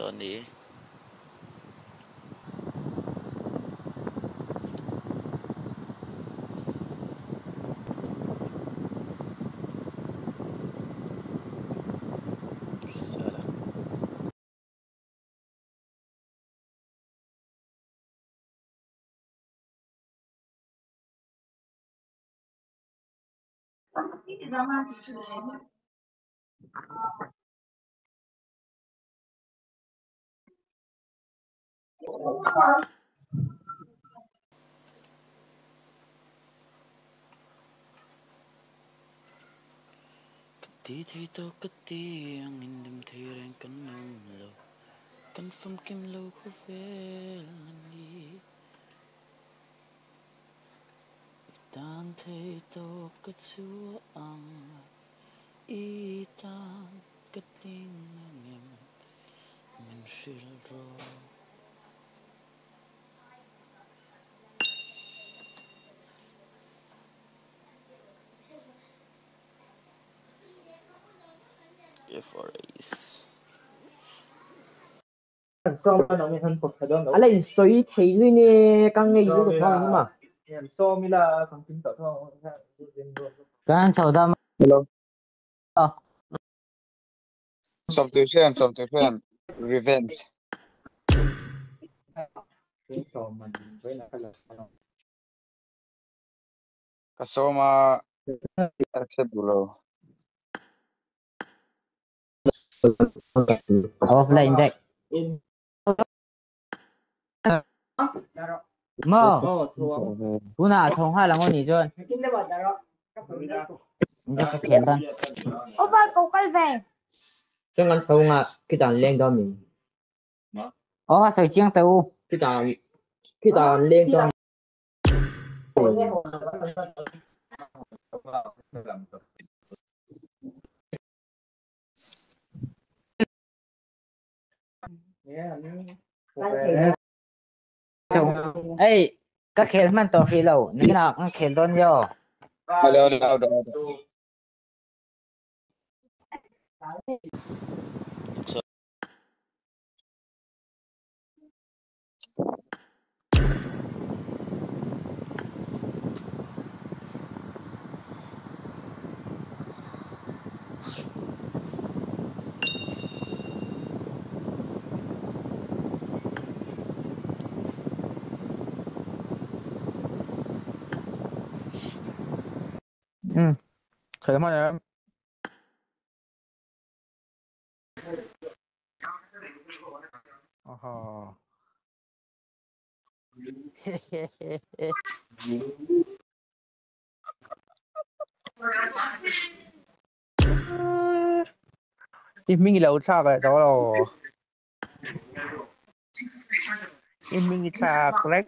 ตอนนี้ Sala. Tí thấy tao cất tí ang đêm thấy rèn cắn nông lâu Cắn phong kim lâu khó về lần đi. Tan thấy tao cất xua âm Y tan cất tiếng nằm em Mình sẽ rồi FRAs so mà nó mới thân phục phải đó nó Alay, soy thấy lui nè, căng ngay yếu của thằng mà. em so mới là thằng chính tỏ thôi Kan đam. hello Substitution, substitution, revenge. Kasoma accept below. Offline deck. có thua Buna, thông hoa là ngon cái đó Mình cho cái ton. Ô ba cậu quay về cho ngắn thâu à cái đàn lên đó mình Ô, sợi chiang tàu. cái đàn cái đàn lên đó เอ้ยก็เขียนมันตัวฟีเรานี่นะมันเขียนต้นย่อเดี๋ยวเดี๋ยวเดี๋ยว khởi mà em Oho. Im mình lâu cha cái đó rồi. Im mình cha correct.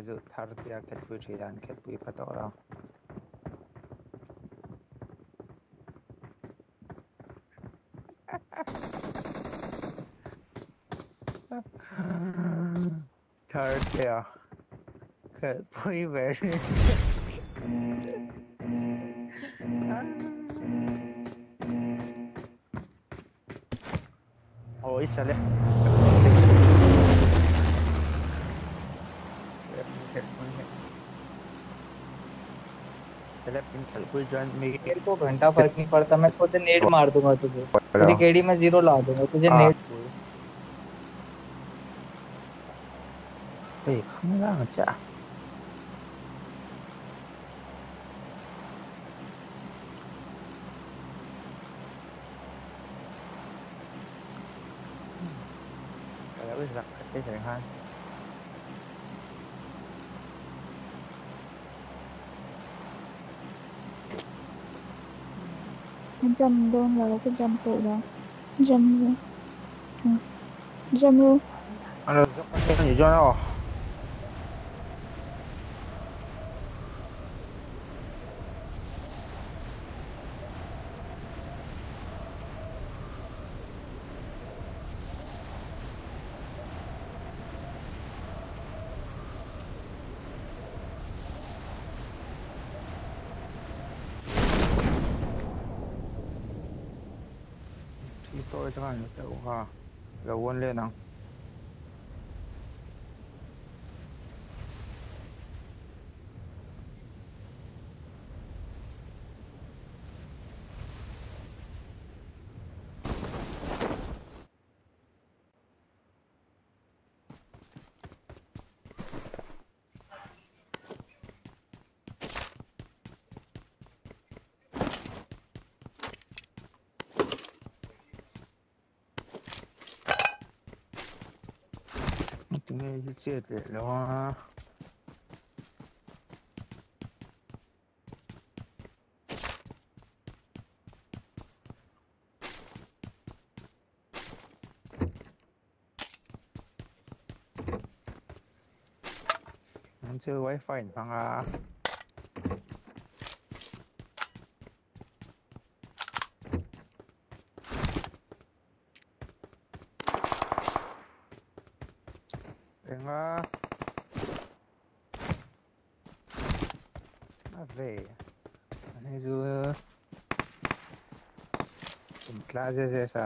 kezut tartia kelpui chidan kelpui patora. tartia kelpui very. Oi, salah. पहले बिल्कुल ज्वाइन मेरे को घंटा फ़र्क नहीं पड़ता मैं खुद नेट हाँ। मार दूँगा तुझे। तेरी केडी में ज़ीरो ला दूँगा तुझे आ, नेट देखूँगा अच्छा That was about 50 grand. trăm đô là cái trăm tụ đó. Trăm trăm luôn anh được rất nhiều cho nó 借点的话这个 wifi 你看看啊。Yung klase siya sa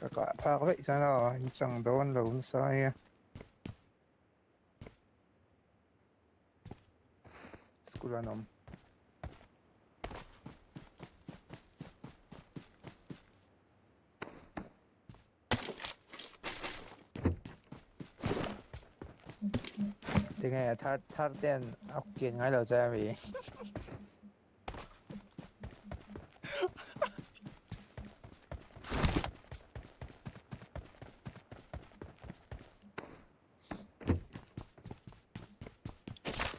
Kaka, kaka, isa na, isang doon, doon sa iya. Skulanom. Thì nghe thắt thắt tên ốc kiên ngay đầu ra vì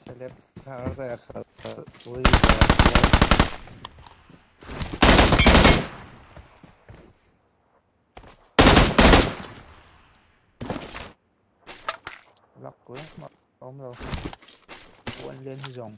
Seleb nerede yakaladı? Bu yüzden lắc cuối mà ôm rồi cuốn lên dòng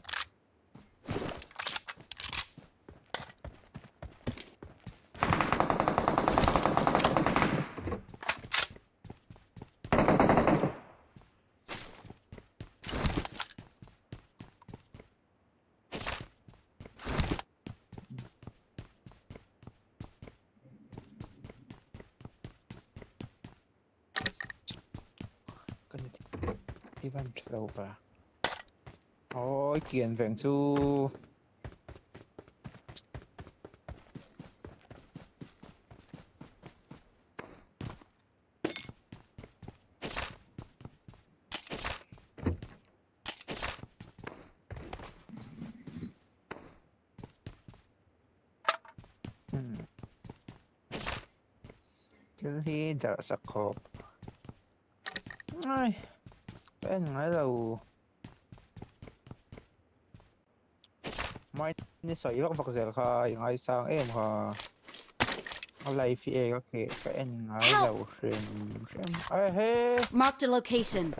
cái này thì- thì văn trâu vào ôi kiện vẹn su Hmm. Chứ thì đỡ sạc hộp. Ai Bên ngay đầu Ni soi bak bak zel kha yung ai sang em kha fi e ka ke ka en ngay đầu shem shem ai he Marked a location.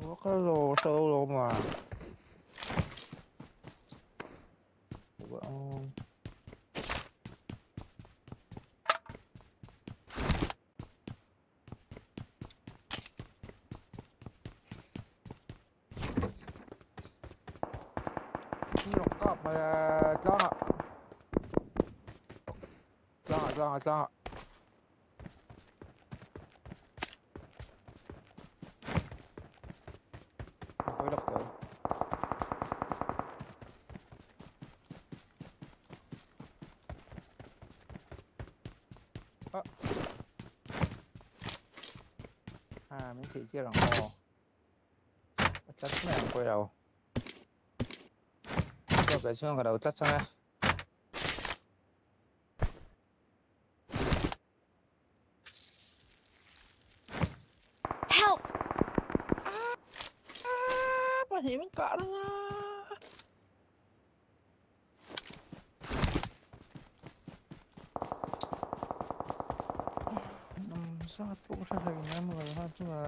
Wo ka lo so lo mà. Nhọc cọp mà cho ạ cho đó cho ạ rồi à À, mấy chị chia bằng kho Chắc mẹ quay đầu. Cho cái xương ở đầu tắt sang đây Help! Bà thì mình buka na nga. Hmm, Sangat po ko sa kanya mga lahat nga.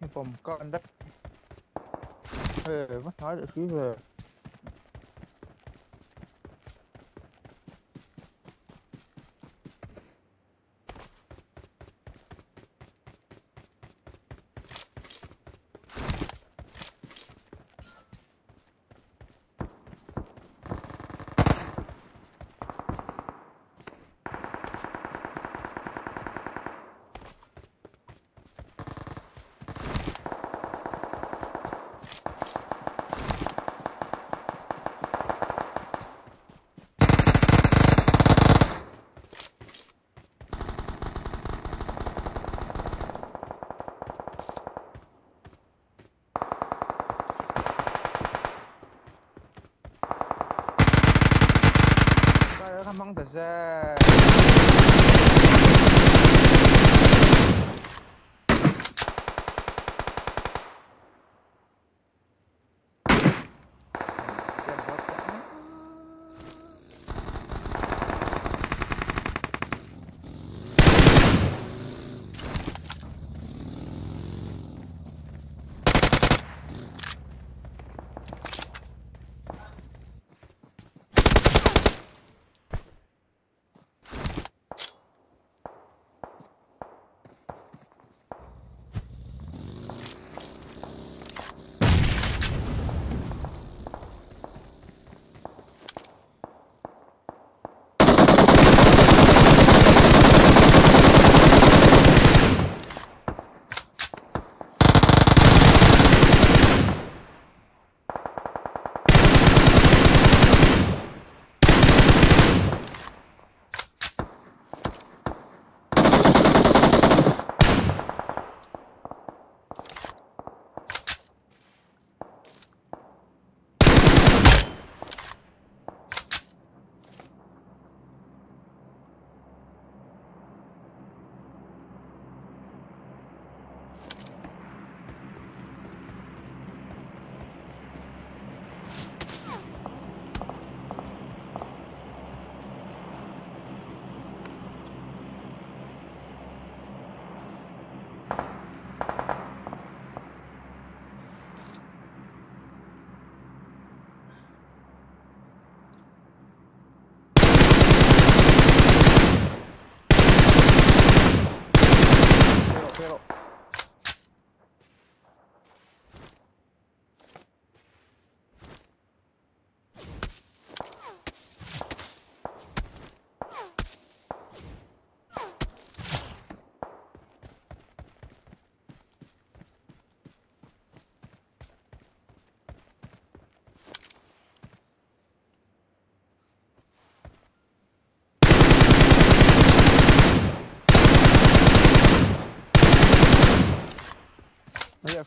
Nhưng phòng con đất Ê, bắt nói được khí về is uh,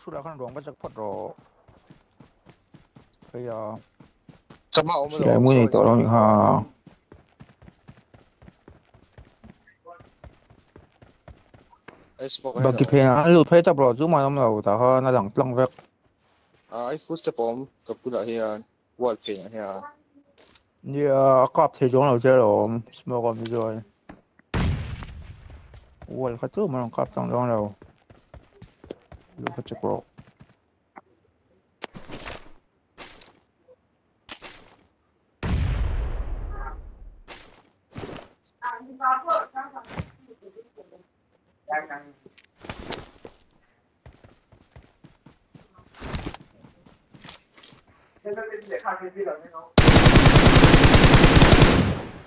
สุราข้างหลวงก็จะพดรอพยายาม Cama o Sillä ei muita ole ihan... Bagi pena alu peta bro zuma nam lo ta ha na lang tlang vek. Ai phút te pom kap kula hia wal pena hia. Ya kap the jong lo zero smoke on rồi. Wal ka tu ma lang kap tang jong lo.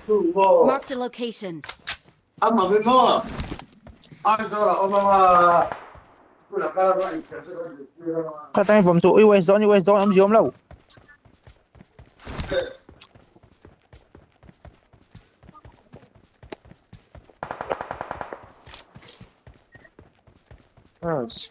You're. Marked location. I'm a bit more. I'm Thật anh vòng tụ US rõ như US rõ em gì không lâu Nice.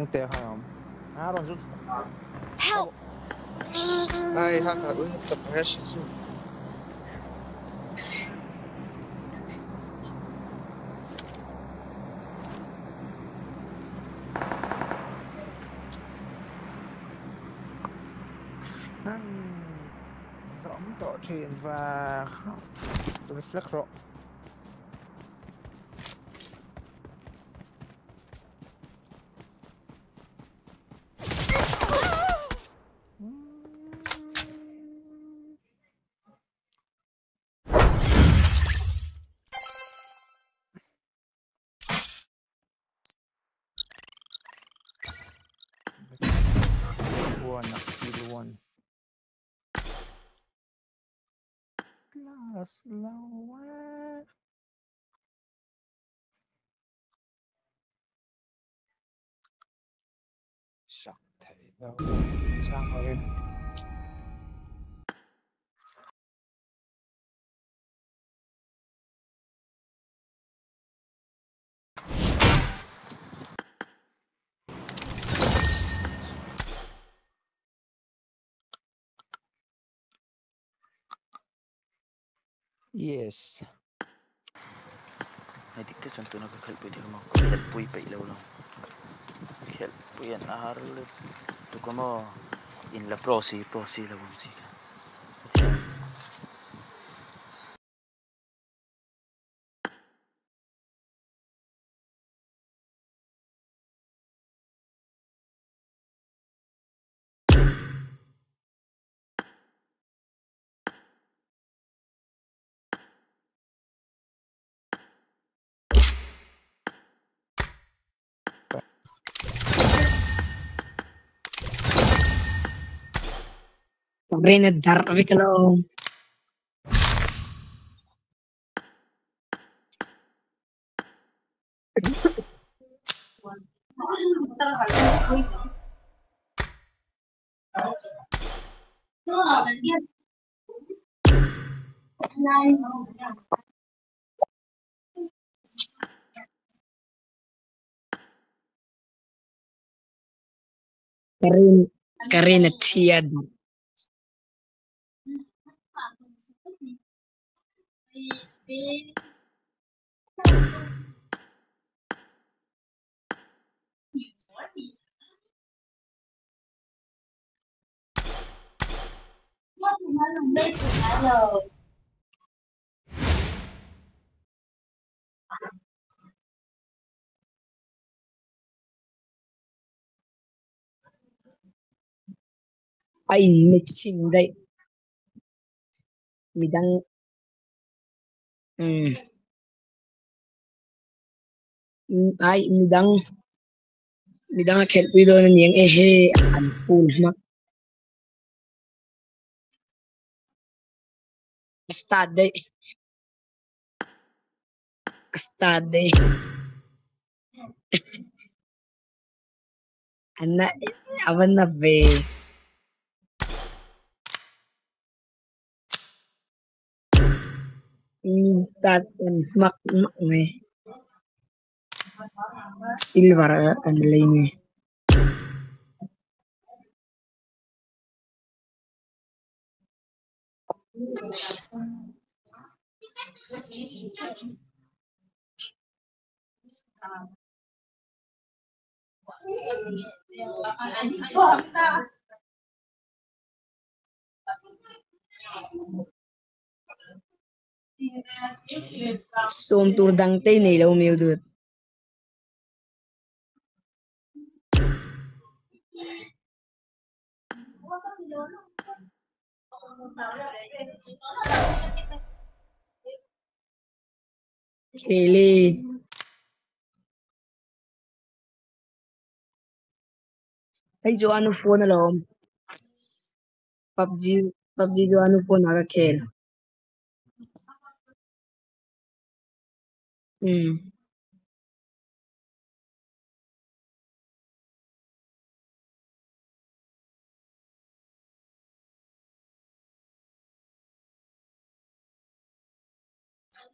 Don't dare harm. Help! I have a look at the precious room. Sống tội Yes. नैतिकता जंतुओं के खेल पे देखो खेल पुई पे लो लो खेल पुई ना हार ले तो कमो इन ला प्रोसी प्रोसी लो बुझी Brenner Darvikalo. كريم كرينة سيادة prosi prosi la musica. Sabrina darbi kalau Karin Karina Tiad ay mm. Mm, ay midang midang kel pido na niyang ehe. An full ma. Astade astade anna awan na be Mintat dan mak mak me. Silver eh, and lainnya. Thank you. सोमतूर दांगते ही नहीं लहू मेव दूध खेले भाई जो Anu phone लाओ PUBG PUBG जो अनु फोन आगा खेल Hmm.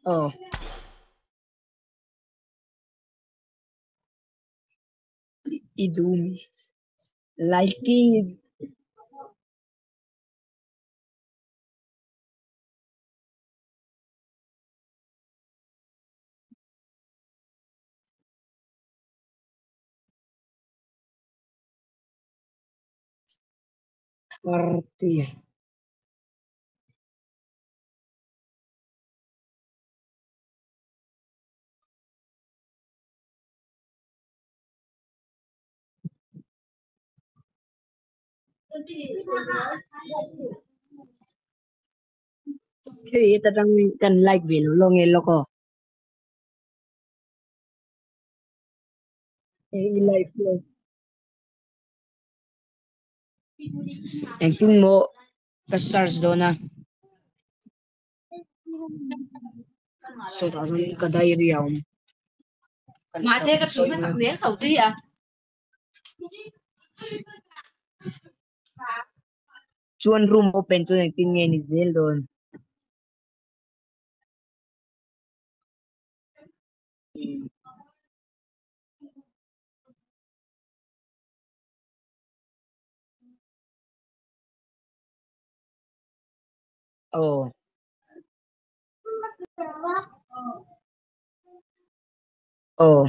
Oh. idumi. Like seperti ya. Okay, kita tengokkan like bil, longe loko. Oh. Ini live bil. Ang pin mo ka-stars do na. So, tatang ka-diary ako. Mate ka tume tak dia tau tu ya. Chuan room open to nagtingin ni Zell doon. 哦。哦。哦。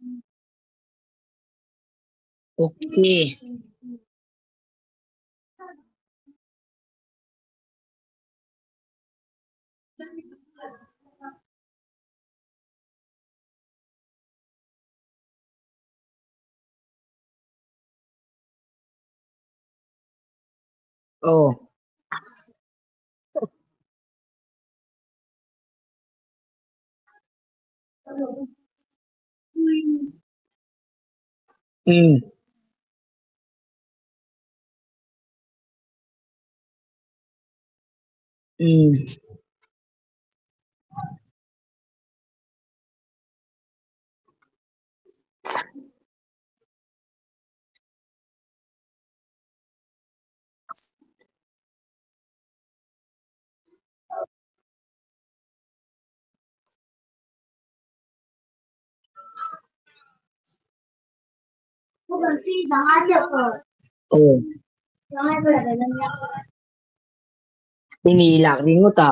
嗯。OK。Oh. Mm. Mm. Oh. đi rin mo ta.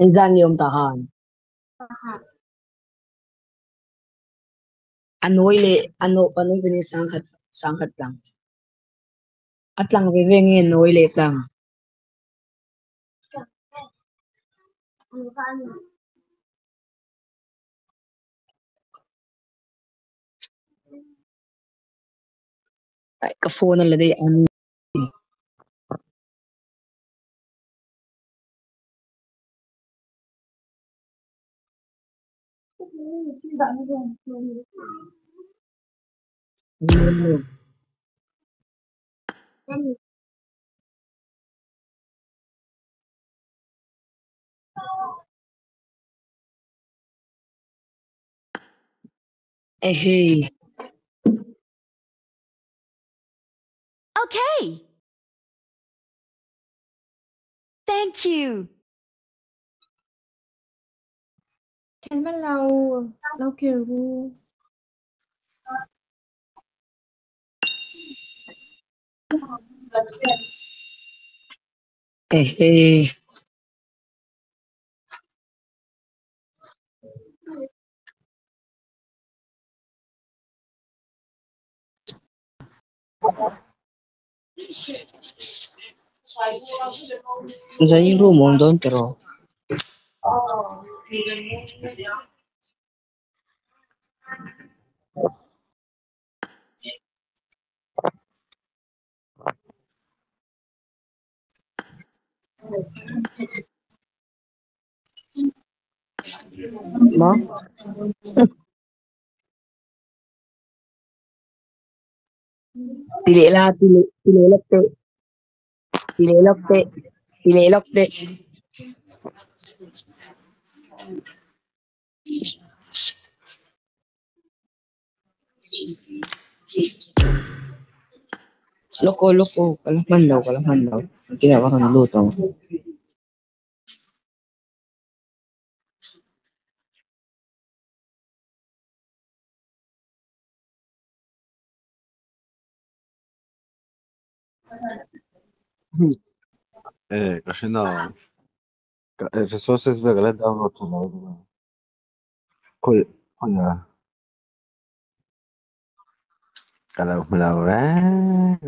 Insan yung tahan. Ano ile ano ano pinisangkat anh lang. At lang vivengin sáng ile lang. Ay, ka-phone na laday ano. Mm. Eh, anh Okay. Thank you. كفونا لدي أنو Hey. Okay. Thank you. كلمة لو لو كيرو Hey. Thank you. Zain rumon don tero. Ma? Yung room mo doon pero Ma? Pili lahat, pili, pili lokte. Pili lokte. Pili lokte. Loko, loko. Kalaman daw, kalaman daw. Ang ginawa ko ng luto. É, achei na hora. É, se vocês verem, galera, dá um outro lado. Né? Olha. Cara, o melhor, né?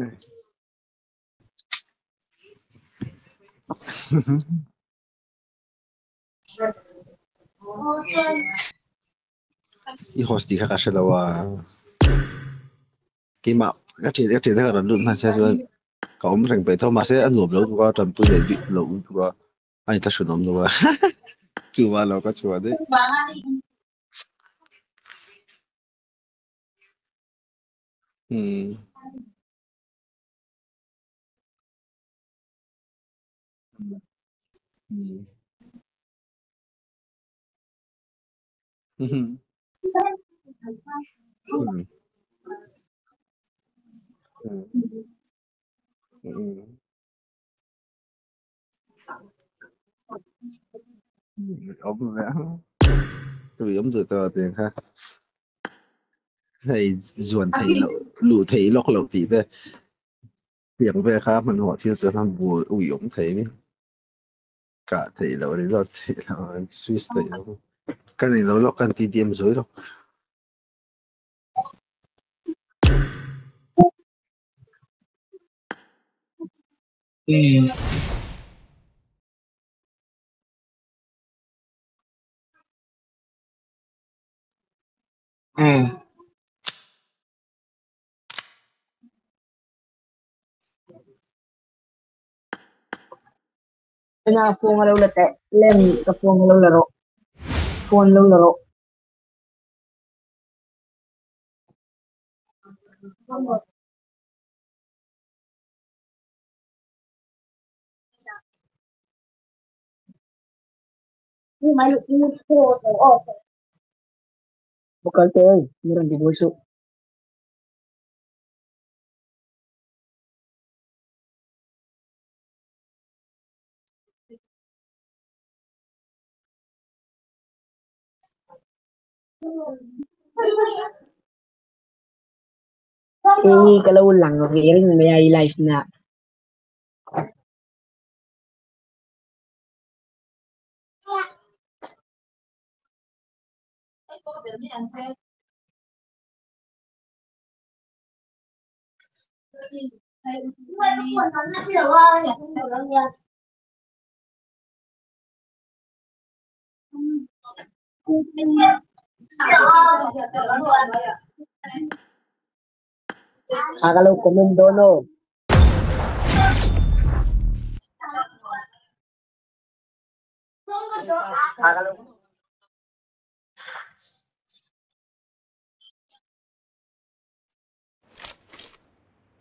E rosti que a caixa da Que mal. Eu te dei, eu te dei, eu te dei, eu te dei, man sa doon. Ka um rang pe to ma se an luom lo ko tan pu ne bi lo ko. Ai ta shunom lo wa. Chu wa lo ka chu wa de. Hmm. Hmm. Hmm. Mhm. Hmm. Ốm vậy. Tôi ốm rồi tao tiền ha. Hay dồn thấy lẩu, lũ thấy lọc lẩu tí về. Tiếng về khác mình họ chưa cho thằng bùa ủi thấy mi. Cả thấy lẩu đấy là thấy lẩu Swiss thấy lẩu. Cái này lẩu lọc cần tí điểm rồi đâu. ம். ம். நான் ஃபோன்ல உள்ளத்தை இல்லை ஃபோன்ல உள்ளறோம் ஃபோன்ல உள்ளறோம் ஆமா May inod po. Oo. Bukal to ay. Meron di buso. Eh, lang. Okay rin, may live na. Kakalaw ko Mendono. Kakalaw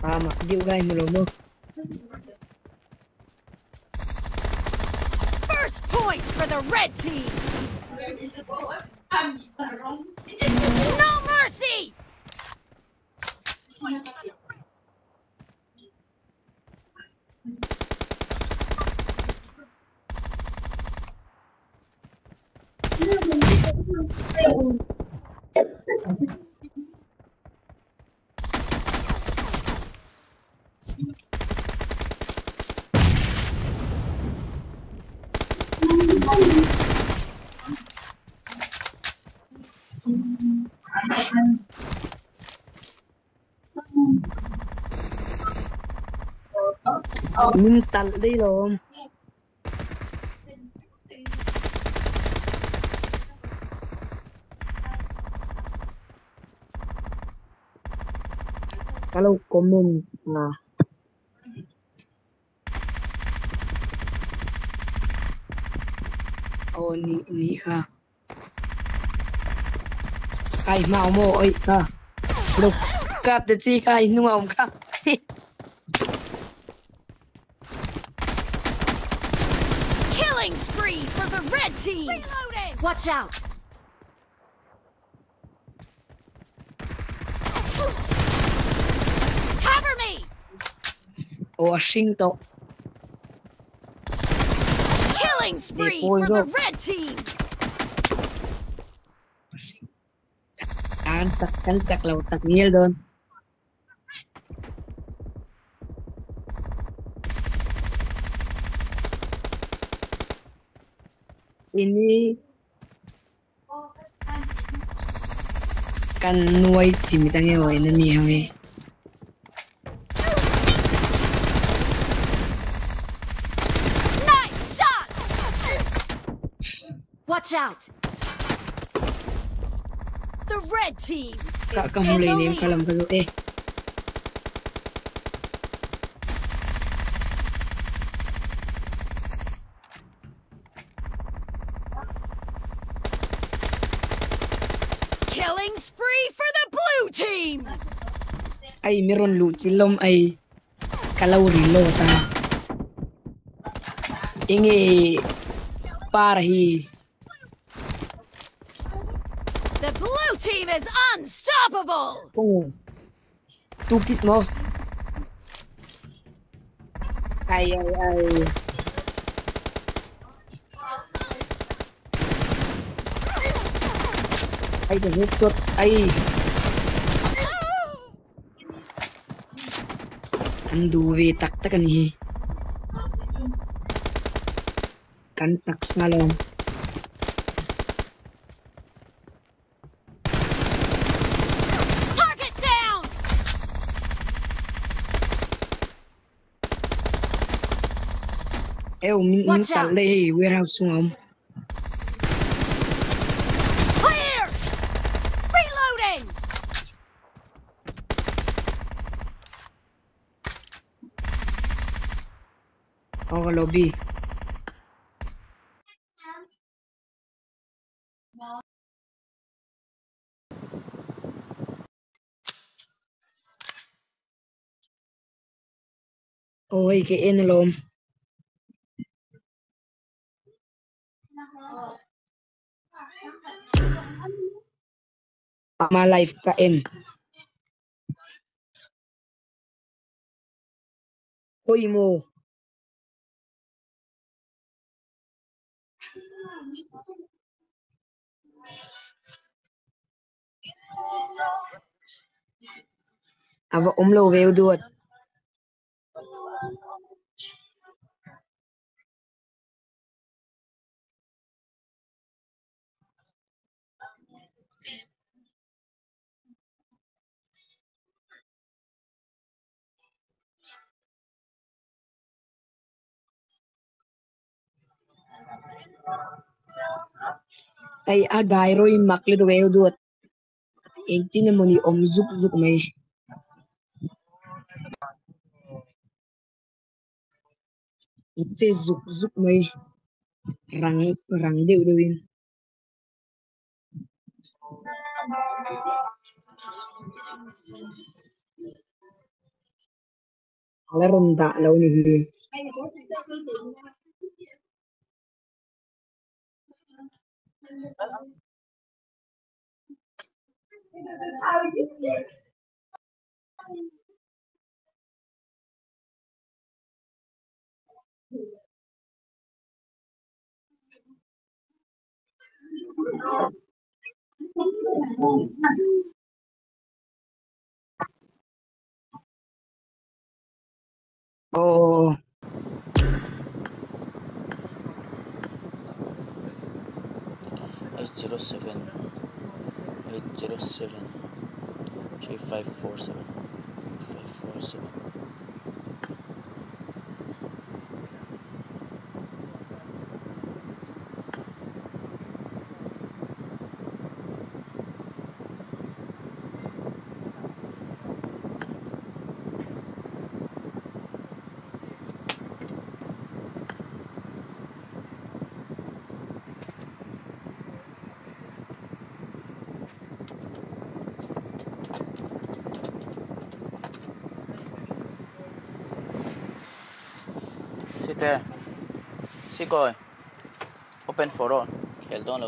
Tama, di ugay mo mo. First point for the red team. No mercy. Mình tặng đi lộn Alo, có mình à Ô, ní, ní ha Ai mau mộ ấy ha Lục, cặp được gì cái, nhưng mà ông cặp Watch out! Cover me. Oh, Washington Killing spree for the red team. Kantak kantak lau tak niel don Ini kan nuôi chim tang ye oi na mi shot. Watch out! The red team ka is ka in mulai the nem lead. kalam ka eh ay meron lu chilom ay kalau rilo ta. Ingi parhi The blue team is unstoppable. kung tukit mo. Ay ay ay ay the headshot ay ang duwi tak takan hi kan tak salom Target down. eu min min Watch tal out. le warehouse ngom Clear. Reloading ako Ôi cái en lom Tama life ka en Hoy mo Ava umlo veo ai ay agay ro lên makli do veo duot Inti na mo đi om zuk zuk mày. Inti zuk zuk may rang rang deu deuin Laron da law ni you. Oh, Eight zero seven. Eight zero seven. Three five four seven. Five four seven. Sitte. Sikoi. Open for all. Khel don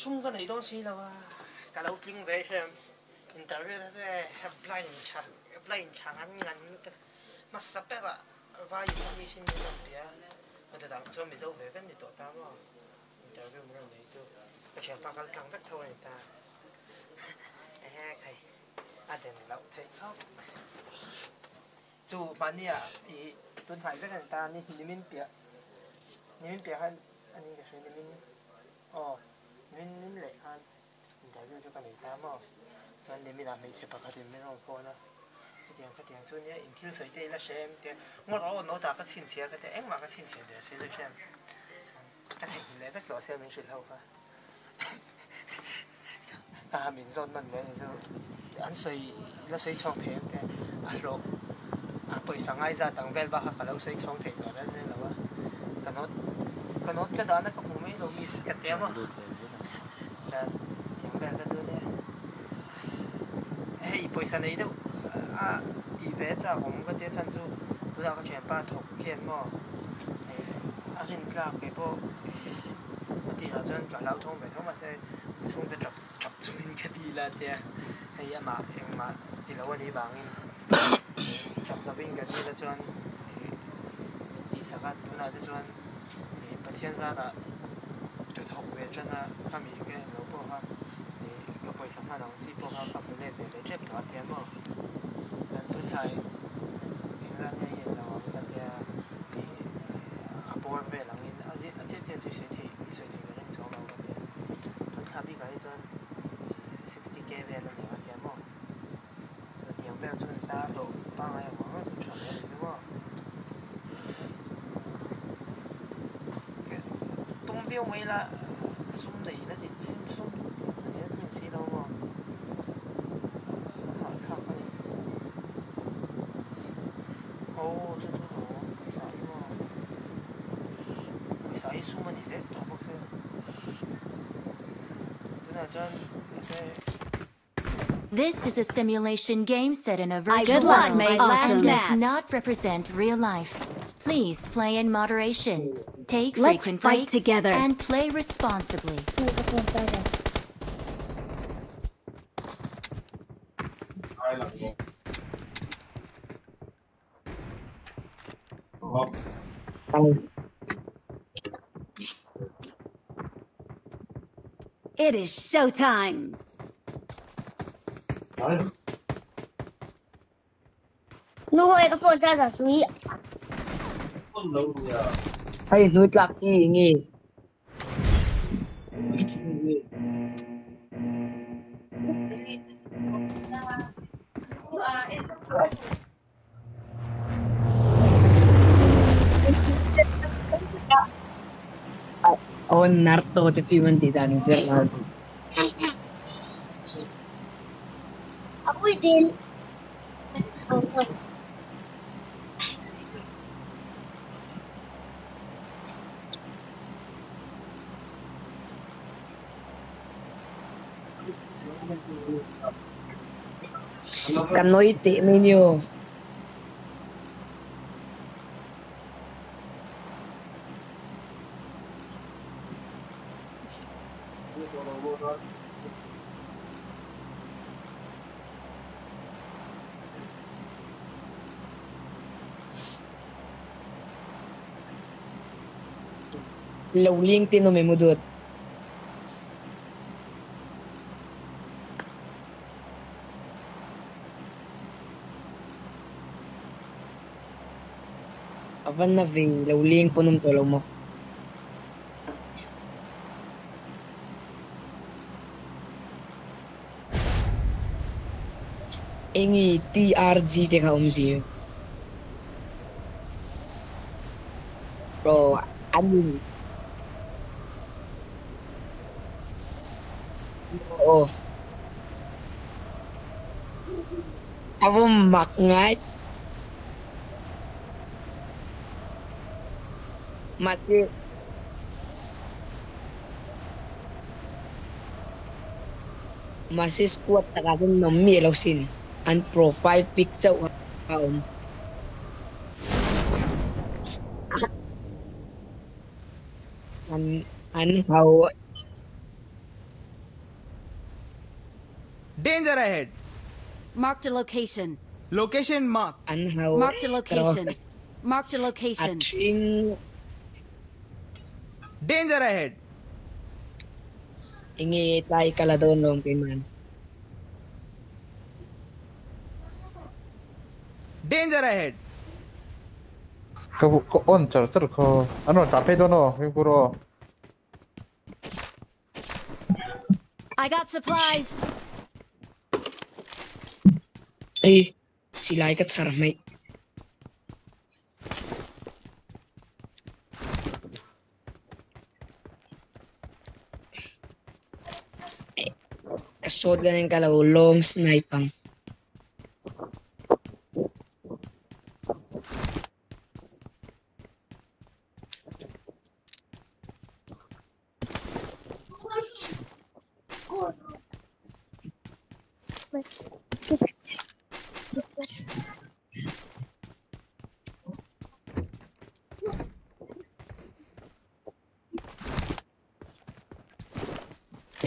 chung cái này đó xí là wa cả lâu kinh về xem interview đó sẽ apply in chang apply in chang ăn ngắn mà sắp bé ạ và những cái xin những cái mà tôi đang cho mình dâu về vấn đề tổ ta mà interview một lần này tôi cái chuyện ba cái thằng vắt thôi ta thầy à đừng lâu thầy không chú bạn đi à ý tuần thải với người ta ni ni min bia ni min bia hay anh ấy cái chuyện ni min oh nín nín lệ hơn mình thấy cho cái này ta mà. Cho nên mình làm mình sẽ bắt cái mình không coi nữa. cái tiếng cái tiếng chuyện này in thiếu sợi dây là xem tiếng ngõ đó nó ra cái tiền xe cái tiếng mà cái tiền xe để xem được xem. Cái thằng này rất lo xem mình chuyện lâu quá à mình dọn mình này, rồi. Ăn sợi là sợi trong thế cái à rồi. À buổi sáng ai ra tăng vé và khả năng sợi trong rồi đấy, nên là cái nó cái nó cái đó nó cũng mấy đồ mì cái tiếng mà. 点嘛 sa yang nei do a di ve cha hom ka te chan chu tu da ka chen pa thok khen mo a rin kla ke po a ti là chen ka lau thong ve thong ma se chung te chap chap chu min ka di la te hey a ma eng ma ti lo ni bang in chap cái bin ka ti la chuan ti sa ka tu na te chuan thiên gia là được học về chân là biết ý cái lỗ bộ ha thì สัมผัสของที่พวกเขากลับไปเล่นแต่ได้เจ็บตัวเทียมอ่ะฉันพูดไทยอินรันยังเห็นแล้วว่ามันจะที่อาบอร์เวลังอินอาจิอาจิเจียจุดสิ่งที่สิ่งที่เป็นชอบเรากันเนี่ยทุกท่าพี่ก็ไอ้จน 60k เวลังเนี่ยเทียมอ่ะส่วนเทียมเวลส่วนตาโตปังอะไรของมันจะชอบเลยใช่ป่ะ Tumbi o mila This is a simulation game set in a virtual Good luck, world Awesome. does not represent real life. Please play in moderation. Take Let's frequent fight breaks together. and play responsibly. It is showtime. Hơi cái phone ra giả suy. Hay nuôi lạc nghỉ nghỉ. nartote fiumentitan infernal. Ako din. Kanoite. لو لينكدين وميمودوت Avan na ving, lauling po nung tolo mo. Ingi, TRG te ka umsiyo. Bro, ano Right. Masih masih squat sa kagang nami ilaw sin. And profile picture of An an how danger ahead. Marked a location. Location mark. Marked a location. Marked a location. Aching. Danger ahead. Ingi tayo kala doon long man. Danger ahead. Kau kau on char char kau ano tapay doon oh. oh. I got supplies. Hey. silaikat saramay eh, shot ganin kalaw long snipe ang Thank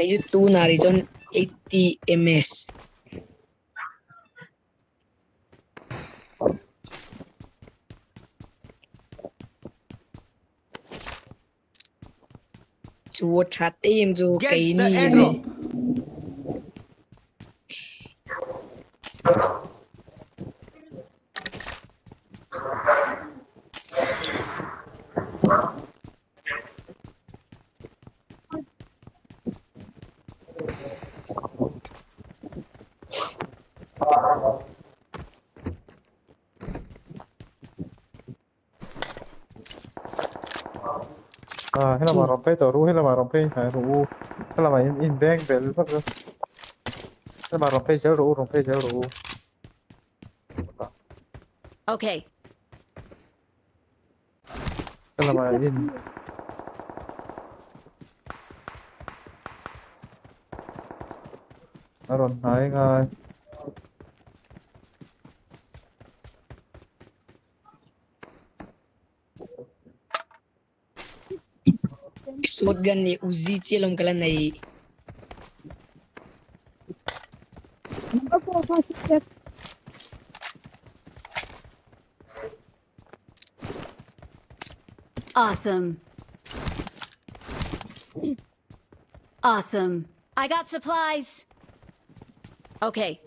stage 2 na region 80 MS. Chuột hạt tim dù cây nhiều. rampage phải à, rủ. Tức là mày in im bang về lúc đó. Tức là rampage chéo rủ rampage chéo rủ. Ok. Tức là mày im rồi nói ngay Shotgun Uzi kala. Awesome. Awesome. I got supplies. Okay.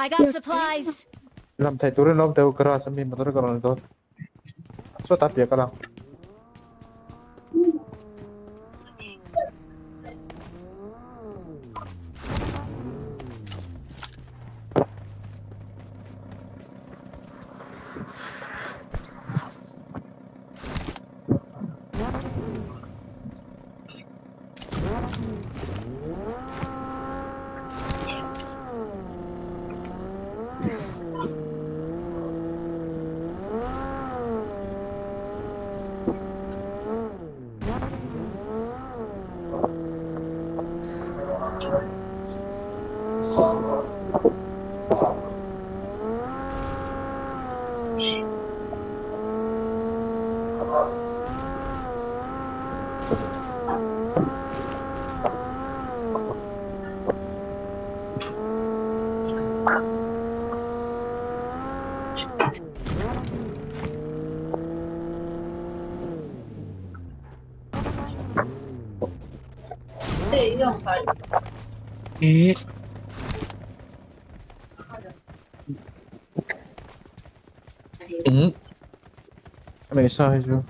I got supplies. Làm thầy. Số. Okay. Hmm. Mesaj yok.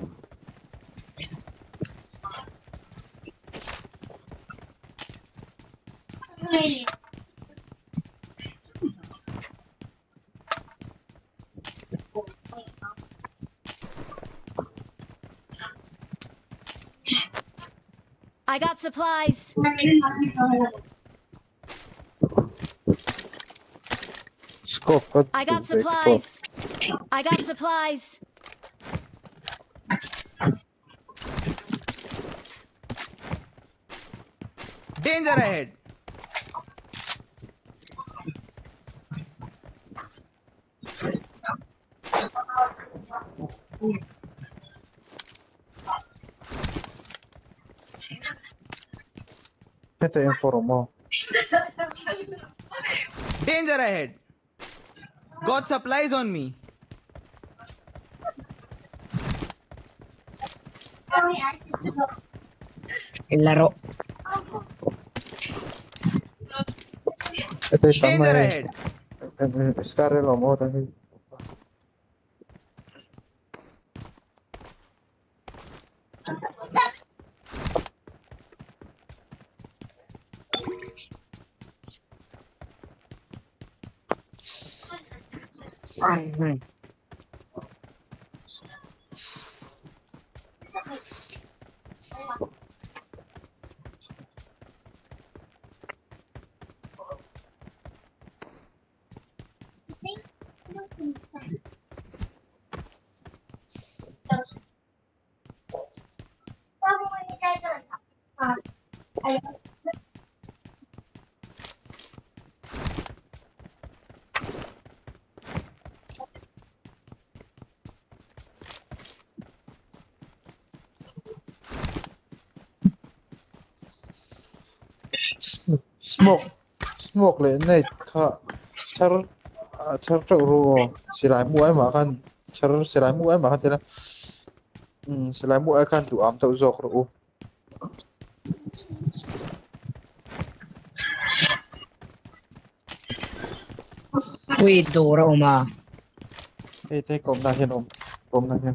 I got supplies. I got supplies. I got supplies. Danger ahead. Hit the informal. Danger ahead. Got supplies on me. ಎಲ್ಲರೂ ಸ್ಕಾರ ಎಲ್ಲ ಮೂವತ್ತೈದು Smoke. Smoke le này kha char à, char trâu ru si lại mua mà kan char si lại mua mà kan thế là um si lại mua kan tu am tau zok ru Uy, Dora uma. Ê, thế công ta hiền không? Công ta hiền.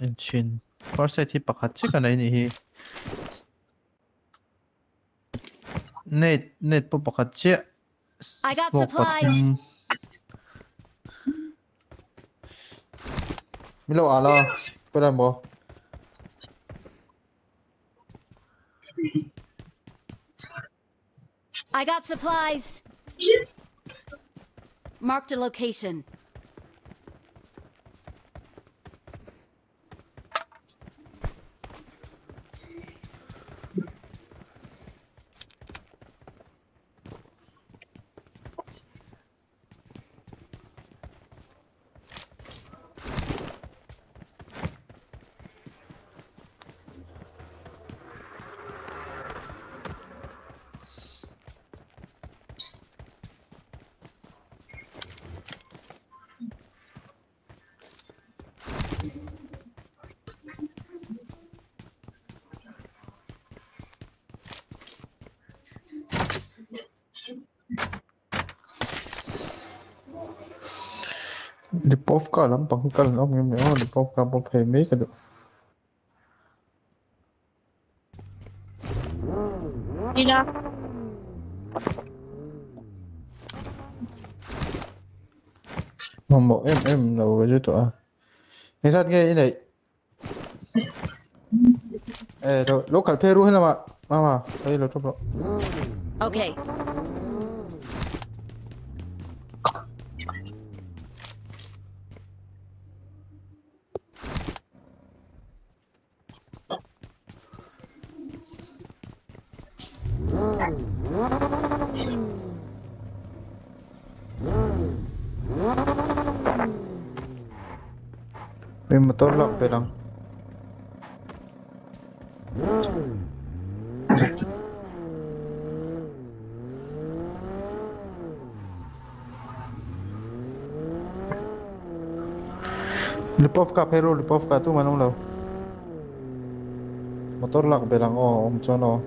Kan chin. First I thi pakhat chi kan ai ni hi. Net net po pakhat chi. I got Smoke supplies. pathum. Milo ala. Pera mo. I got supplies. Marked a location. Lipovka lam pangkal ngam ngam ngam Lipovka po phe me ka do. Đi đâu? Momo em em đâu cái chỗ à. Nghe sát nghe này. Eh, do local Peru hay là mà. Mama, đây là top độ. Okay. todos lados, pero... Lipovka, Peru, Lipovka, tú me lo lah. Motor lak berang, oh, om chono.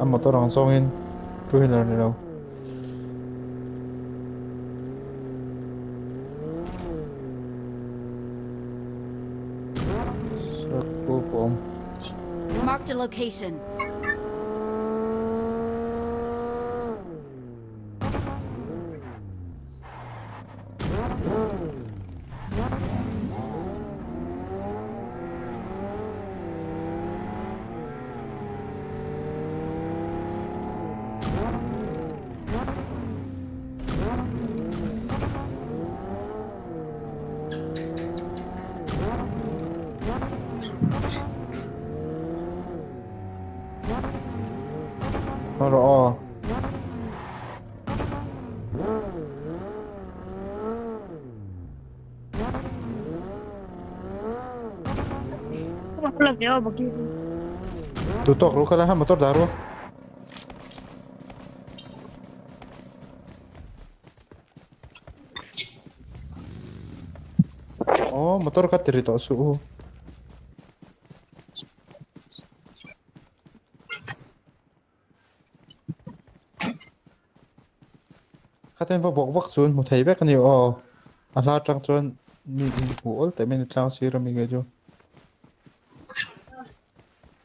Am motor ang songin, tuhin ni lah. Location. quedado poquito. Tuto, ruja la motor de árbol. Oh, motor que aterrito, su. Katen va bok bok sun mutai bek ni oh. Asal tang tuan ni ni pool, tapi ni tang siram ni.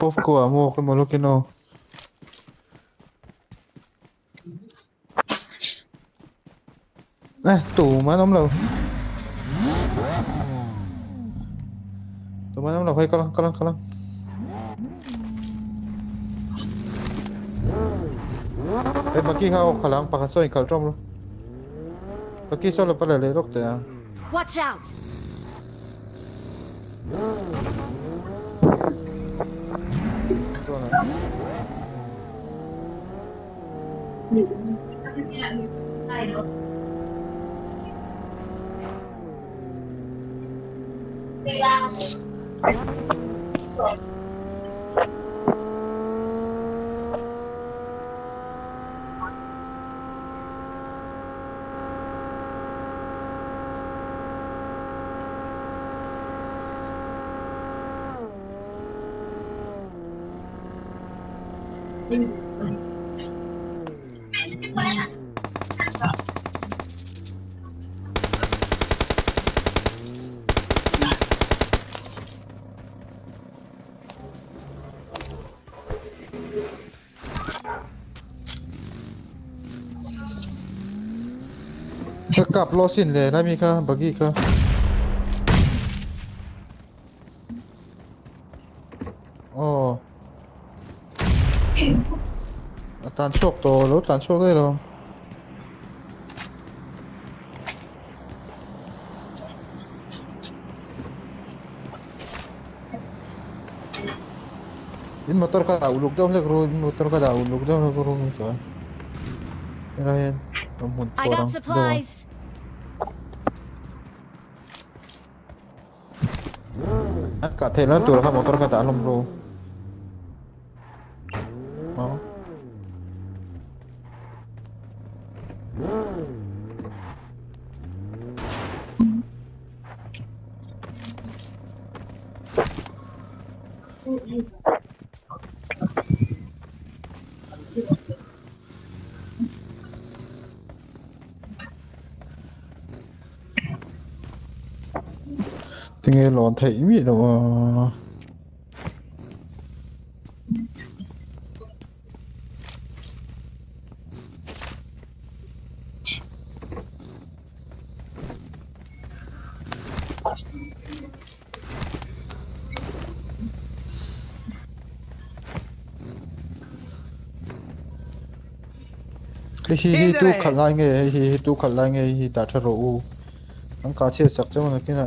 pauvre quoi, mort, que malo que non. Eh, tu mana là. Tu mana là, voyez, kalang, kalang, kalang. Eh, bagi qui kalang. au calan, par exemple, Bagi solo, là. Ma qui sort. Watch out! Có này Eh, đi kau kalang kal trom lo. Bagi so lo pala le rok te. Watch out. Cakap losin le, nami ka, bagi ka. Oh. Tan chok to, lo tan chok le lo. In motor ka ulog daw le kro motor ka daw ulog daw le kro ka. Irahin. I got supplies. Anh cả thể là tuổi là motor ka daw bro. Oh. Thì nghe lòn thấy mị đâu hi hi tu khal lai nge hi hi tu khal lai nge hi da tha ro u ang ka che sak chang na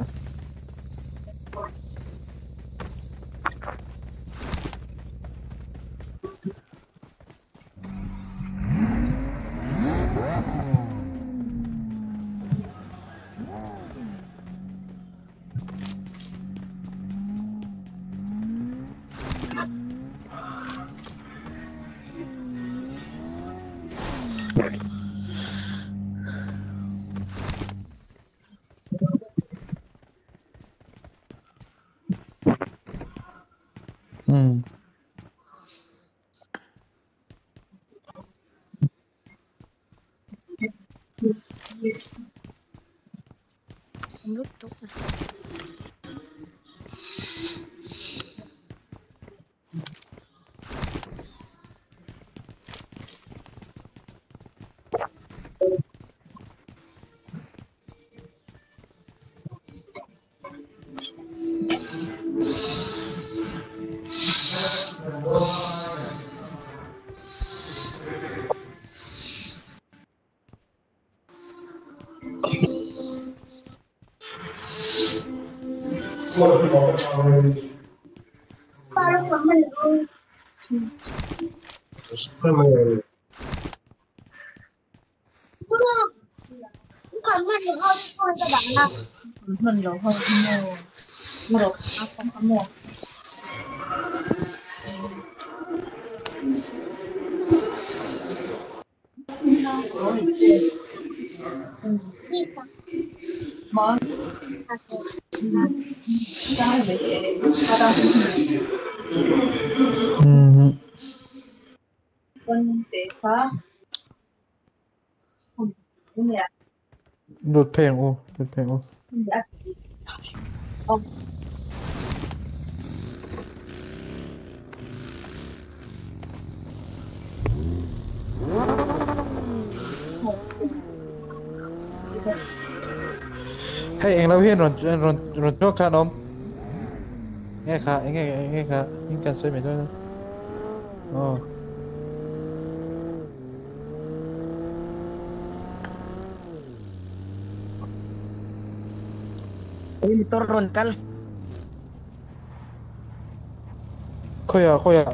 rồi thôi không mua mua được à, không không mua món sao vậy sao đâu quân tế phá không đúng rồi หลุดเพลงโอ้หลุดเพลงโอ้ en, ron, ron, ronchoka nom. Engeja, engeja, engeja, inkan soy metuena. Oh. Oye, mi torre roncal. Koya, koya.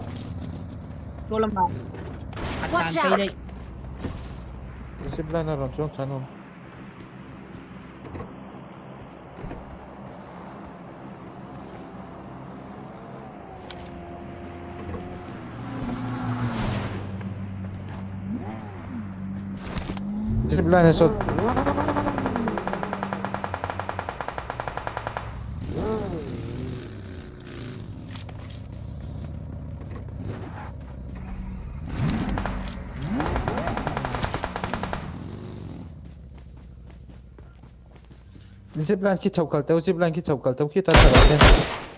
Tolong, Bang. Watch out. Ini sebelah nak ronchoka nom. Lanet जिसे plan की छौक करते हैं उसी प्लान की छौक करते हैं कितना अच्छा रहते हैं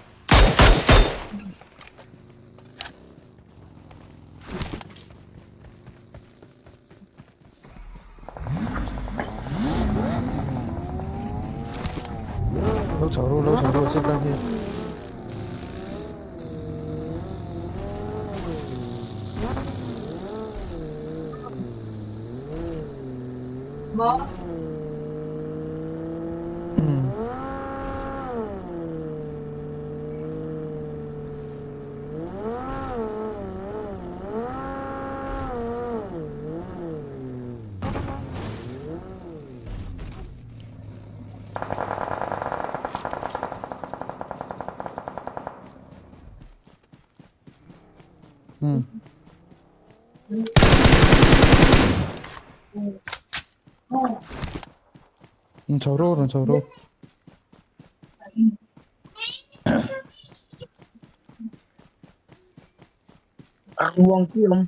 응. 응, 저러, 저러. 응, 저러. 아, 우왕, 띠엄.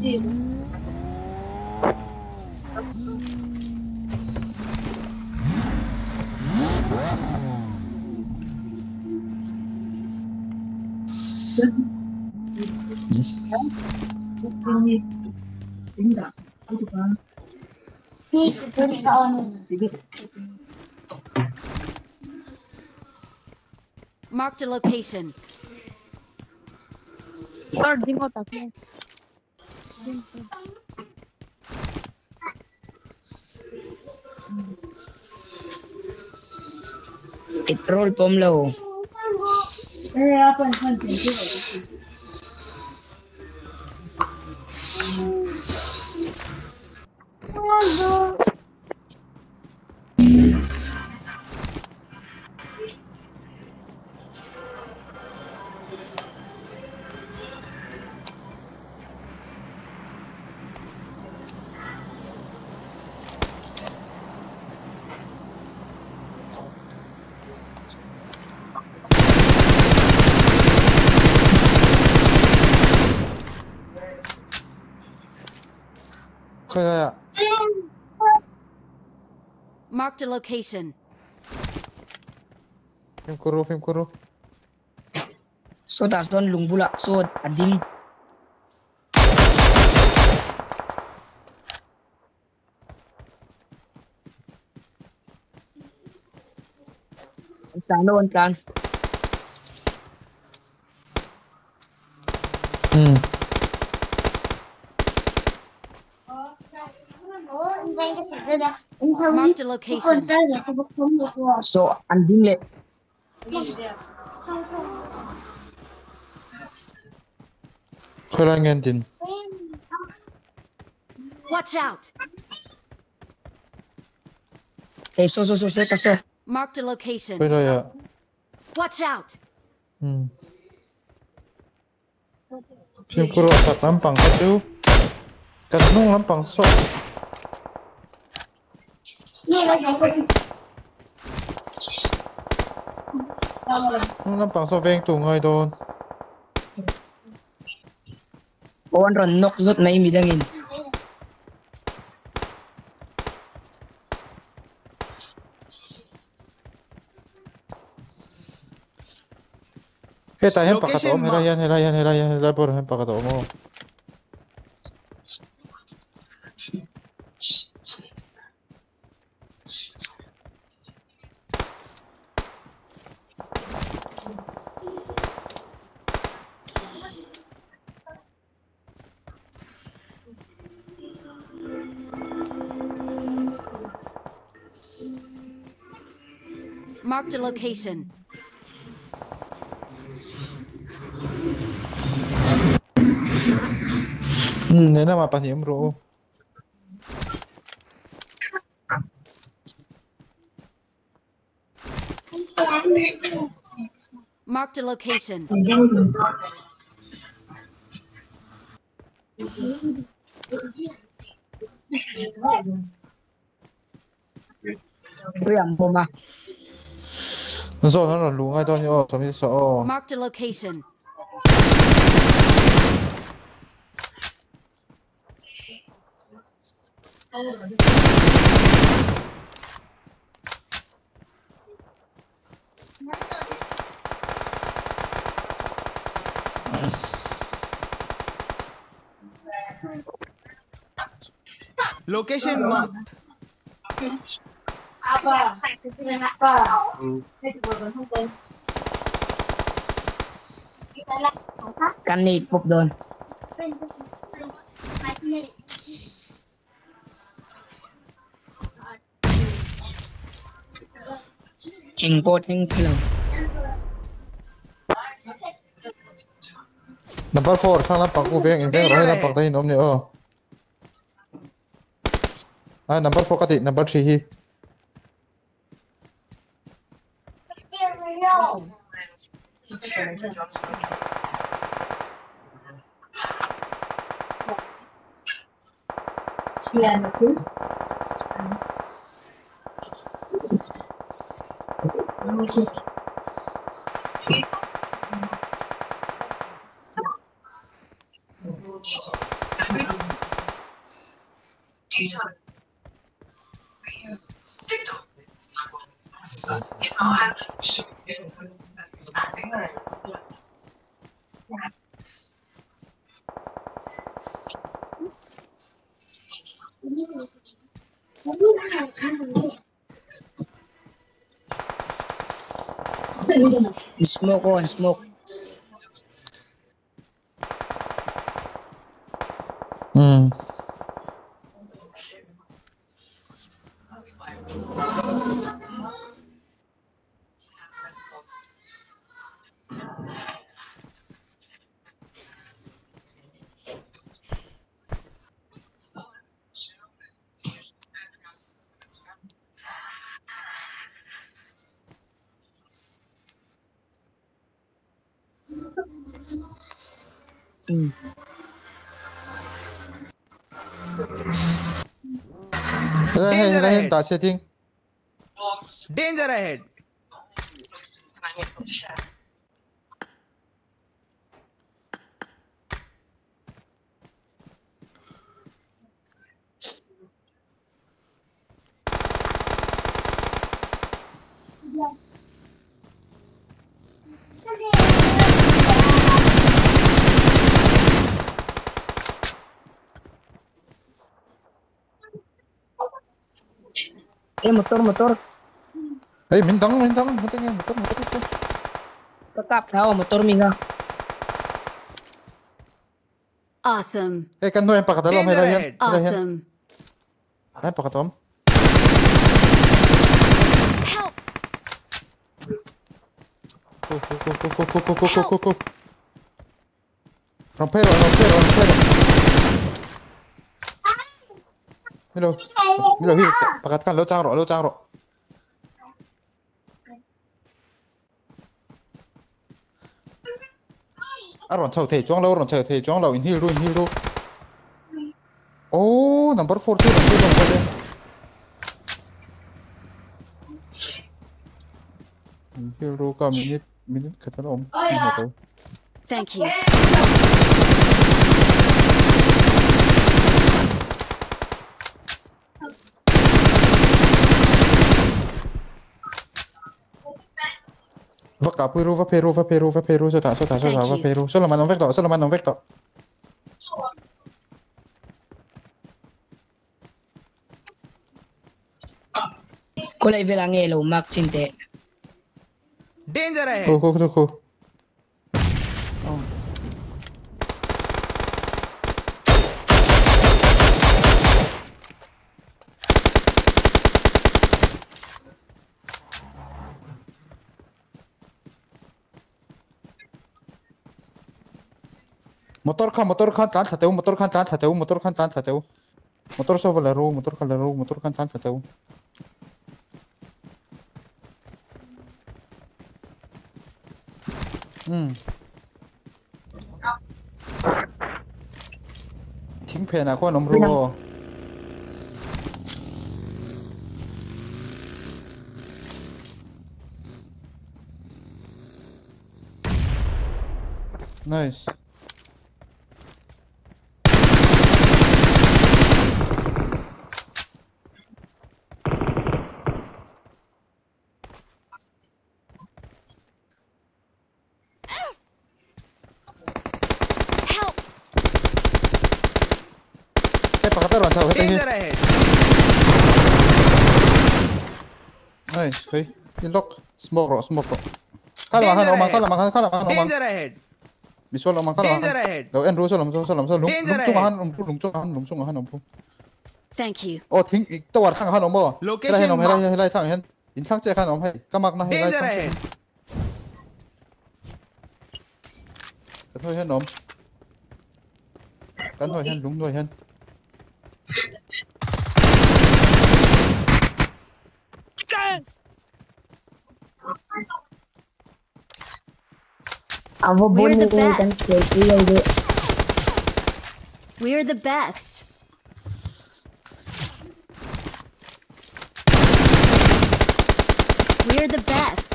어디? 아니, 된다. 어디 봐. 피스 둘이 나오는 집이. Marked a location. 떨어진 거다. Petrol pump લઉં Marked a location. Film ko roof, film ko roof. Sod azon lungbu lah, sod adim. Tano one plan. to location. So, andin le. Kailangan din. Watch out. Hey, so, so, so, so, so. Mark the location. Watch out. Hmm. 지금 걸어왔다 난방 가죠. 가스농 lampang 쏘. Lampang so veng tu ngai don On ron nok zot may midangin. Hey, tayo pa Location kataom. mark. Hela yan, hela yan, hela yan, hela por pa kataom your location. Nena bro. Marked a location. Zo nó là lú ngay đó nhá, sao mi sợ. Marked a location. Location marked. Kanit pop doon. Heng pot heng pillow. Number 4 thang lampang ku veng in veng rồi. Lampang tay nom ni oh. Ah, number 4 kati, number 3 hi. hell? Yeah, no Smoke on, smoke. Xe 听 motor, motor. Eh, mintang, mintang, mintang, ya, motor, motor, motor. Tetap. Tahu motor mingga. Awesome. Eh, kan tu yang pakai dalam, hela yan. Awesome. Eh, pakai dalam. Help! Go, go, go, go, go, go, go, go, go, go. Rompero, rompero, rompero. 밀어 힐 바깥 간 로짱으로 로짱으로 아론 차우 테 쫑라 오론 차우 테 쫑라 인 힐루 인 힐루 오 넘버 4 2 넘버 4 힐루가 미닛 미닛 같은 옴 Thank you. Va cả Peru, va Peru, va Peru, va Peru, sơ tả, sơ tả, sơ tả, va Peru. Solo mà nó vét đỏ, solo mà nó vét đỏ. Cô lại về là nghề lẩu mặc trình tệ. Danger này. Cô, cô, cô, cô. motor khan motor khan tlan tlateu motor khan tlan tlateu motor khan tlan tlateu motor sovaleru motor khaleru motor khan tlan tlateu ừ ทิ้งเพนะข้อน้ำรัว Nice. Okay. Look. Smoke rock. Smoke rock. Kala makan Oman. Kala makan. Kala makan Oman. Danger ahead. Bisol Oman. Kala makan. Danger ahead. Lo enru sol. Lum sol. Lum sol. Lum sol. Makan. Lum sol. Lum sol. Makan. Lum sol. Makan. Lum sol. Thank you. Oh, thing. Tawar thang han Oman. Location. Helai nom. Helai. Helai thang hen. In thang che han Oman. Hey. Kamak na. Helai. Danger ahead. Cái thôi hen nom. Cái thôi hen. Đúng rồi hen. We're the best. We're the best. We're the best.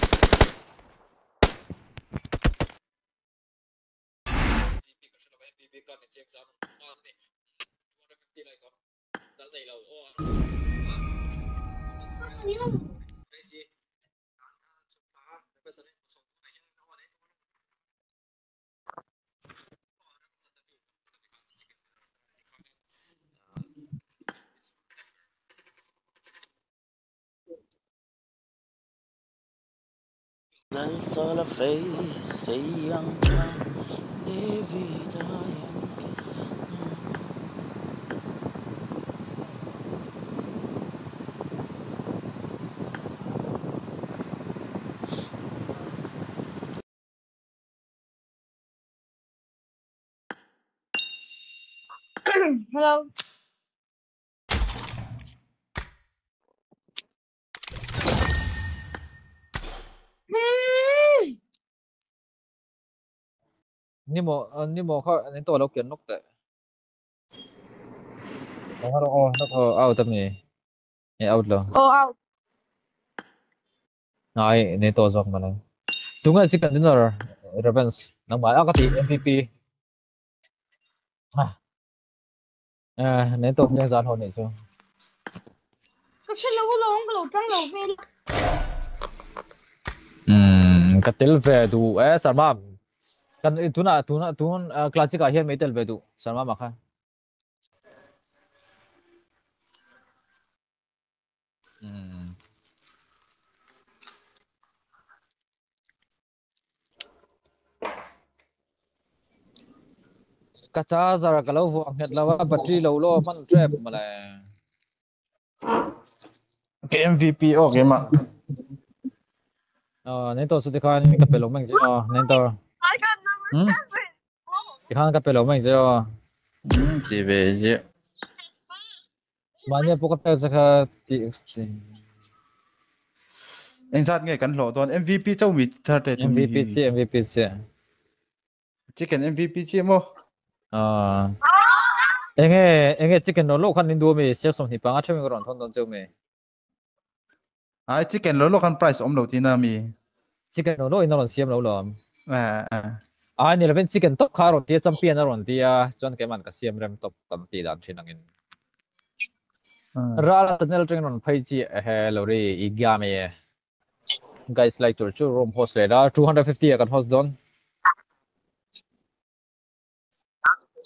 You. That's all I face, say young Hello. Nhưng mà ờ, nhưng mà khó nên tôi lâu kiến lúc tệ nó nó oh nó có out tâm này này out rồi. Oh, out. này nên tôi dùng mà này. Đúng rồi second dinner Ravens. Nang mà ako ti MVP à. À nên tôi nhớ dàn hồn này chứ Cái chuyện lâu lâu cái lâu trăng lâu về. cái tel về đủ eh sarma kan tu na tu na tu classic ah hian metal ve du sarma ma kha ừm. Kata zara kalau vo nget lawa battery lo lo man trap mala cái MVP ô cái mà ờ nên tôi sẽ cái chứ. Ờ nên tôi I got number seven. thì khan cái pelo mang chứ ờ thì về chứ mà nhớ bốc cái sẽ kha txt anh sát nghe cắn lộ toàn MVP châu mỹ thật đấy. MVP chứ MVP chứ chicken MVP chứ mo ờ anh nghe anh nghe chicken nó lúc khan nên đua mi sẽ xong thì bằng achom cái ron thon thon châu mi ai chicken lỗ lỗ khăn price om đầu tiên là mi chicken nó lúc nó ron xiêm lâu lắm à ai ni raven chicken top kha ron tia champion ron tia chon ke man ka siam rem top tam ti dan thin angin ra la nel tring ron phai chi he lo re i ga me guys like to chu room host le da 250 kan host don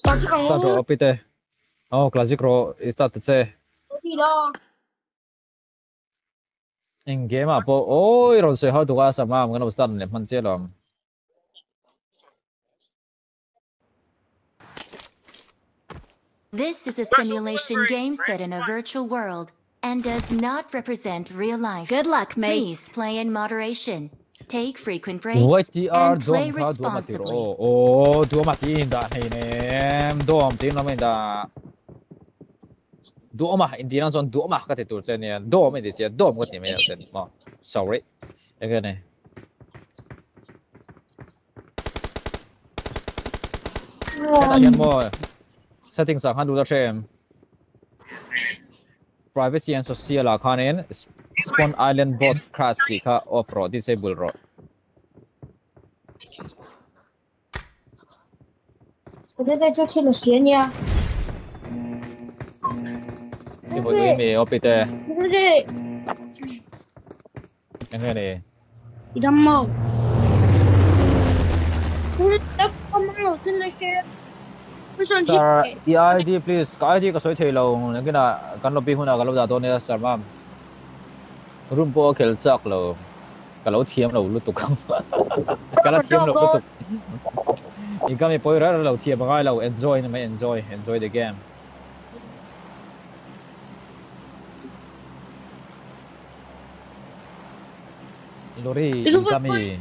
Tato opite. Oh, classic ro istate se. In game apo. Oi, ron se how to gas ama ngana bastan ne man che lom. This is a simulation game set in a virtual world and does not represent real life. Good luck, mates. Please play in moderation. Take frequent breaks and ah, play ah, responsibly. Oh, oh, dua mati inda hinem. Dua mati nama inda. Dua mah inti nang son dua mah kat itu sen ya. Dua mah di sini dua mah kat sen. Oh, sorry. Yang ni. Kita jangan mau. Settings akan do the same. Privacy and social akan in spawn island both crash kika off road disable road. Sedete cho chi lo sienia. Si vuoi dirmi opite? Sì. E che ne? Idammo. Pure tappa mano, tu le scelte. Sir, 给。i-ID please. Ka ID ka soy thay lo. Nang kina kan lo pi huna ka lo da to ni sir ma'am. Room po kel chak lo. Ka lo thiam lo lu tuk. Ka lo thiam lo lu tuk. Ika mi poi ra lo thiam ngai lo enjoy na may enjoy. Enjoy the game. Lori, vai kami.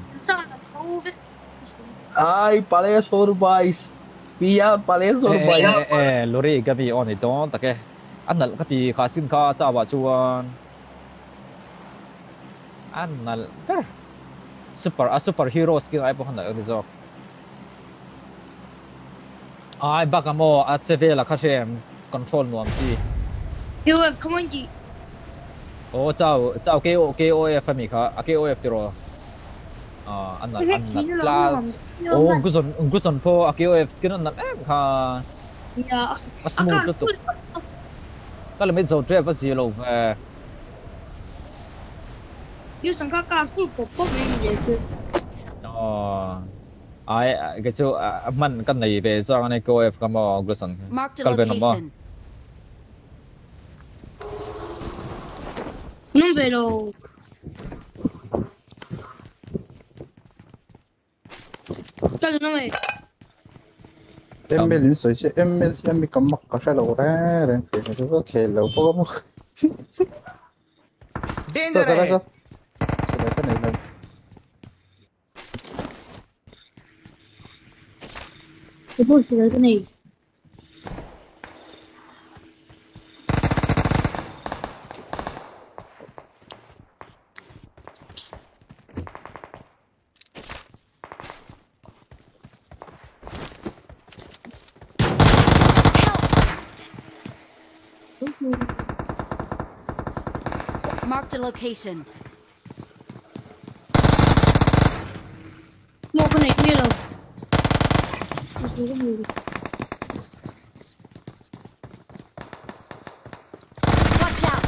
Ai, palha sorbais pia pale so ba ya eh lori ka bi on ito ta ke an nal ka ti kha sin kha cha wa chuan an nal super a super hero skin ai pohna ang zo ai baka mo a cheve la kha shem control nuam ti yo come on ji o chao chao ke o ke o f mi kha a à, ke o f ti ro Ờ, anh là anh là là ô ông cứ dồn ông cứ dồn po akio à, f skin anh là em kha. Dạ. Bắt smooth tiếp tục ta là mấy dầu tre bắt gì lâu về? Yêu sang các ca phụ của bố mình vậy chứ? Ờ. Ai cái chỗ à, à, mình cái này về sao anh ấy cô f cái mà cứ dồn cái về nó mà nó về rồi Kalau non è. em mê lính sợi chứ em mê em mê cầm mặc có sai lầu ra rồi thì nó có thể lầu có một Danger cái ahead. đó cái cái này là Che poi si vede location. Smoke này kia rồi. Si vede. Watch out!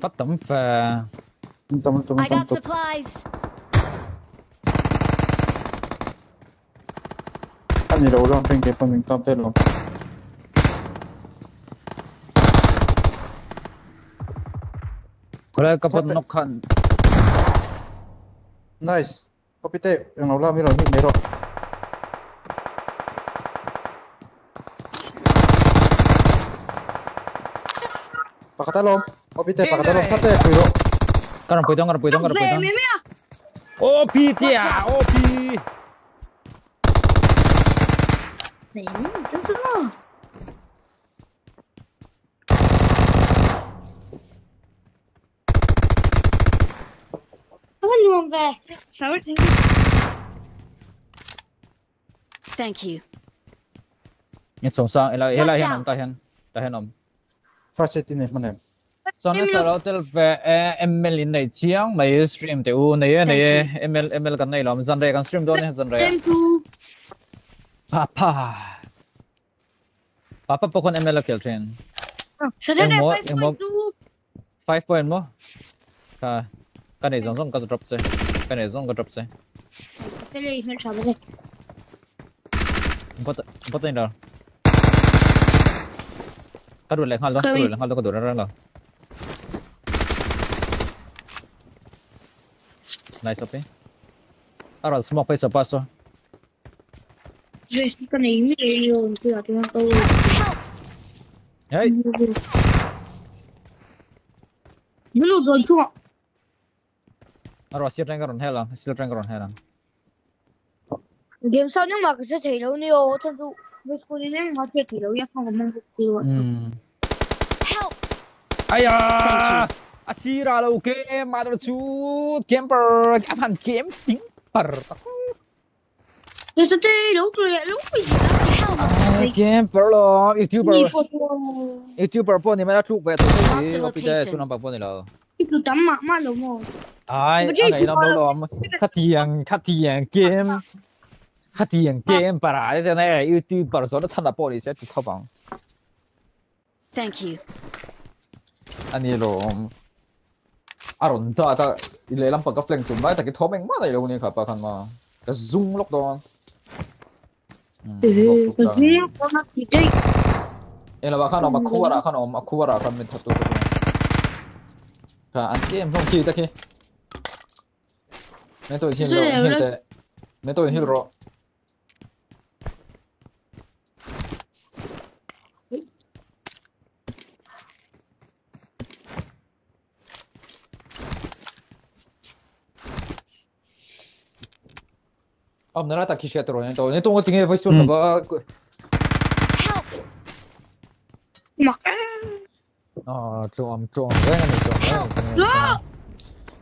phát tấm và tâm tâm I got supplies. anh nhìn đầu luôn trên cái phần mình Play kapat nok khan. Nice. Copy. Yang nak ulang mirror lah. ni mirror. pakatalom. talom. Copy tape pakai talom. Pakai tape mirror. Karena puitong, karena puitong, karena Nyuang beh? Sabar thank you. Ni song sang ela ela Watch hen out. om tahen. Tahen om. First set ini mana? So na sa hotel ve ML in nei chiang mai stream te u nei nei ML ML kan nei lom zan re kan stream zan re. Thank you. Papa. Papa pokon ML kill train. Sudah Yang dah mo- five yang mo- point two. 5 ka nei zong zong ka drop se. Ka nei zong ka drop se. Kaya isang sabi deh. Bot bot nei đâu. Ka du le hal do, ka du le hal do ka du ra lo. Nice op. Ara smoke pa sa paso. Jadi kan ini yang itu ada yang tahu. Hey. Dulu dua cuma. Ara sir reng ron hela, sir reng ron hela. Game sau nhưng mà cái thấy đâu nhiều thật sự với cô đi lên nó thì đâu ya không có mong được gì luôn. Hmm. Aya! Asira lo game, mother chu camper, kapan game timper. Thì tôi đi đâu rồi lúc gì Ah, camper lo, YouTuber. Đi phốt YouTuber po ni mana truk vet ni, opi de tu nampak po ni lo. Itu tama mà lo mo. Ai, Mà chứ ang chỉ inom có lo là- lo, katiang katiang game. Katiang game para de na YouTuber so na thana po ni se tu thopang. Thank you. Ani lo. Aron ta ta ile lam pa ka fleng tum mai ta ki thomeng ma dai lo ni kha pa khan ma. Ka zoom lok don. Ừ, cái gì có nó thì đây. Ela ba khan ma khuara khan om khuara khan min thatu ko. Ka an game song ki ta ki. Ne to hin lo Rồi, hin rồi. te. Cả ăn kia em không chi ta kia. Nên tôi xin lỗi hiện tại. Nên tôi hiểu rõ. Обнара так еще трое, не то, не то вот не высюн, ба. Мака. Mình trộm đấy Đó.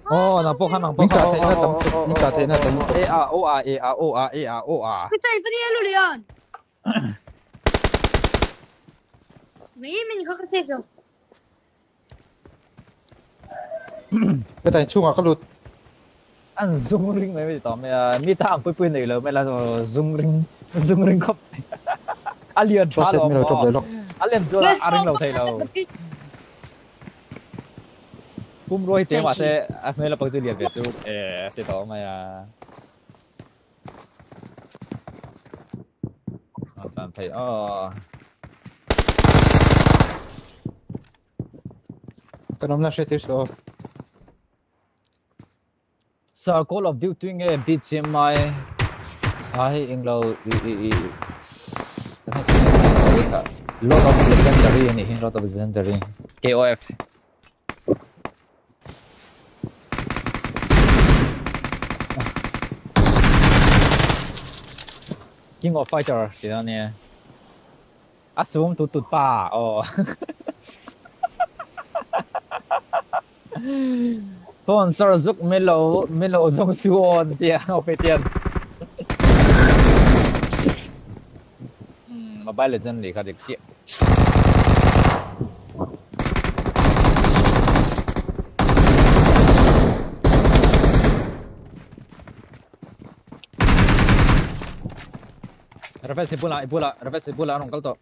Ồ, nó bốc khăn nó bốc Mình cả khăn thấy nó tấm mình cả thấy nó tấm E A O A E A O A E A O A cái tay cái gì luôn liền. Mấy mình không có xem rồi. Cái tay chung à cái lụt. Anh zoom ring mấy tao mày mi ta ang pui này rồi mày là zoom ring zoom ring khóc alien phá lọc alien cho là aring lâu thầy lâu kumrohi चाहिँ 話 चाहिँ आफ्नो यसलाई पक्छु लिएर भेट्छु ए त्यही त हो माया अन्त अँ Ramla shit is off. So Call of Duty doing a BGMI. I Englo lot of legendary and lot of legendary. KOF. King of Fighter thì đó nè Asum tụt tụt pa oh Phone sir zuk melo melo zong suon tia ope tian. Mobile Legend li ka dik tia. Rafes pula pula Rafes pula anong kalto.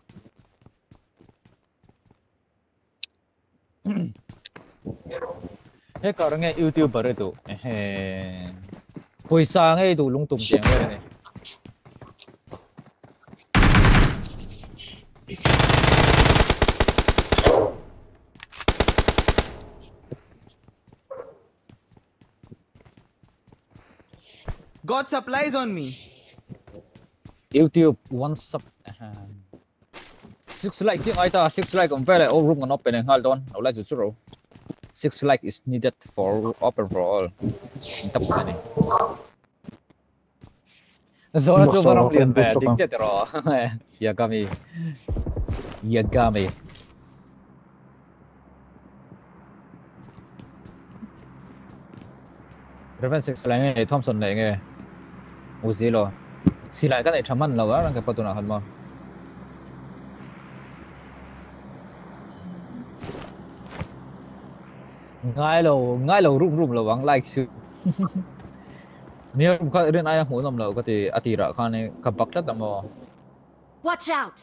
Thế cả nghe YouTuber đấy tụ. He. Hồi sáng ấy tụ lung tung tiếng vậy này. Got supplies on me. YouTube one sub um, six like chứ ai ta six like còn phải là all room còn open hơn luôn đâu lại chút rồi six like is needed for open for all. Tập này rồi tôi vào lòng liền về tính chết rồi Yagami Yagami Reference 6 là eh, Thompson này nghe Ủa gì Xì lại cái này chăm ăn lâu á, đang cái bắt nào hơn mà. ngay lâu ngay lâu rung rung lâu vắng like sự nếu có đến ai muốn làm lâu có thể atira khan này cầm bạc rất là mò Watch out!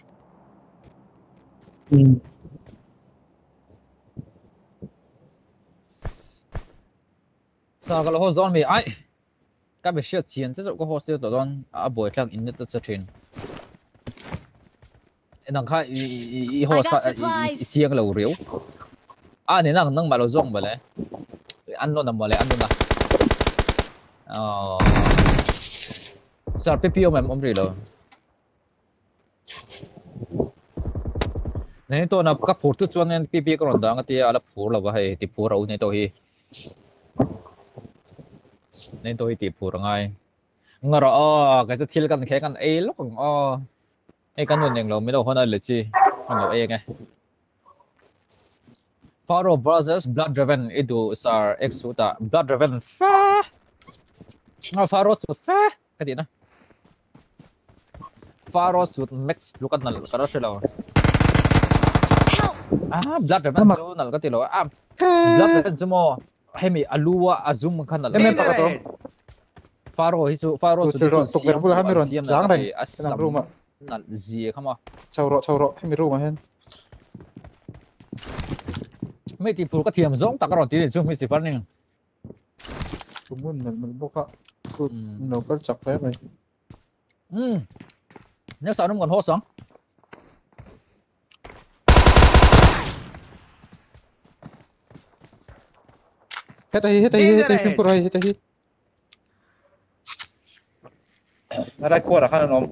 sao cái lỗ zone mi ai các bị shit chiến thế rồi có hồ sơ tổ à buổi thằng in nhất tất trên. Nang khai i i i hồ I sa supplies. chiang lâu riu à nên nang nang mà lâu zong mà lẽ ăn luôn nằm lẽ ăn luôn à ờ. Sao PPO mà ông rồi nên tôi nạp các phút chuan nên PP có rồi đó cái ala phur là vậy thì phur rồi nên tôi hi nên tôi thì phur ngay ngờ rõ cái cái thiên căn khé căn A lúc còn o A căn luôn những lâu mới đâu hơn là chi? Còn lâu A nghe. Pharaoh Brothers Blood Driven itu sar exuta Blood Driven fa Nga Pharaoh sut fa cái gì đó? Pharaoh sut max lukat na cái đó sẽ là Ah, blood driven so nal ka tilo. Ah, blood driven mo. Hemi aluwa azum kan nal. Em em pakato. Faro hisu faro Tụi rồi tục việc bula hamiron. Cái làm room ạ. Nal zi rõ chau rõ hemi room hen. Mấy ti pul ka thiam zong tak ron ti zoom mi si farning. Cũng muốn mình mình bốc ạ. Nó có chọc đấy mày. Hmm. Nhớ sao nó còn hốt sống. Hit a hit, hit a hit, hit a hit, hit a hit. Right quarter, ข้างนม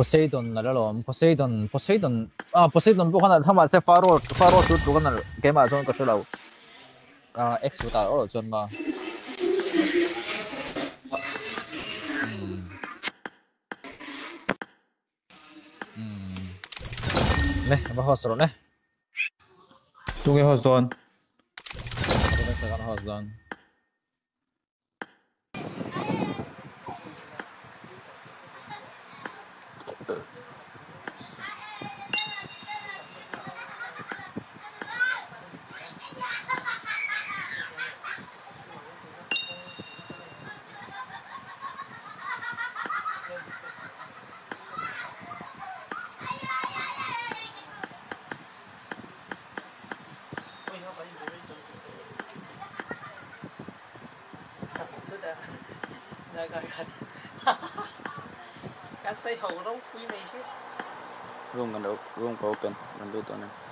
Poseidon, Poseidon. Ah, Poseidon bukan na sama sa Faro, Faro suit bukan na kaya ma zon ko siya à x số tạo ở chân mà này mà host rồi này tung cái host don sẽ gắn host rồi rungon, rungon open, men då är det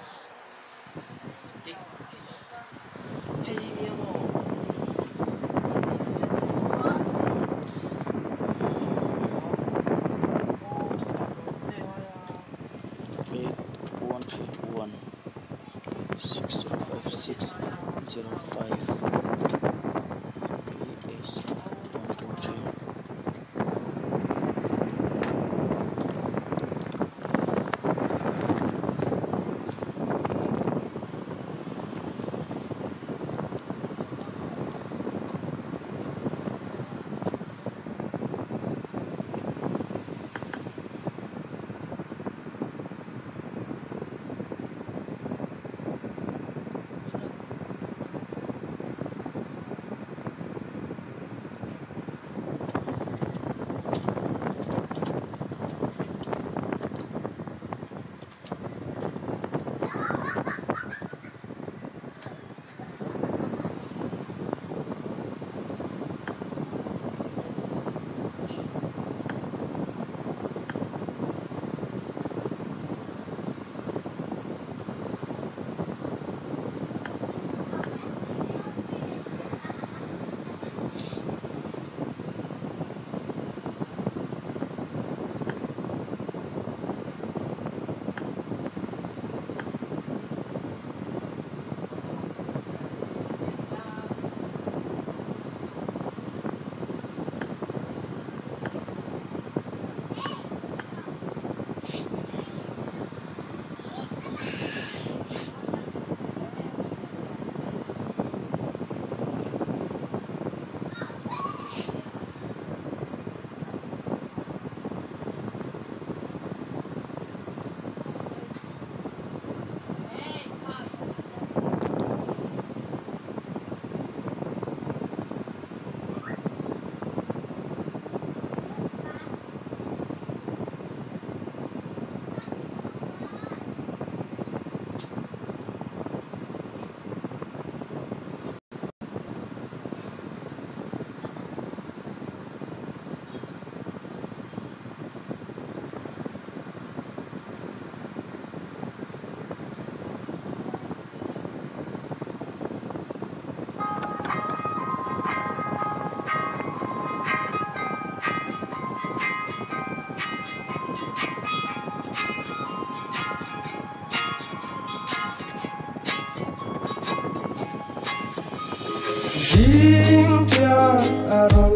aron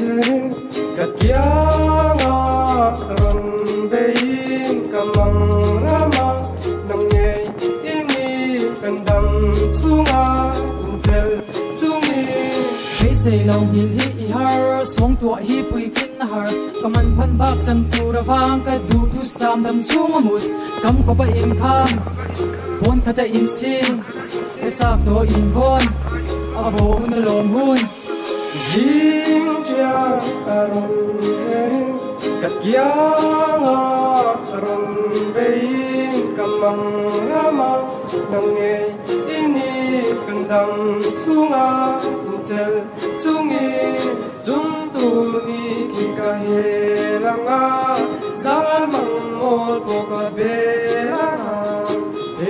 herin kakyanga aron bein kamang rama nang ngei ini pendam chunga kuntel chungi Hei say lâu nhìn hi har xuống tua hi pui kin har kaman phân bạc chân tu ra vang cái du tu sam dam chung amut cầm ko ba im kham bon khata in xin, ke chak to in von avo un lom hun Jing tia aron herin kakyanga aron bein kamang rama nang ngei ini pendam chunga kuntel chungi chung ni ki ka mol ko ka be ana he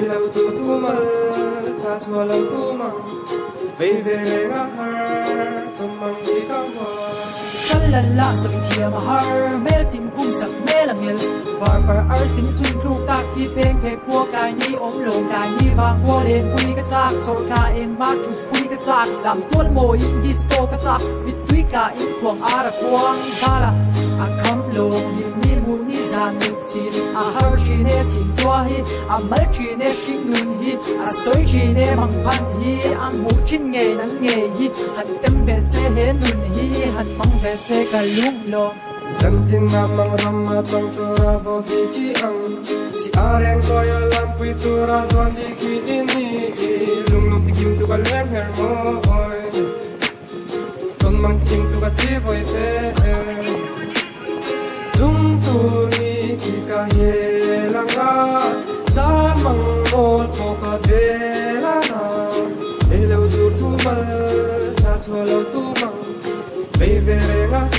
lau tu tu mal cha har tu mang ki ka wa Shalala so itia mahar mel tim chun ni om lồng kai ni wang wo lên pui ka chak cho ka em ma chu pui ka chak lam tuan mo disco ka chak bit tui cả, in kwang ara kwang bala a kam à khấm lồng zan ni chin a har chi ne chin tua hi a mal chi ne shing nun hi a soi chi ne mang phan hi ang mu chin nge nan nge hi han tem ve se he nun hi han mang ve se ka lung lo Dân tin na mang ram ma tong tu ra vo vi ki ang Si areng ko ya lam pui tu ra tuan di ki in hi Lung lung ti kim tu ka lem her mo oi Ton mang ti kim tu ka ti voi te Dung tu ni ikayelangan Saan mangol po kabelangan Ilaw dur tumal, chat walang Baby, baby verengan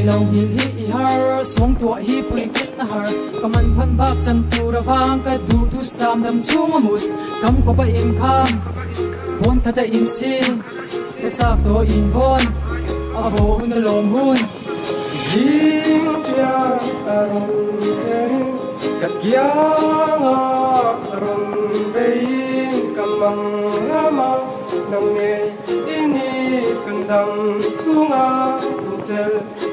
Hãy lòng hiền hi i har xuống tua hi pui kit na har kaman phan bak chan tu ra vang ka du tu sam dam chung amut kam ko ba in kham. Bon ka ta in sin ka chak to in von a vo un lom hun Jing tia aron hering kakyanga aron bein kamang rama nang ngei ini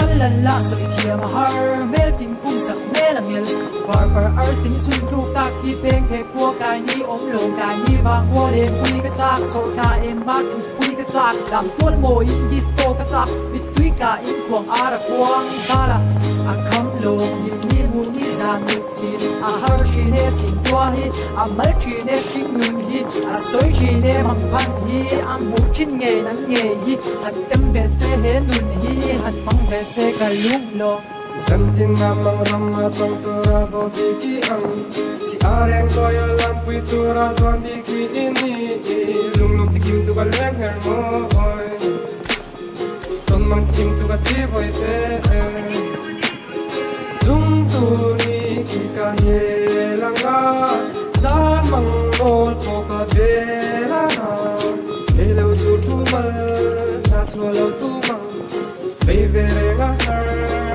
Kan lần la sa ithia ma har mel cung kum mê mel angel var bờ ar sim chun thu ta khi peng pe pu kai ni ôm lồng kai ni wang wo lên pui cái chak cho ta em mát chụp pui cái chak làm tuan mo in disco cái chak bit tuy cả in kwang ara ta là anh không lồng ni ni mu ni zan ni chin a har chi ne chin tua hi a mal chi ne shing nun hi a soi chi ne mang phan hi ang mu chin nge nan nge hi han tem ve se he nun hi han mang ve se ka lung lo Dân tin na mang rong ma tong tu ra vô di ki ang Si areng ko yo lam pui tu ra tuan di ki in hi Lung lung ti kim tu ka lem her mo oi Ton mang kim tu ka ti voi te Dung tu ni ki ka ye lang ga Sa mang bol ko ka de la na E lau tu tu mal Cha chua lo tu mang Bay ve re nga har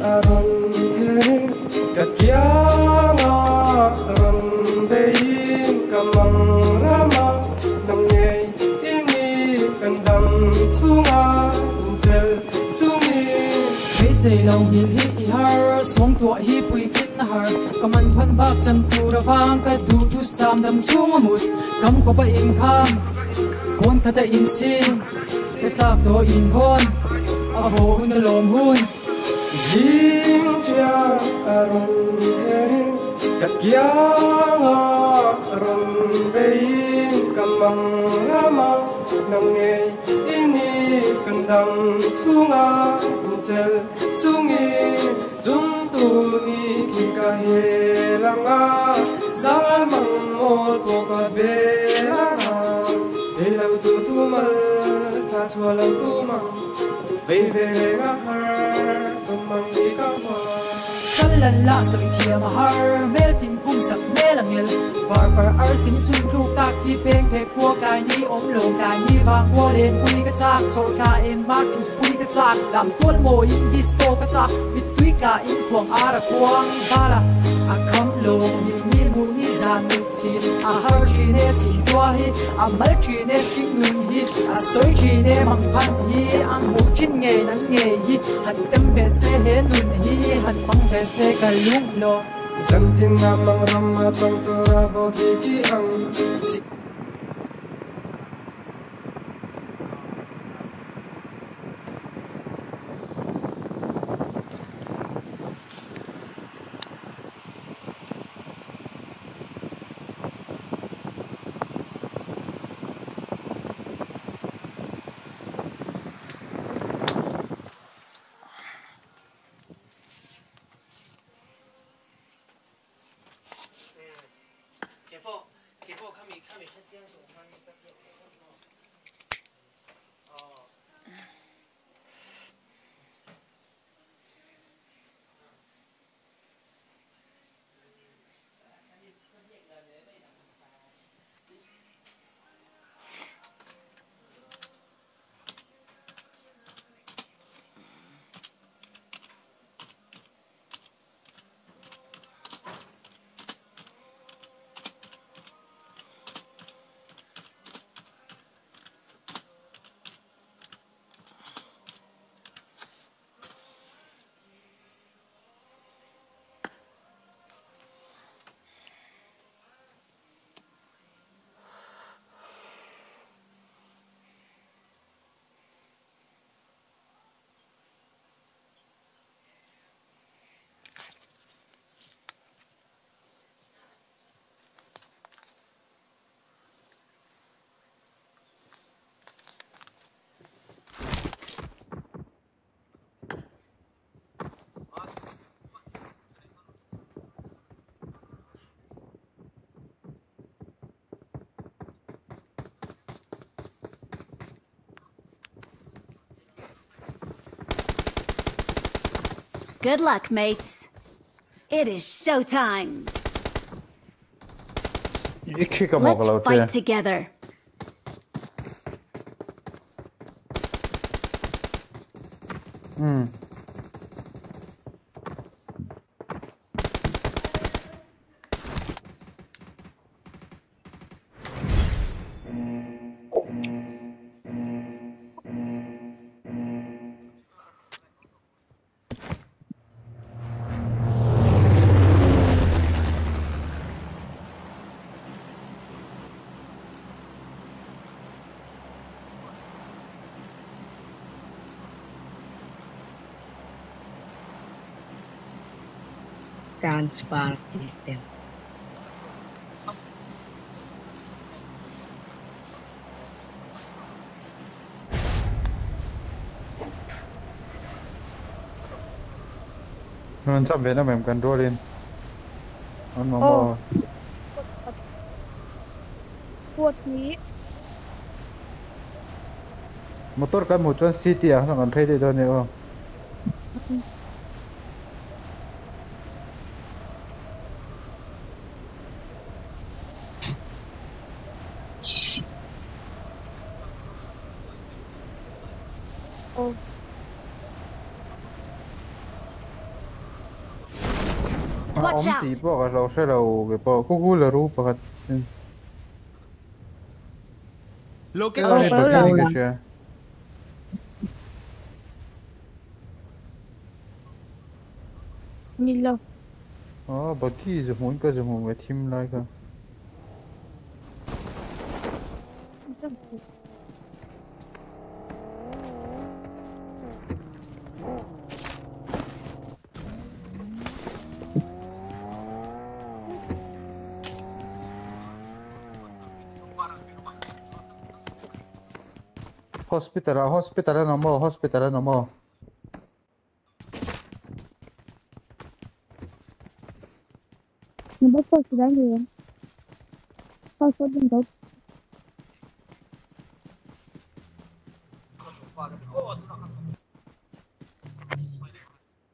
tia aron hering kakyanga aron ini kandam chunga tel chungi Hãy xây lòng nhìn hi i har xuống tua hi pui kit na har kaman phân bak chân tu ra vang cái du tu sam đâm xuống amut cầm ko ba in kham con thật in xin cái chak to in von à vo un lom hun Jing tia aron hering kakyanga aron bein kamang rama nang ngei ini kan dang chunga chel chungi chung tu ni ki ka he langa za mang mo to ka be langa he lau tu tu mal cha chua lau tu mang be ve ga har tu mang ni ka wa lan la soi thiam har mel tin ni ni em ma chụp pui ka chak dam tuan in disco ka chak bit tui in kwang ara kwang bala a kam lo ni zan ni chin a har chi ne chi tua hi a mal chi ne sing nun hi a soi chi ne mang phan hi ang mu chin nge nan nge hi han tem pe se he nun hi han mang pe se ka lung lo Dân tin nam mang ram ma tông cơ ra vô kỳ kỳ ang Good luck, mates. It is showtime. İki kamak Let's fight together. Hmm. transparent natin. Mình sắp về nó mềm cần rua lên Con mong mò Buột nhí Motor cái một chân city à, nó còn thấy đi đâu nữa không? out. Tipo, agarra la bolsera o que pago. Cucu, la ru, paga. Lo que hago es Ah, bagi zaman kau zaman macam tim lah kan. Cái team lại cái. hospital a hospital a nomo hospital a nomo Number four sila here. Password din daw.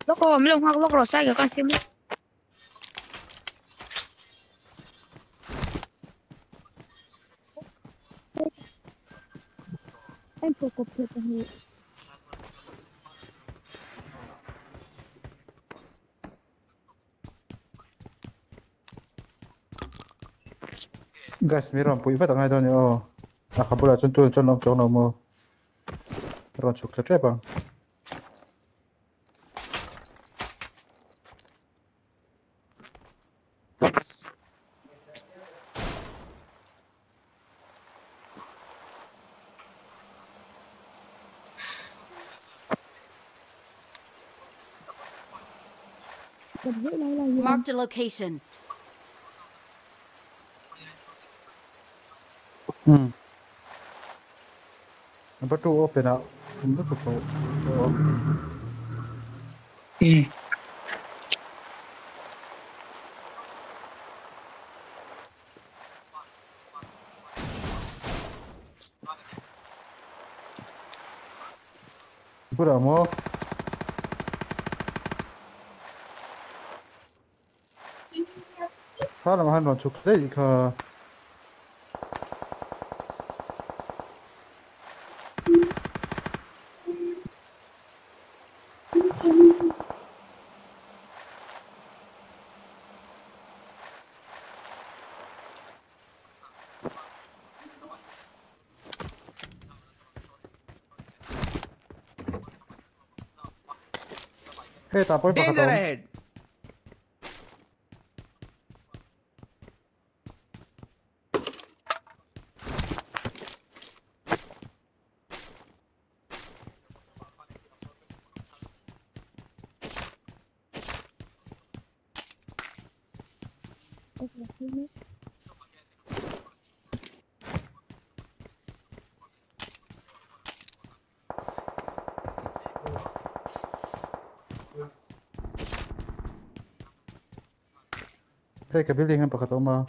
Loko, milong hak loko sai ka kasi mo. cukup sih tunggu Guys, miram pun ibat tengah itu ni. Oh, nak kabur lah. Contoh, contoh, contoh, contoh. Rancuk, kita cek. Marked a location. hmm number two open up number two oh. Ừ. Pura 사람 한번 죽대 이거 해 tapos Danger makataon. Kijk, een building hebben gaat allemaal.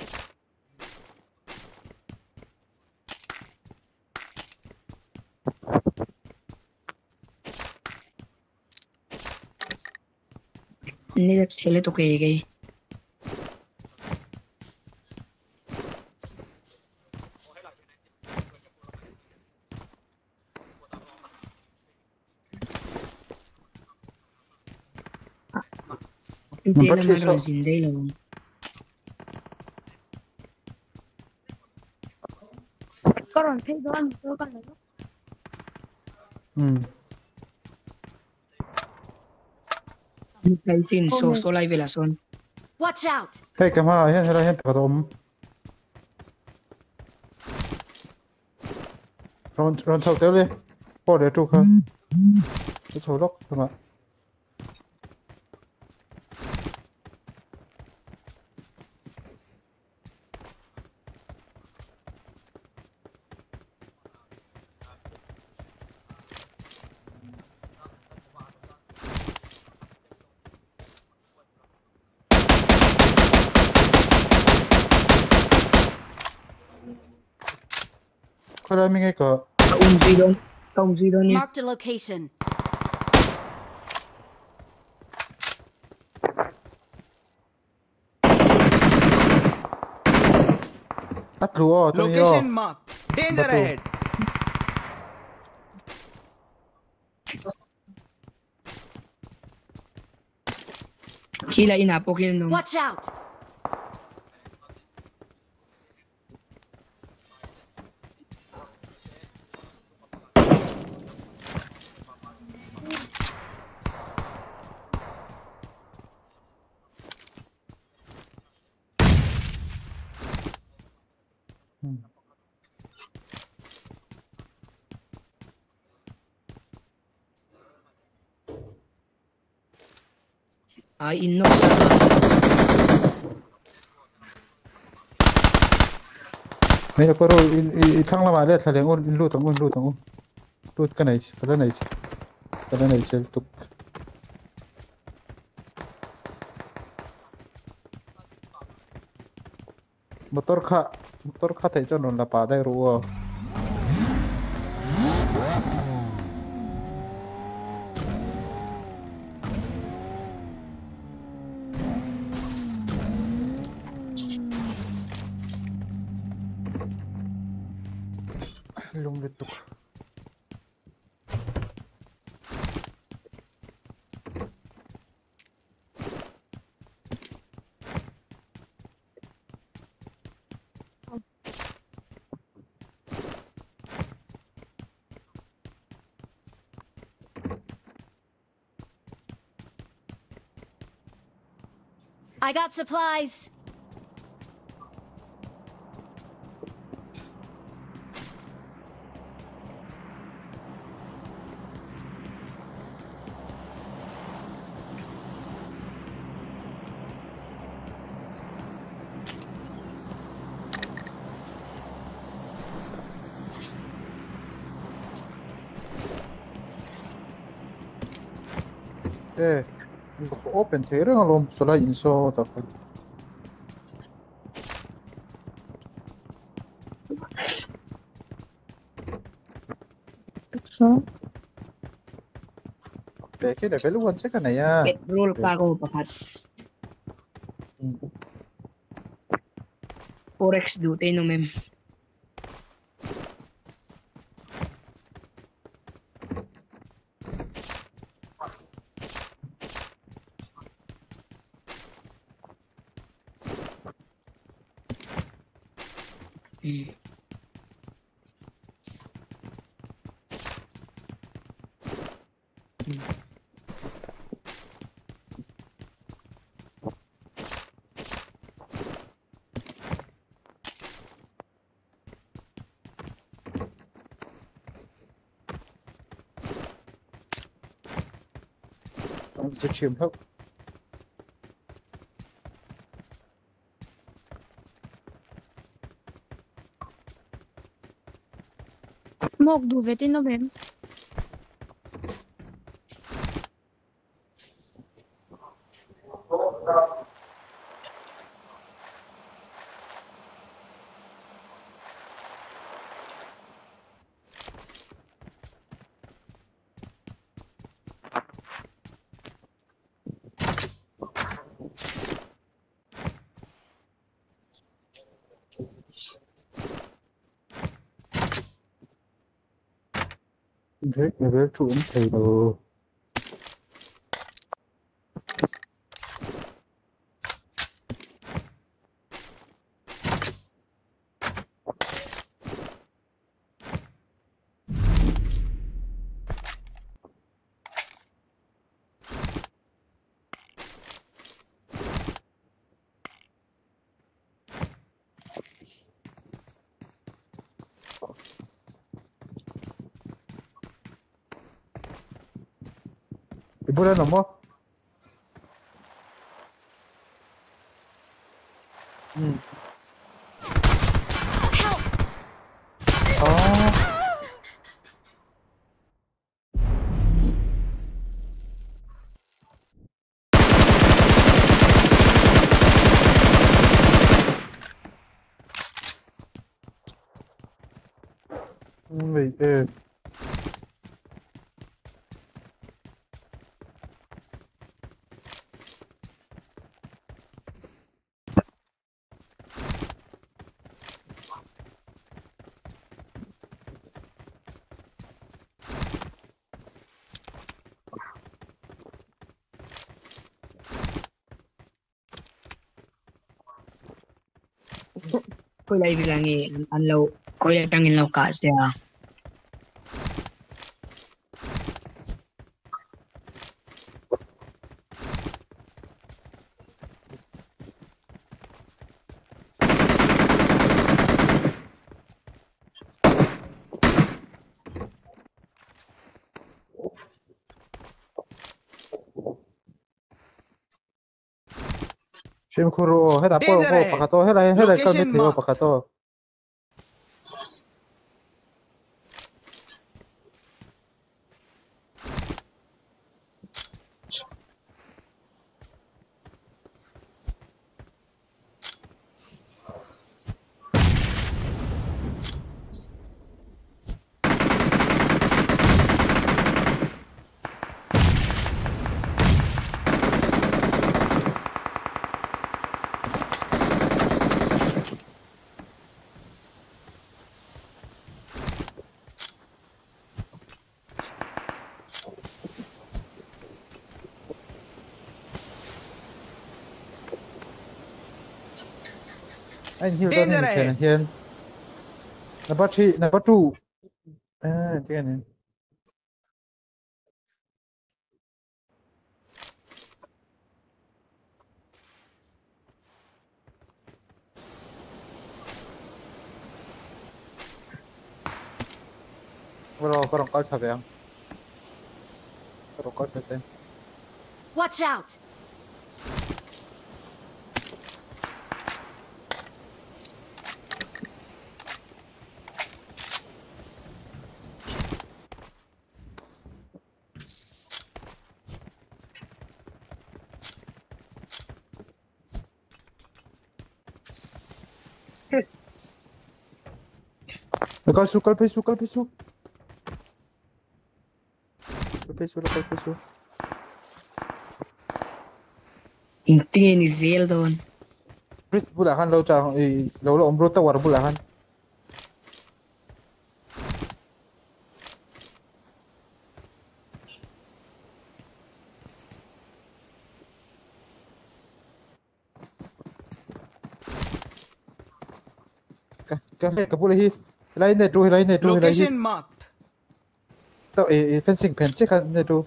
मेरे खेले तो कही गई ज़िंदा ही लगूँगा lang. Karon pay doon to ka na. Hmm. Kaltin, so so live velason. Watch out! Hey, ka ma, yan, yan, yan, pakataon mo. Ron, ron thâu téo lên. Bỏ để hơn. Cái thâu lốc, các bạn. feet on you. Marked a location. Batu, location marked. Danger ahead. Sila inapokil nung. Watch out! Ay inno Mira paro ithang lama le thale ngon in lu tangun lu tangun tut ka nai kada nai kada nai chel tuk motor kha motor kha thai chon la pa dai ruwa I got supplies. open tearing alum so la in so ta fa so pe ke level ya petrol pago pakat forex dute no zrzuciłem blok. Mok duwy, ty no wiem. take me back to Unstable. 什么？Ko lai bilangi an lo ko ya tangin lo ka siya Pakatotohe la puedo, pakatotohe la. 天。那把车，那把住，嗯，这个呢？我老搞弄搞车的，搞弄搞车的。Watch out！kalpesu, kalpesu, kalpesu. Kalpesu, lah, kalpesu. Intinya ni Zeldon. Please kan, lo cang, eh, lo lo ombro tawar bulahan. Kamu boleh hit. Lai ne tu lai ne tu. Location marked. To eh eh fencing pen check kan ne tu.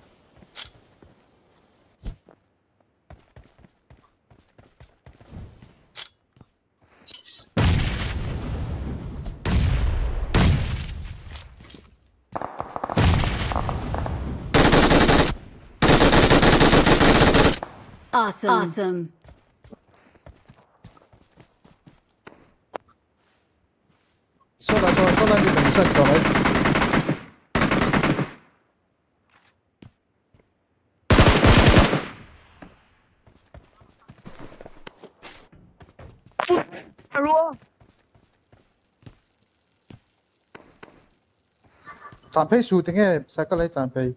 Awesome. Awesome. saçlamayız. 站皮樹定係石吉利站皮？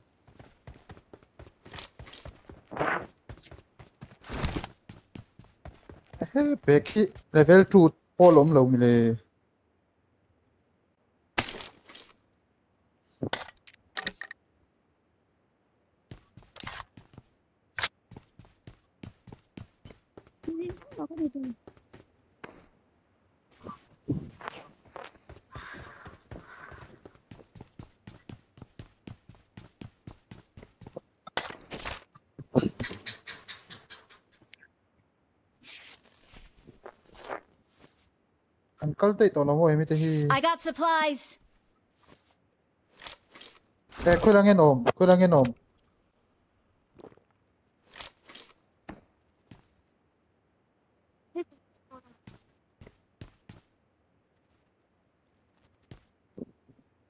誒，別去 e level two 波龍龍嚟。 깔 때 있다 너무 애매해. I got supplies. 에 코랑에 놈, 코랑에 놈.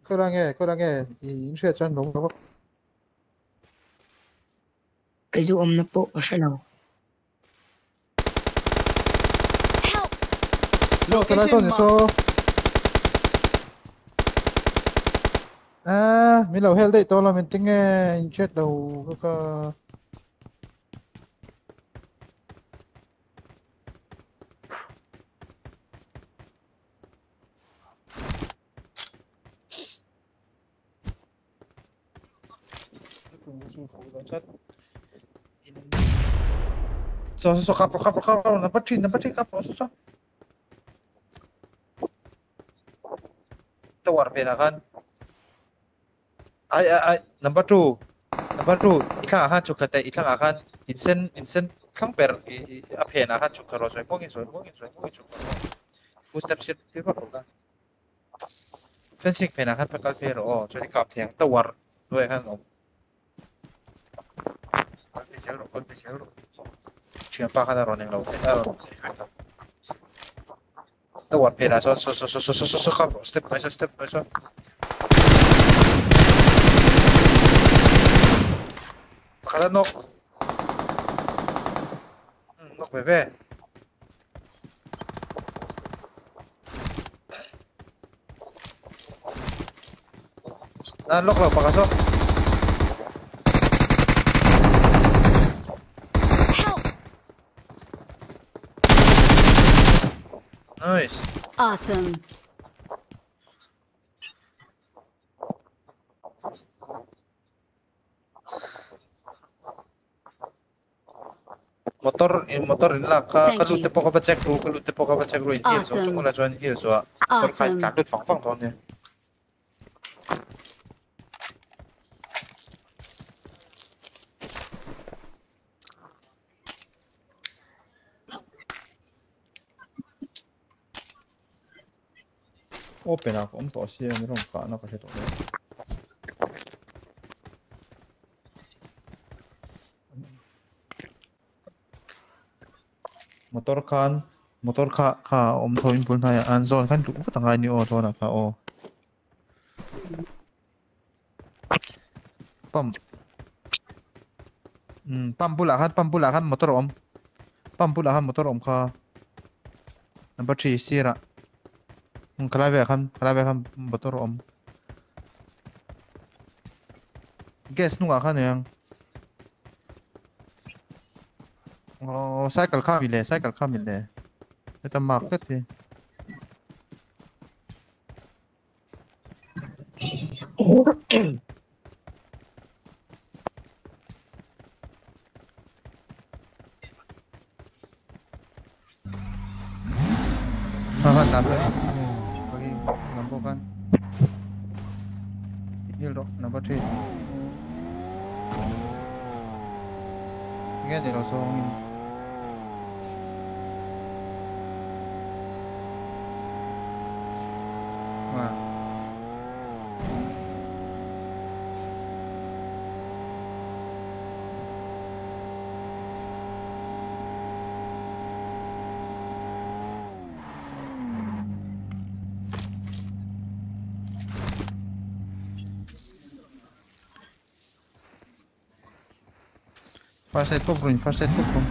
코랑에 코랑에 이 임시에 짠 너무 너무. 계속 없는 뽀 어서 나와. location mark. Tolong tu. Ah, milo hell dek tolong menting eh injet dau kaka. Susu kapur kapur kapur, nampak cincin nampak cincin kapur susu. تور بينا خان اي اي نمبر 2 number 2 iklang akan chukha tai iklang akan insen insen klang per a phen akan chukha ro soi pongin soi pongin soi pongin chukha full step shift ti ba ko ka fencing phen akan pa kal phen ro chori kap theng tawar doi kan om kal pe chal ro kal pe chal ro chian pa kha da ro neng lo ta ro the one pin as well. So, so, so, so, so, so, so, come. Step nicer, step nicer. Cara knock. Knock bebé. Nah, knock lah. Nice. Awesome. motor eh, motor rin ka kalute ka ba check ro ka ba check ro in hills so mula chuan hills wa fang fang thon ne open up om to si ni rom ka na ka he to motor khan motor kha kha om thoin pul na ya an zone khan tu fa tangai ni o thona kha o pam um pam pula khan pam pula khan motor om pam pula khan motor om kha number 3 sira Klavyeye yakın. Klavyeye yakın motor om. Guess nung akan eh, yang. Oh, cycle kamile, cycle kamile. Ito market eh. Fast head po, Bruin. Fast head po, Bruin.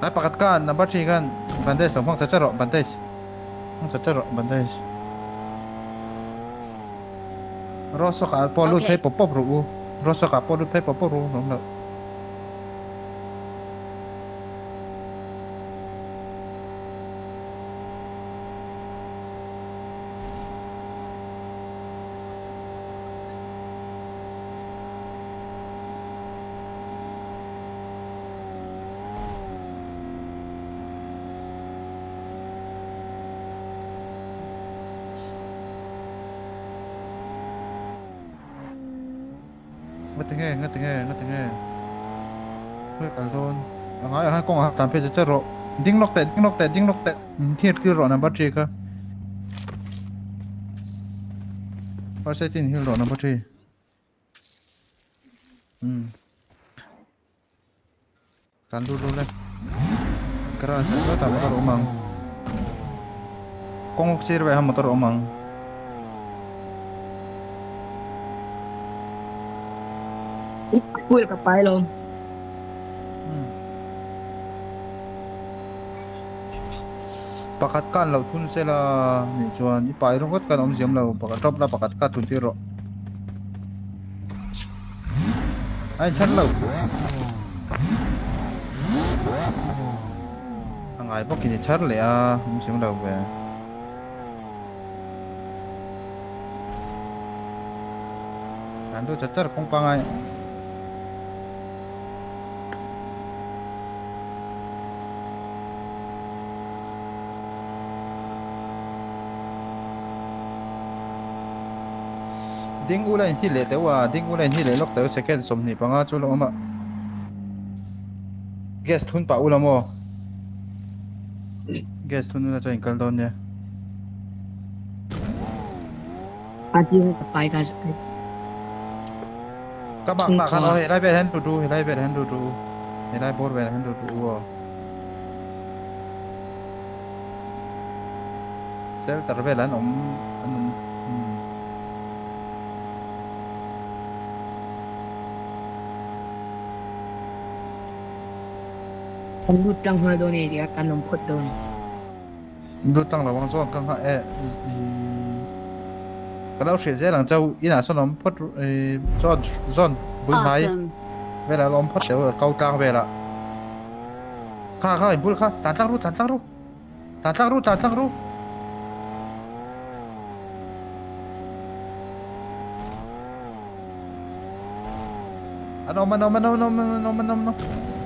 Ay, pakat ka. Number 3 kan. Bandage. Huwag tacharo. Bandage. Huwag tacharo. Bandage. Rosso ka. Polo. Okay. Pepo po, Bruin. Rosso ka. Polo. Pepo po, Bruin. Okay. ตามเพจจะรอดิ้งล็อกแต่ดิ้งล็อกแต่ดิ้งล็อกแต่เทียดคือรอนะบัตรีครับว่าใช้ที่นี่คือรอนะบัตรีอืมการดูดูเลยกระสันก็ตามมาตลอดมังกงกชีร์ไปหามาตลอดมัง Ui, là cặp bay luôn pakat kan lo thun se la, ni chuan i pai rongot kan om siam lo pakat drop la pakat ka thun ti ro ai chan lo angai bok ni char le a om siam lo ve. Kan tu chachar kong pangai ding u len hi le te wa ding u len hi le lok te second som ni panga chu lo ma gas thun pa u la mo gas thun na cho in kal don ne Ati cả bài cái bak na kan o he lai be hen tu he lai be hen tu he lai bor be hen tu tu wo sel tar be lan om an Không lút trăng hoa đô này thì các anh nồng khuất đô này du tang la wang zo kang ha e ka lau hre ze lang chau ina son om phot zon zon bul mai ve la lom phot seo kau tang ve la kha kha bul kha tan tang ru tan tang ru tan tang ru tan tang ru Ano man, ano man, ano man, ano man, ano man.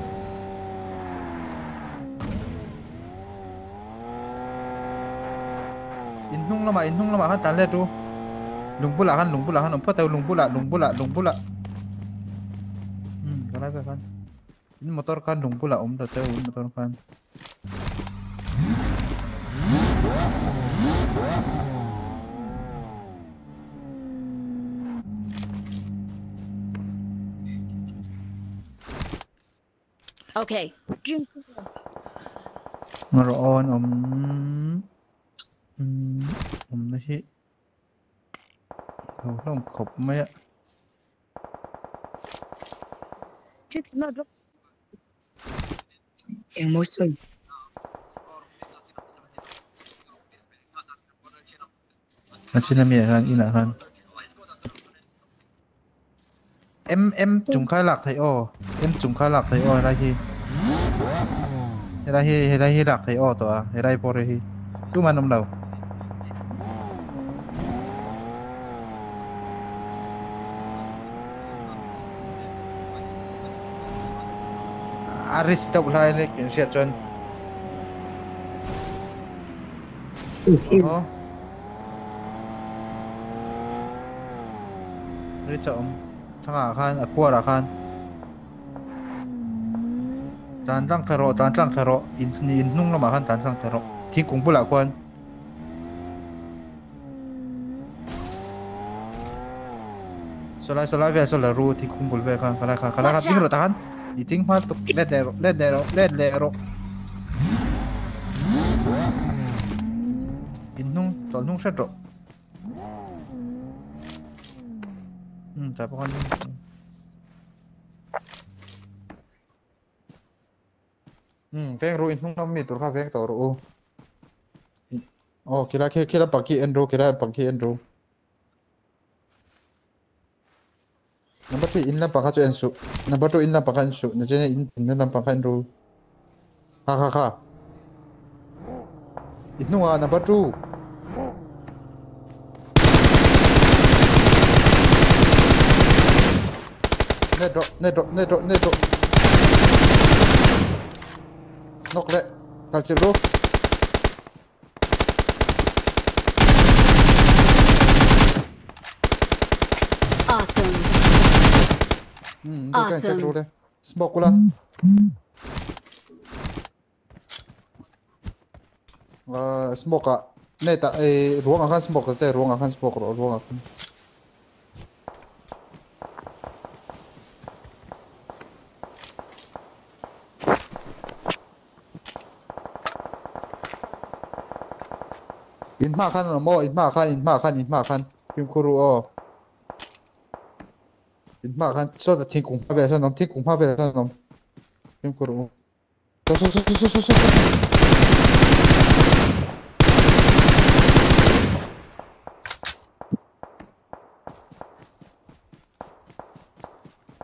Inhung lama, inhung lama kan tan le tu. Lung pula kan, lung pula kan, empat tahu lung pula, lung pula, lung pula. Hmm, kenapa kan? Ini motor kan lung pula om, tak tahu motor kan. Okay. Ngaroon om ผมนะชิเราต้องขบไหมอะชิดน่าจะเอ็งมุสย Macam ni kan, ina kan. Em em chúng khai lạc thấy ô, em chúng khai lạc thấy ô đây hi. Đây hi, đây hi lạc thấy ô tòa, đây bò đây hi. Cứ mà nằm đầu. ริสตบไลเล่กินเสียจนโอ้ริจอมทั้งอาคารอกัวอาคารตานตั้งคโรอตานตั้งคโรอินนี่อินนุ่งละมาคันตานตั้งคโรอที่กุ้งปุละควันสลายสลายเวสลารูที่กุ้งบุลเวคันคลาคาคลาคาที่รถทหาร Đi tiếng hoa tục lẹ lết lẹ lẹ nung, tol nung set ro. bao nhiêu kan veng ru in nung nam mi tur kha veng tàu u. Oh, kira kira kira paki kira paki enro. Number 3 in la paka chu ensu. Number 2 in la paka ensu. Na jene in in la paka enro. Ha ha ha. Itu ah number 2. Net drop, net drop, net drop, net drop. Knock that. Culture bro. Awesome. Hmm, kan Awesome. control dia. Smoke pula. Uh, smoke ah. Này tak eh ruang akan smoke saja, ruang akan smoke, ruang akan. In makan mo, in makan, in makan, in makan. Kim kuru oh. 妈，看，算了，听恐怕呗，算了，听恐怕呗，算了，听恐龙，走走走走走走走。走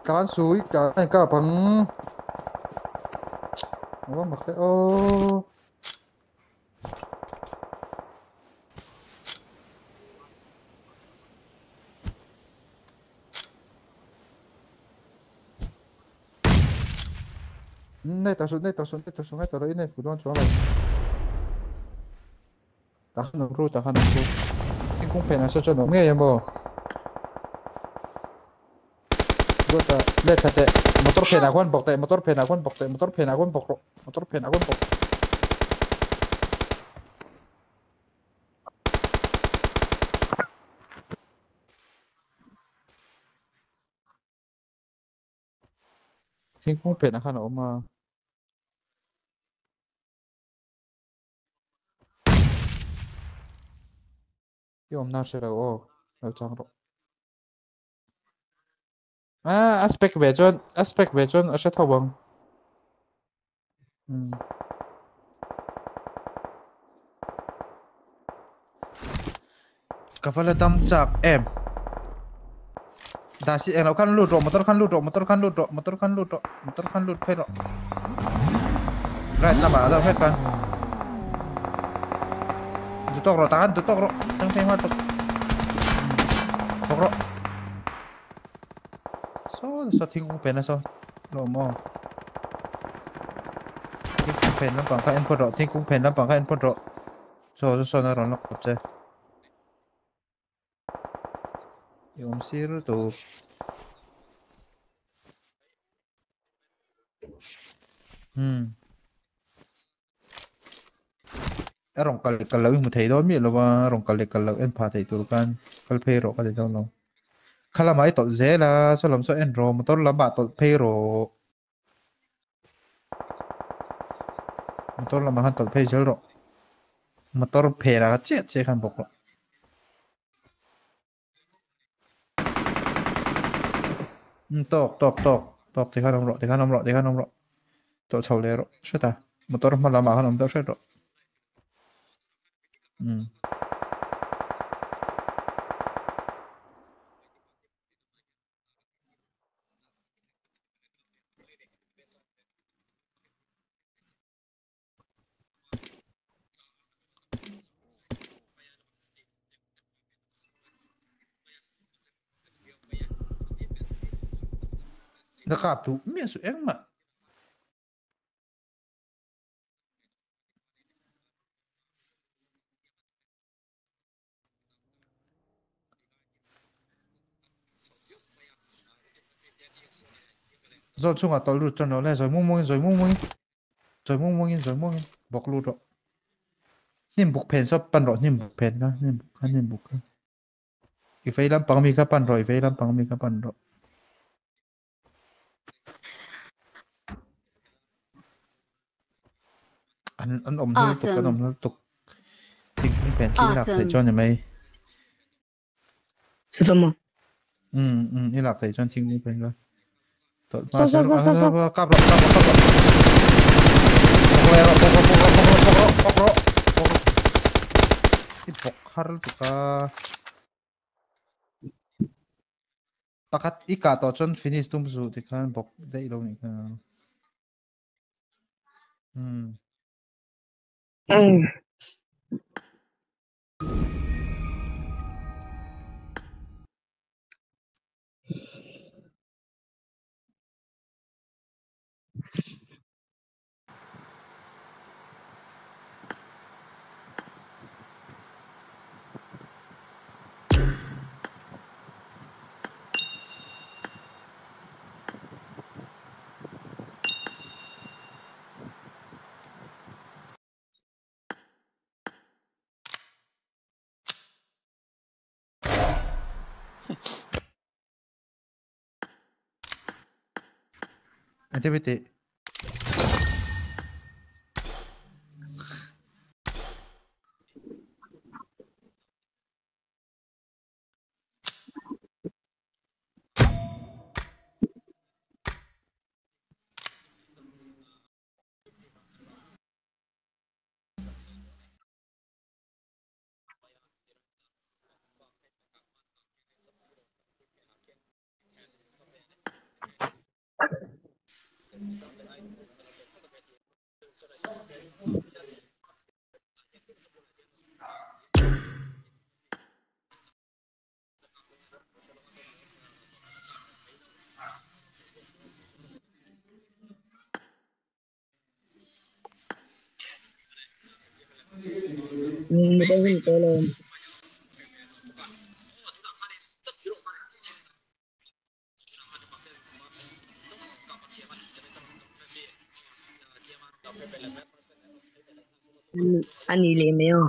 敢输一敢，敢碰，我么黑哦。Này tao xuống, này tao xuống, này tao xuống, này tao đấy này phủ đoan cho mày. tao không nồng ru, tao không nồng ru. Thiên cũng phải là sao cho nó nghe em bò. Gue ta, lihat kate, motor pena kuan bok te, motor pena kuan bok te, motor pena kuan bok, motor pena kuan bok. Thiên cũng pena kan oma. Yo om nar sera o, lo chang ro. Yo, I'm not sure. Oh, no, talking about. Ah, aspect vision, aspect vision, a shuttle bomb. Hmm. Kafala dam chak em. Dah si, elok kan loot, motor kan loot, motor kan loot, motor kan loot, motor kan loot, pelok. Right, nampak ada pelok kan. Tutok ro tahan tóc ro. Sang phe ma tok. Tok ro. so sao lộ mò pen cũng so. Lo mo. Thing kung pen na bang ka en poro thing kung pen na bang ka en poro so so so na ron lok kapche yung sir to hmm. Rong kal kal lawi mu thei do mi lo wa rong kal kal law en pha thei tur kan kal phei ro ka de dong lo khala mai tol ze la so lam so en ro motor la ba tol phei ro motor la ma han tol phei jel ro motor phei ra che che kan bok lo ừ tok tok tok tok thì khăn ông rõ thì khăn ông rõ thì khăn ông rõ tol chầu le ro sẽ ta. Motor ma la mà han ông tao chết rồi Hum. Nakatulong. mesmo, é uma Rồi chung à tao lụt cho nó lên rồi mua mua rồi mua mua rồi mua mua rồi mua bọc lụt rồi. Nhưng bục pen sao pan rồi nhưng bục pen đó nhưng bục hắn nhưng bục. Cái phây lắm bằng mi cái pan rồi phây lắm bằng mi cái pan rồi. anh anh ôm hơi tục anh ôm hơi tục tiếng tiếng phèn khi lạc thầy cho nhà mày Sao mà? ừ ừ đi lạc thầy cho tiếng tiếng phèn coi takat ika to chon finish tum zu ti khan bok dei lo ni kha hmm mm. 初めて嗯，安妮莲没有。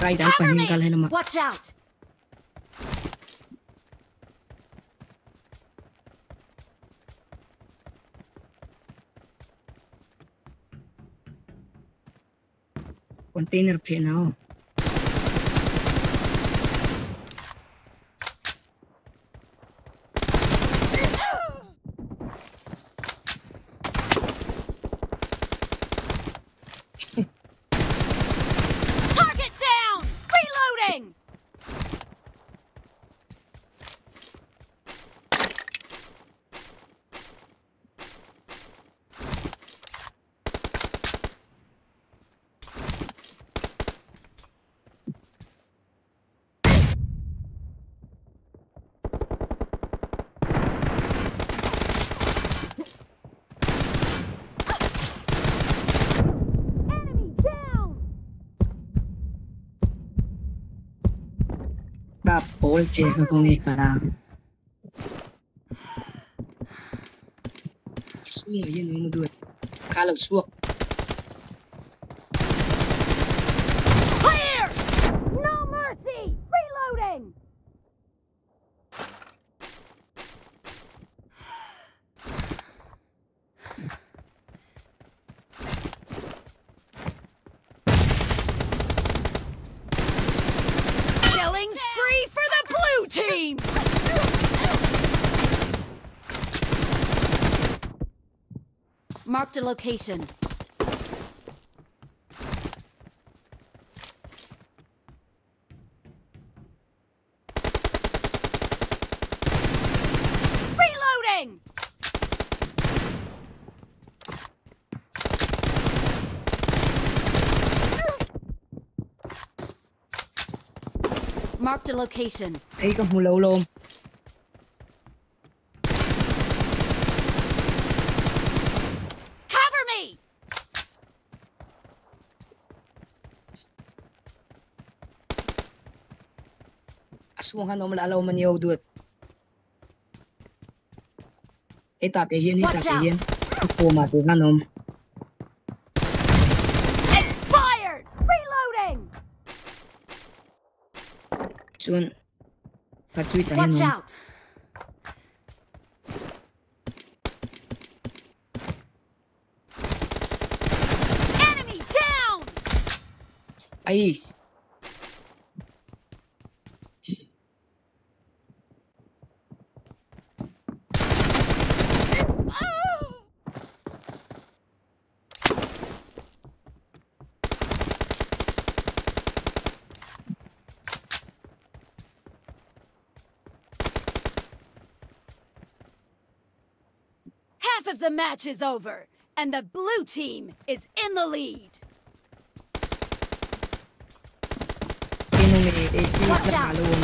Right, ang Cover me! paningkal naman. Watch out! Container pa na. Oh. い計画もいいから。ช่วยเย็นนี้มาด้วยการเราช่ว location. Reloading! Marked a location. Thấy come lâu. Aswang ano, malalaw man yaw doon. Eh, tate, yun, eh, Watch tate, out. yun. Pumati ka, no? Expired! Reloading! Soon. Patwit, ayun, Watch no? out! Match is over, and the blue team is in the lead. Sino may AK Watch out.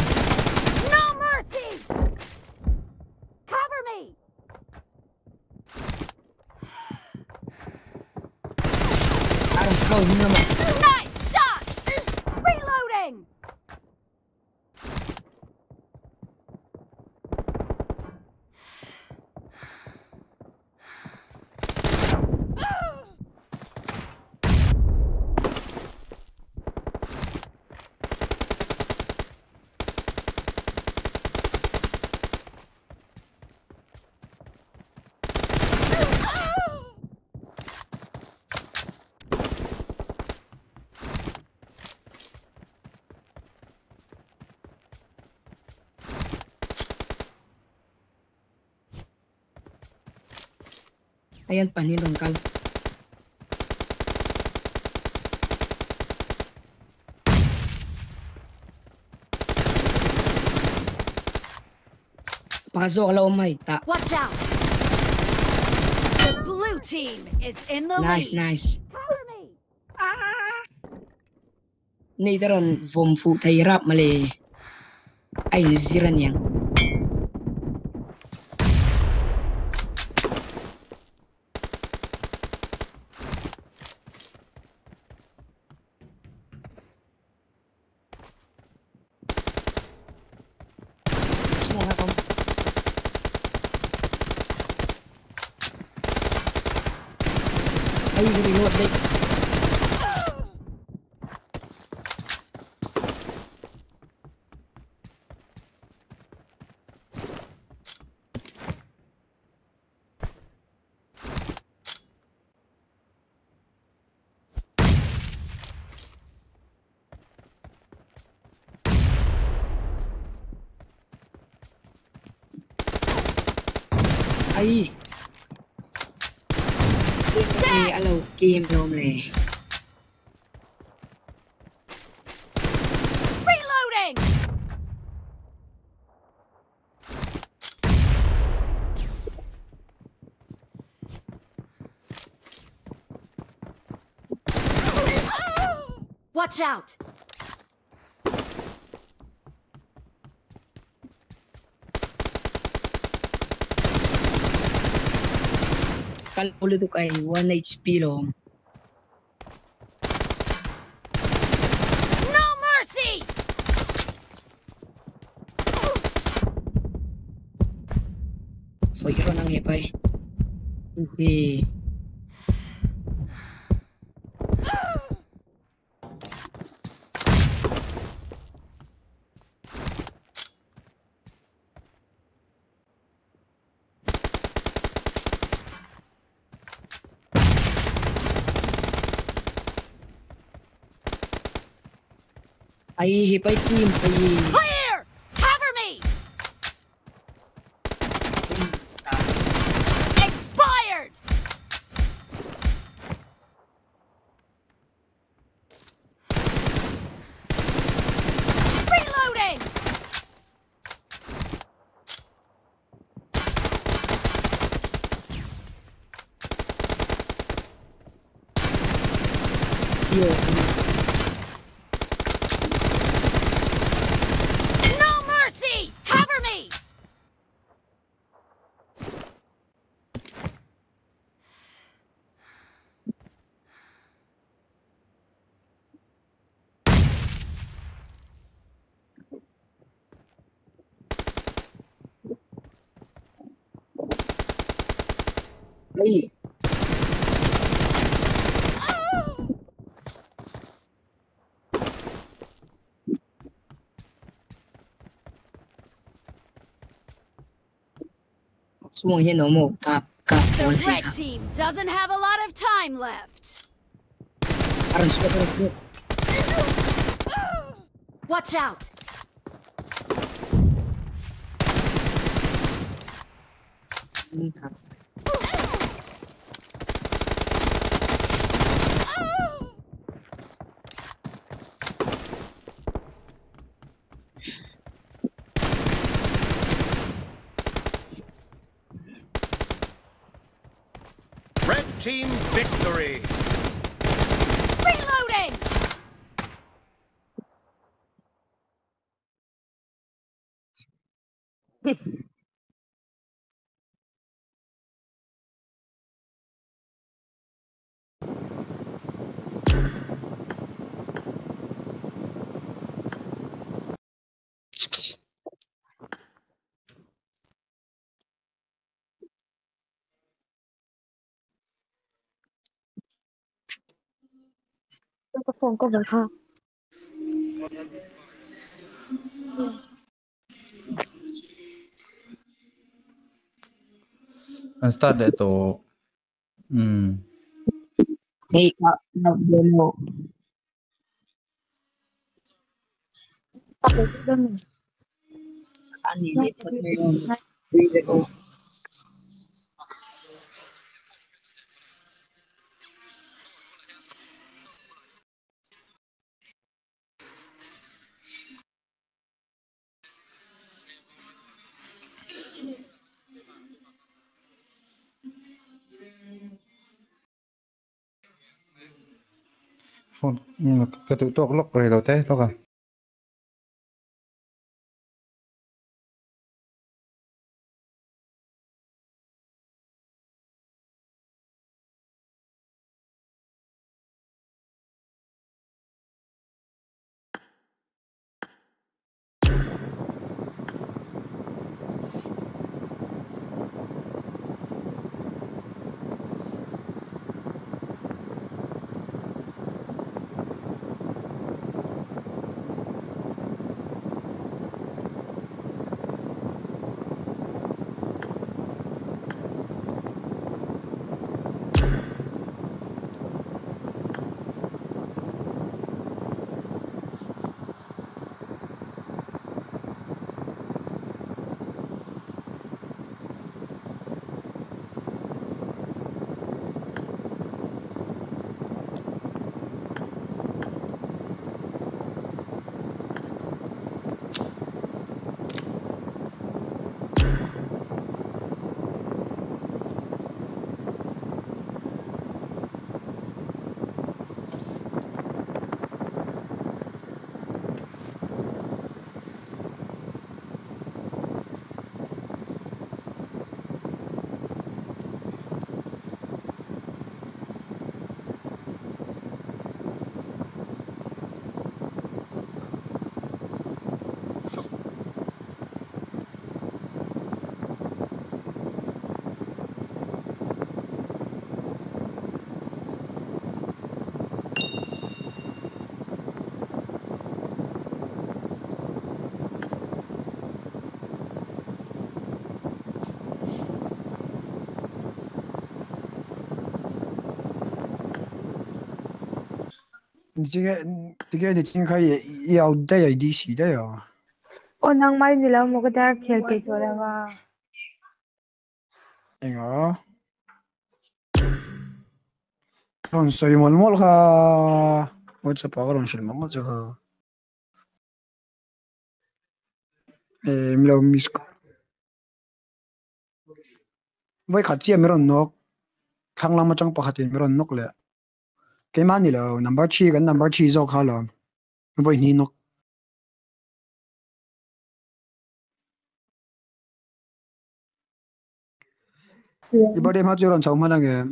Ayan pa, nilungkal. Pasok lang umay. Watch out! The blue team is in the Nice, lead. nice. Ni taron vom fu tay rap male. Ay ziran yang. Watch out! Kala ko luto kay 1 HP long. So, yun ang ipay. Hindi. Okay. пойти им поедем. The red team doesn't have a lot of time left. Watch out! Hmm. Team victory. 这个凤过门哈。Instead, eh, to, mm. Hey, uh, no, no. Ano, ito na yun. Breathe it open. Cái tụi tôi lúc rồi đầu thế thôi à 니가 니가 니가 야우다 야디시다요. 어 낭마이 밀라 먹다 켈게 돌아와. 이거. 돈 소리 몰몰가. 어차 바가론 실마 맞아. 에 밀라 미스코. 왜 같이 메론 녹. 상랑마 정파 같이 메론 녹래 le. Ke mani lo number 3 kan number 3 zo kha lo. Vai ni nok. iba đêm hát chưa chồng mà đang nghe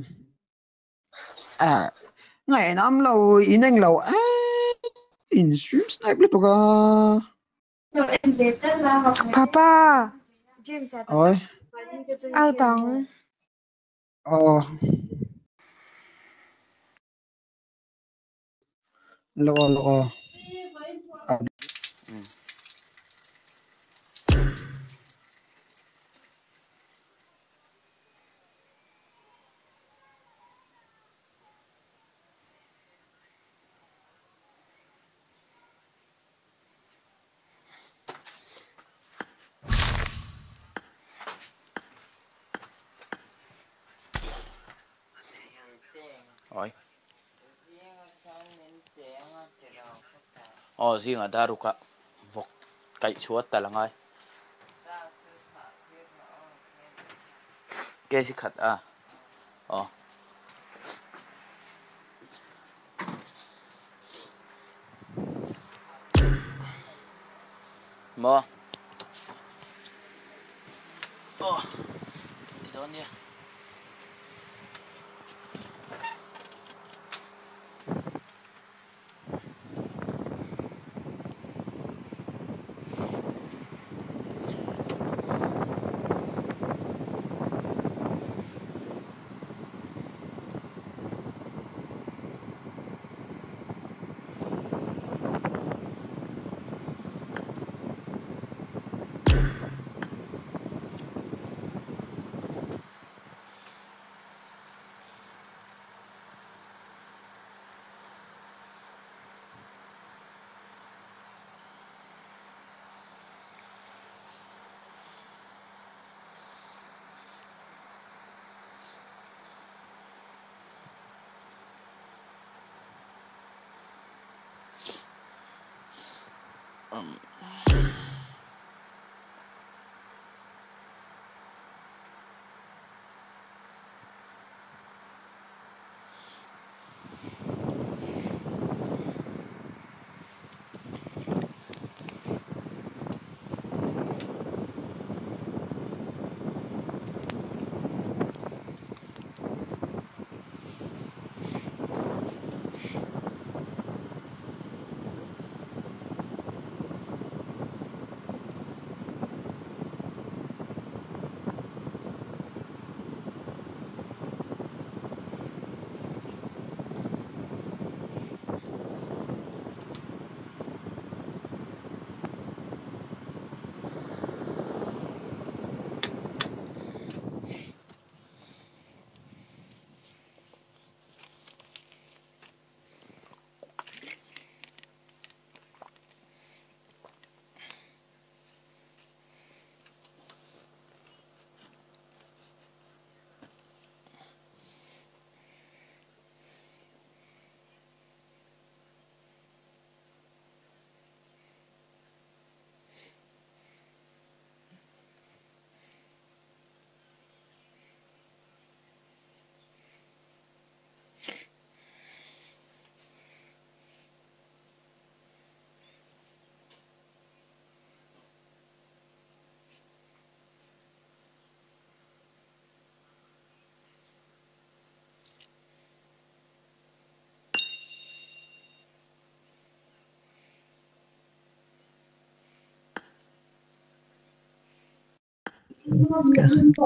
à ngày năm lâu in anh lâu à in stream snipe lúc đó Papa. James ôi Ao tong. ờ Loko, loko. Ờ, nào gì ngà đa ruka vọc cái chúa ta là ngay cái gì khát à. Ờ. Mà ờ. Thì đó nha. Yeah.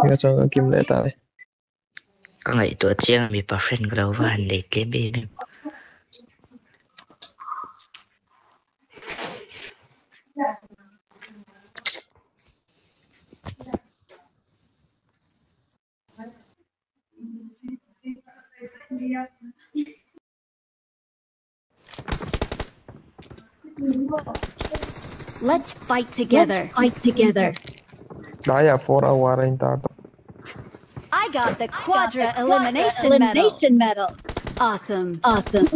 Cái cho kim lệ tại có ngày tuổi chiang bị bà friend lâu và hành để kiếm đi nữa Let's fight together. fight together. Ah, yeah, four hour in that. I got the Quadra, got the elimination, elimination medal. medal. Awesome. Awesome.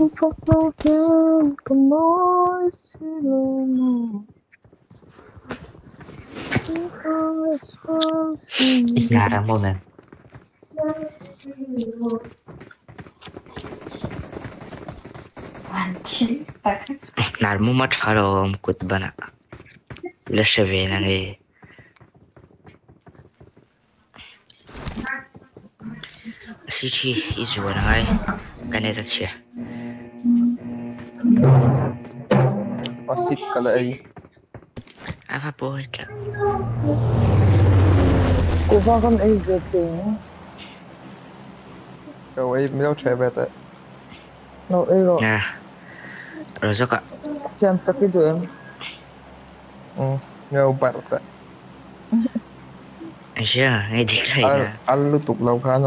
Ignara moment. Ignar mo mat faro om kutbana. Lashe ve nange. Chi izu na ngai. Kane ta chia. Pasit kala ay Apa boy ka. Cô va con ấy về tiếng Cậu ấy mới đâu trẻ về tại Nó ấy rồi Nah. Rồi sao cả. Xem sakit tu em Ừ, ngầu bạc tại Siya, ngay dik rai Al, na. al lutuk lâu khá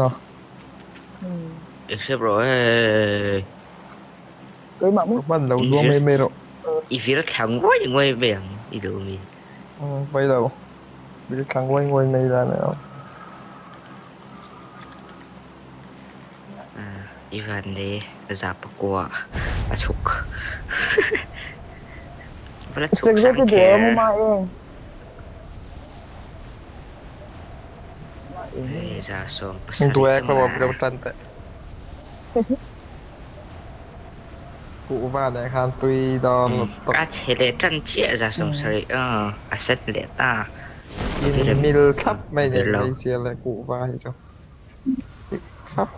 nó Except rồi. Cái mạng mức Bắt đầu đua mê mê rồi. Ifira thằng quay quay bèn đi đâu mi. Ừ, bây giờ Bây giờ kháng quay quay mê ra nữa. Ivan de zapa ko asuk. Wala Sige, sige, sang di care. Som Yung tuwa ko, ma. wapag tante cụ va để khan một tập cá chế lệ chân chia ra xong rồi ờ asset lệ ta. In mil khắp mấy này mấy xe là cụ va hay cho. Khắp.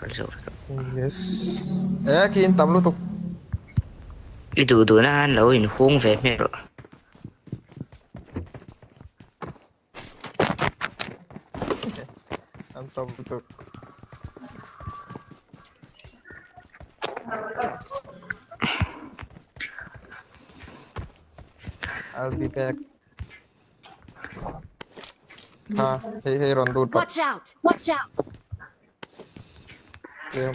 Có rồi yes. Eh kin tam lu tục. Itu tu na lâu in hung về mẹ rồi am tam tục I'll be back. Ha, hey hey Rondo drop. Watch out! Watch out! Damn.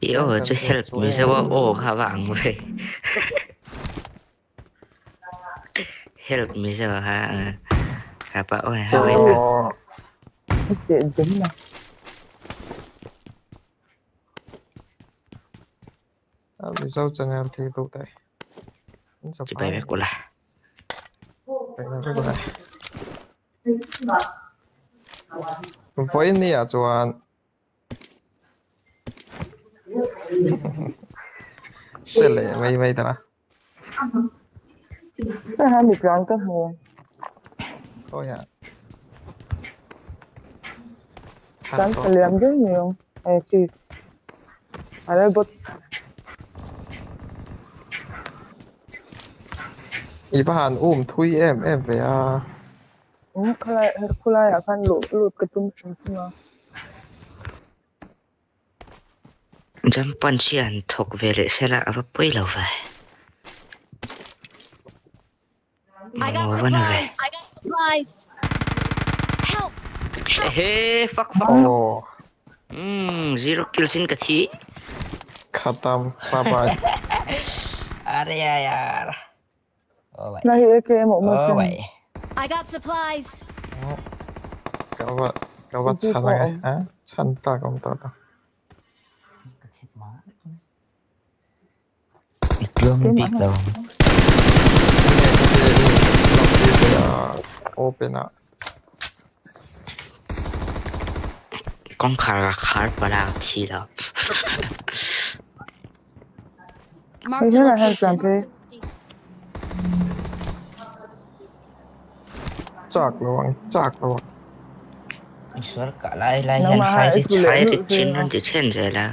Yo, chứ help sẽ có ô khá vàng vậy help sẽ có khá khá bảo ôi khá vậy Chuyện chính mà. À, vì sao chẳng em thì tụ tay. chỉ bay về của là Bay về của là. Với ni à chuan. Sẽ lệ vay vay ta. Cái hai bị tròn cái mùa. Thôi à. Tránh phải liệm rất nhiều. Ê, khi. À đây bột. Ý bà hàn ôm thui em em về à. Ừ, khá lại à khăn lụt lụt cái tung xuống mà. Jam pan chian thok về để sẽ là ở bơi lâu vậy I got supplies! I got supplies! Hey, fuck fuck. Zero kill sin kecil. Khatam. Bye bye. Are ya yaar. Oh vậy. Này cái kia một một Oh vậy. I got supplies! Cậu vợ, cậu vợ chăn. Hả? Chăn ta không ta đâu. Belum big đâu. Open up. 当孩儿不让踢了你真的上转飞。炸国王炸王。你说的来来先查一下今天就欠着了。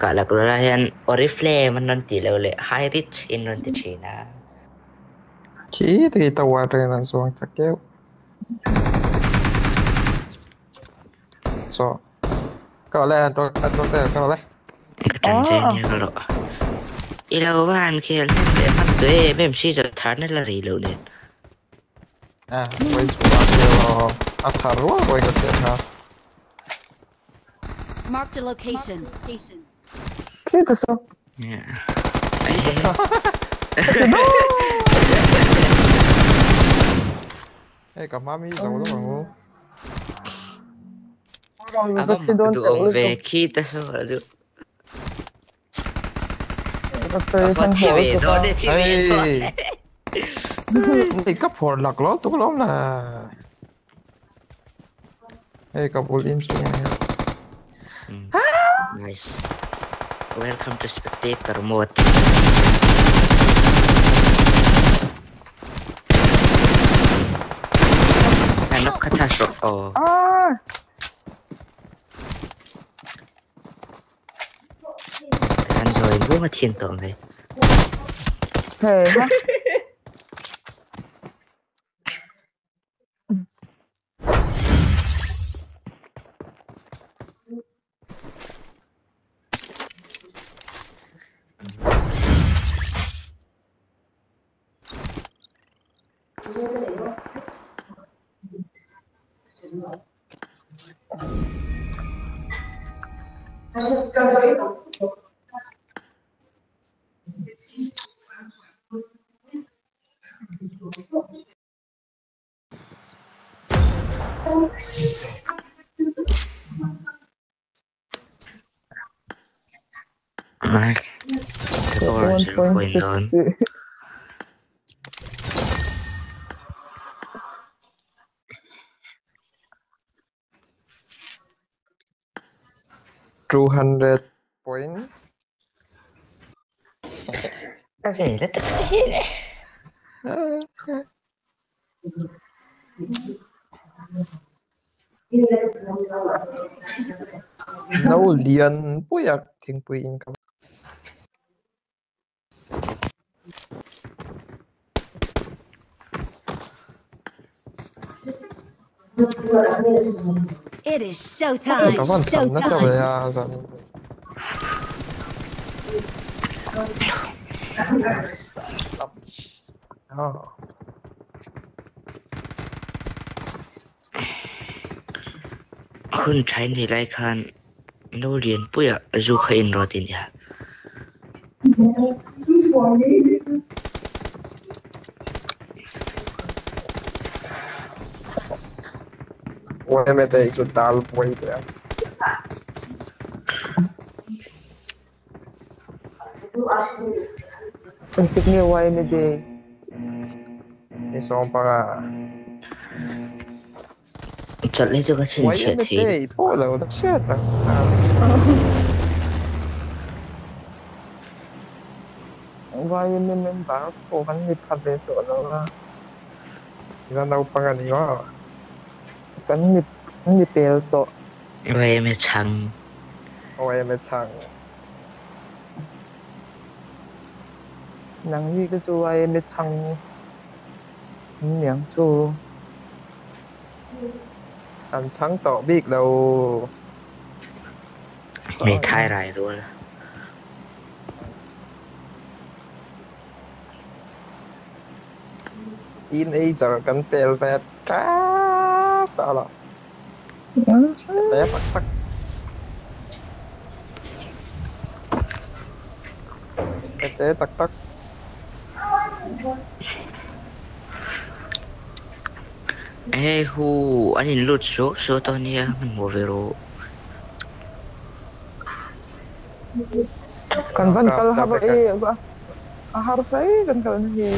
Cả là cái là hiện oriflame mình nên tỷ lệ lệ high rich in tỷ chỉ là Kỹ thì tàu qua trên là xuống chắc kéo. So. Cậu lên, tôi tôi tôi cậu lên. cái trận chơi như rồi Ilaw bạn kia lên để phát tuệ bếm xí cho thán là rỉ lâu đến À, quay chủ bạc kêu à thả rúa quay cái chuyện ha. Marked a location. Kia từ sao? Ê, cả má mi dầu đó mà ngu. Rồi à mà tiểu ông về khi ta sao là được thể hổ về đó để thì về Ê, cấp hồn lạc lắm, tú lắm là. Ê, cậu bùi in chung Mm. Ah! Nice. Welcome to spectator mode. Ano ka taso? Oh. Ah! Anh rồi, bước vào thiên tượng. Thế Point lớn. 1.60. Two hundred point. Cái gì đó tự nhiên Nấu liền bùi à thiên bùi in. showtime. Có bản thân nó trở về à, dạ. ờ. dần. Đâu liền bây du khách rồi tiền nhà Obviamente hay que al puente. ¿eh? Insignia YMD. Eso vamos para. Chalito que juga dice a ti. Pula, una cheta. YMD, me embarco, van a ir para dentro, ¿no? Y van a ir. 何何でやると OM ちゃん OM ちゃん能力就 OM ちยん娘就อันช้างต่อบีกเราไม่ท้ายรายรู้แล้วอินเอจอกันเปลแปดครับ taala. Katanya pak pak. Katanya tak tak. Eh hu, ani loot so so tau ni ya, hmm, mau kan kan, kan kalau kan, apa kan. eh apa? Saya kan kalau ni.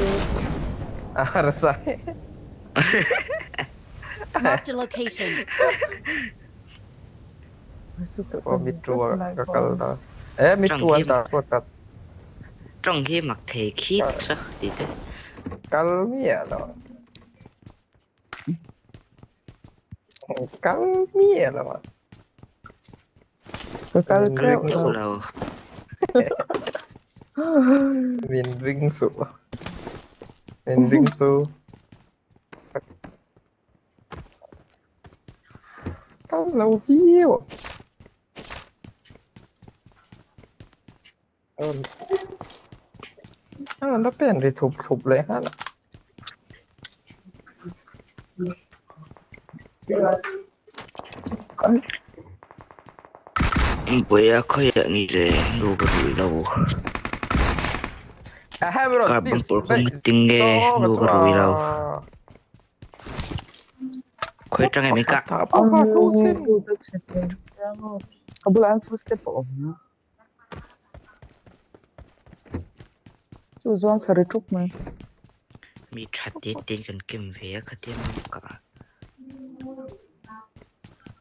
Ahar saya. Marked a location. Oh, mitrua đó, ta. Eh, mitrua ta kotat. Trong khi mặc thể khí thật sắc thì thế. mía đó. Kalmia đó. Kakal kêu đó. Mình vinh sụ. Mình vinh sụ. ป้อมเราเหี้ยวเออถ้าเราเปลี่ยนไปถูบๆเลยฮะ不要看你嘞，如果遇到我。Kabang pulpong tinggi, lugar wilaw. Kojučak je Mika. A pa Lucy. A byla jen tlusté polovina. Tu zvám se rečuk mi. Mi čatě ten kim vě, katě Mika.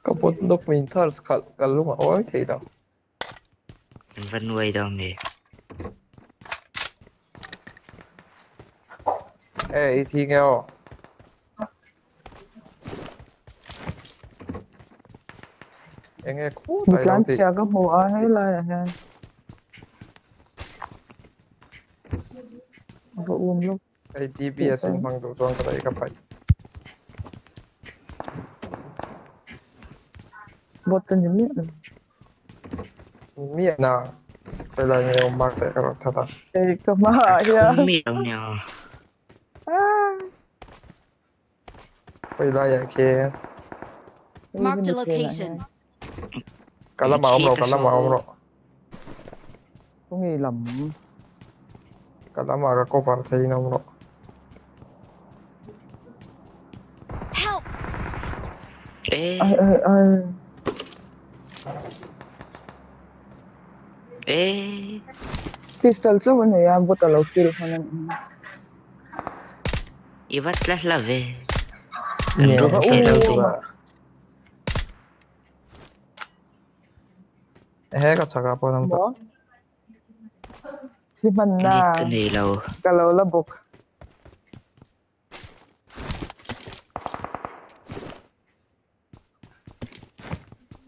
Kapot dok mintar skal kaluma oi thế đâu. Vẫn nuôi đâu nè. Ê, thì nghèo. Một lát chờ có mùa hết lên rồi Aku um đi Ay DPS mang tu tuang kata ikapai. Buat tu ni. Mi na. Pela ni um mak tak kalau tata. Eh kemah ya. Mi ni. Pela ya ke. Mark the location cả năm ông rồi Kalama omro, ông rồi Có nghi lầm. Kalama ka cover thấy nó omro. Help. Ê. Ai ai ai. Ê. Pistols vẫn này à, bota lâu kill falan. Ivat las lave. Nero, nero. Eh, cakap apa nama tu? Si mana? Ini kenilau. Kalau lebok.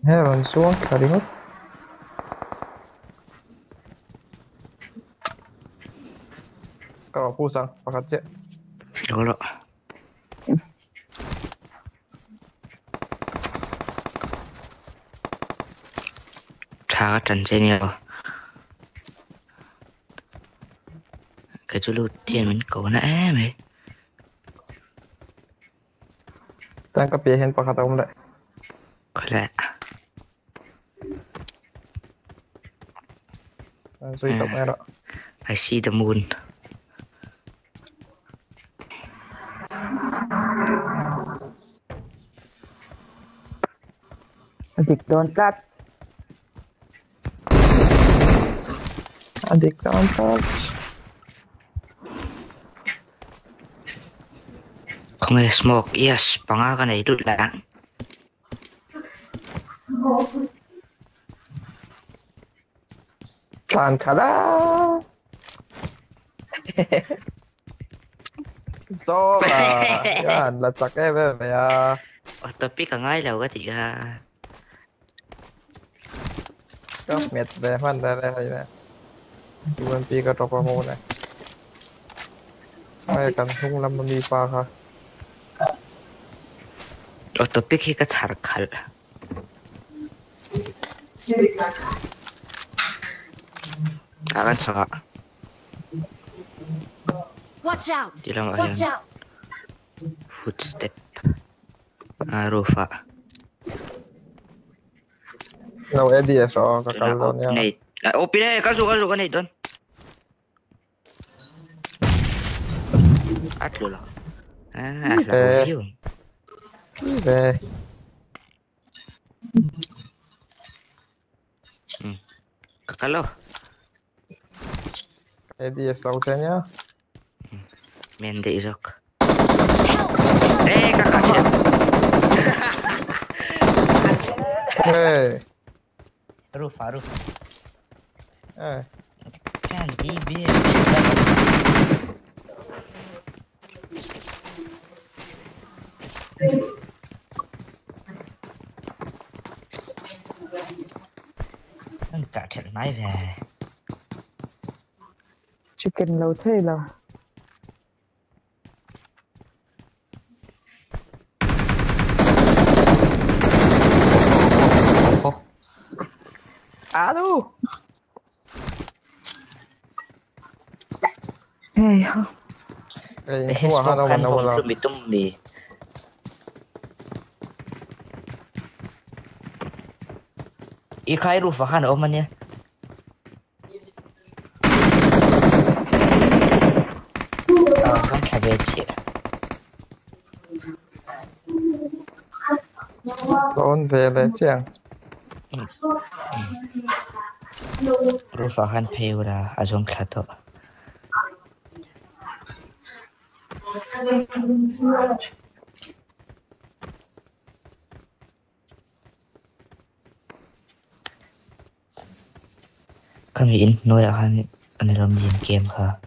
Hei, mana semua? Kali ni. Kalau pusang, pakai cek. Kalau. Cha trần trên nhiều. Cái chú lụt tiền mình cổ nãy mày. Tan ka pihen pakat om le. Có lẽ. Suy tập nghe đó. I see the moon. Adik doon plat. an den Plan hat. Komm Smoke. Yes, Bangaren, ey, du lang. Plan, tada! so, ja, ein Latzak, ey, wer, wer? Ach, da bin ich ein Eiler, oder, Digga? Komm, jetzt, wer, wer, ดูมันปีกระตอกกระโมนะไม่กันทุ่งลำมันมีปลาค่ะเราตัวปีกที่กระชากขาอะไรสักดีแล้วมาเรียนฟุตสเต็ปนารูฟะเราเอ็ดดี้เอสโอกับเราเนี่ยโอปีเน่กันสู้กันสู้กันไหนต้น pula. Ah, hmm. lah dia. Eh. Hmm. Kakalo. Edi es lautannya. Mende izok. Eh, kakak dia. Hey. Roof, roof. Eh. Can't be beat. Máy về. Chicken lâu thế lâu. Alo. Hey, Cái thua ha đâu mà đâu mà. Tumbi tumbi. Ikai rufa kan omannya. Ah, kan cabbage. Về lấy chàng. Rufa kan peura azon klato. Kami in noi akan anilam din game ha.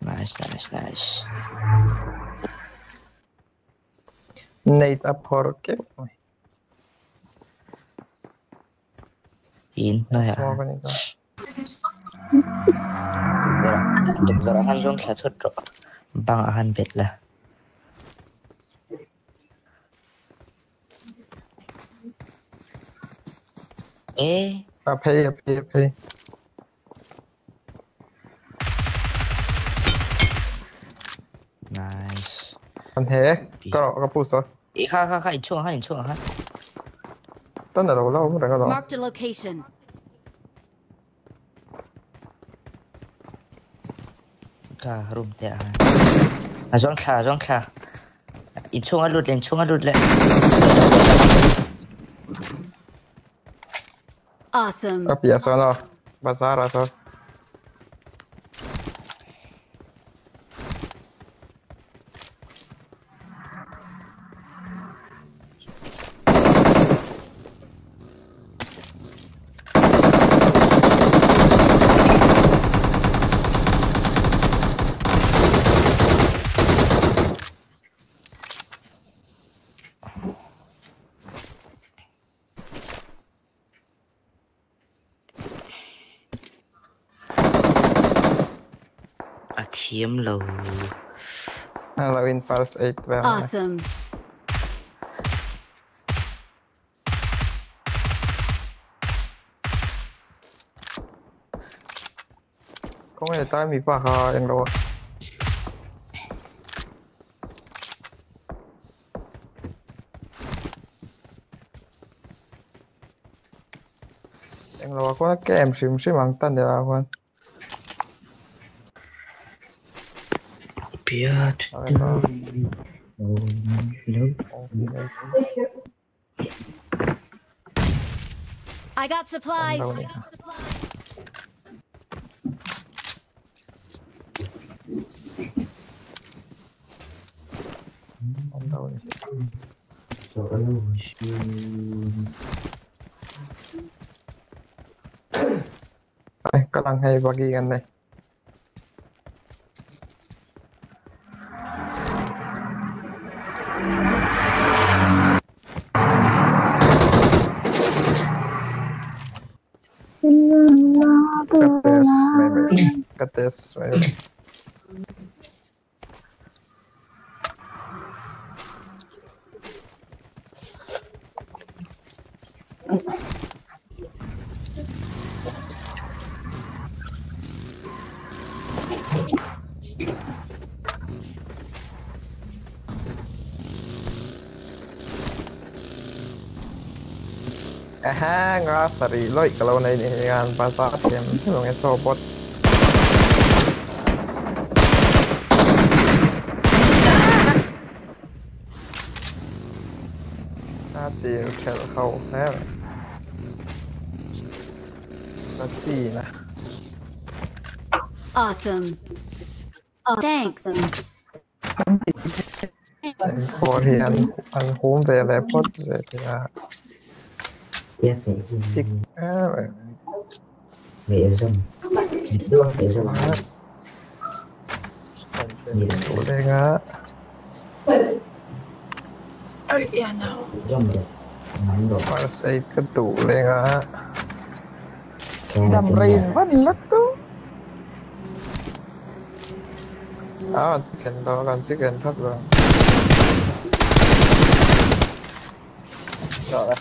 Nice, nice, nice. Nate up horke. In noi So akan. cái này đó. Untuk zarahan zong klato dro. Bang akan bet lah. Eh, À pay pay pay. nice. Anh thế. Có có 一看看看你错看你错看。ตั้งแต่เราเล่าเมื่อไหร่ก็เรา Marked a location. ค่ะรุมเตะอ่ะจ้องค่ะจ้องค่ะอีช่วงอรุดเลยช่วงอรุดเลย Awesome. ก็เปียสอนเราภาษาเราสอน thiếm lầu Hello in first aid well. Awesome. Có mấy tay mi pa ha yang lo. Yang lo ko na kem sim sim ang tan ya kwan. biết I got supplies. Không đâu nhỉ. Ay, có lần hay bagi กัน guess, right? Aha, ngerasa di kalau naik dengan pasar tim, kalau. Yung sobot.น่าจีนแค่เขาแน่เลยน่าจีนะ Awesome. Thanks. เป็นพอที่อันอันคุ้มไปอะไรพอดเสร็จนะอีกเออ Mẹ dâm Mẹ dâm Mẹ dâm ดูเลยนะ Dâm rồi Nắm rồi มาใส่กระดูเลยนะ Đầm rìn vẫn lắc cứ อ้าวเกั Para save cái tủ lên á. Đầm rìn quá đi lắc đó Đó, chicken to làm chicken rồi. Rồi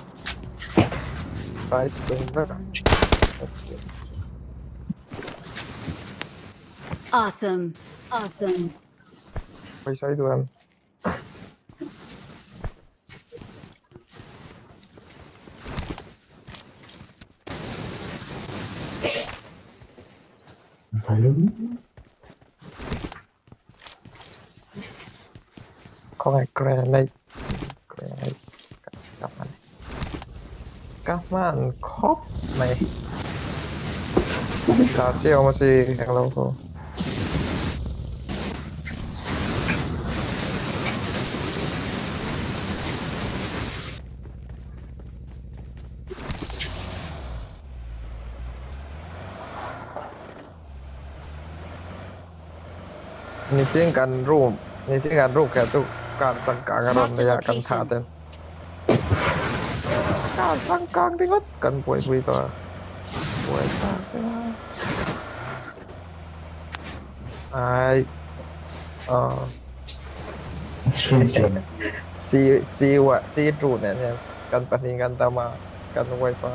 Phải xuống Awesome, awesome. Phải xoay tụi em ตาเซียวมาสิแข่งเราก็ นี่จริงกันรูปนี่จริงกั I uh children si siwa siru เนี่ยเนี่ยกันปฏิกันตามากันไหวฟ้า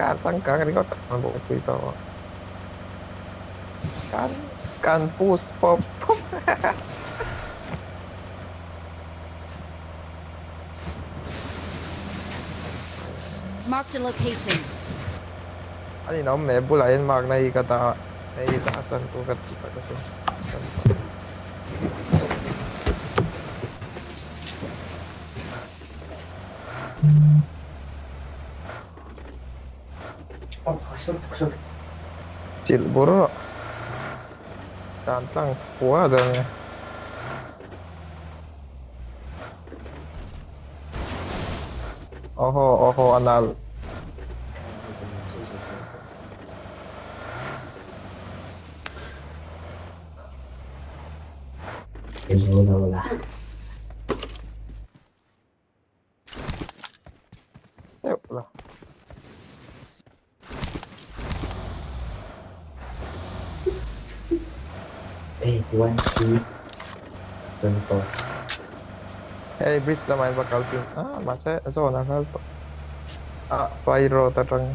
การสังกังนี่ก็มานบอกคุยต่อการการพูดปอบปอบมาร์ก the location อันนี้น้องแม่บุหรี่มากในกระตา Ay, dito asan ko katipa kasi asan pa. Cil buruk. Tantang kuah dahnya. Oho, oho, anal. Eh, Breeze dah main bakal sini. Ah, masa zona kal. Ah, Pyro terang.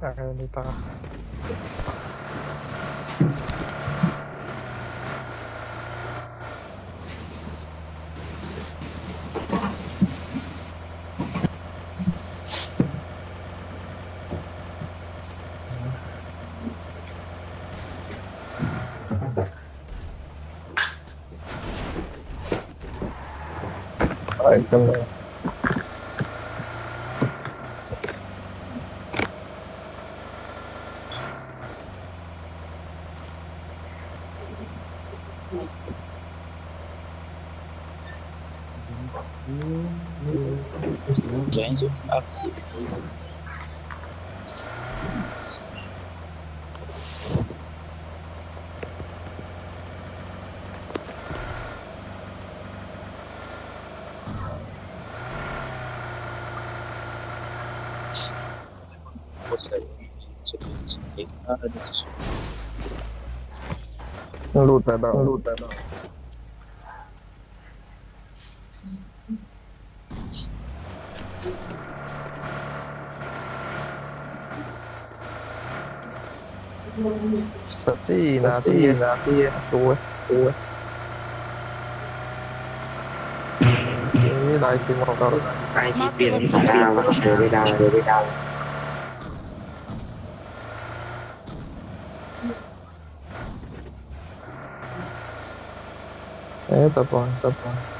Ah, ini tak. 七点钟嗯我这路在那路在那 así sí. es, así es, tú ves, tú ves. Ay, qué morro, cabrón. Ay, qué bien, cabrón. Qué bien, cabrón. Eh, tapón, tapón.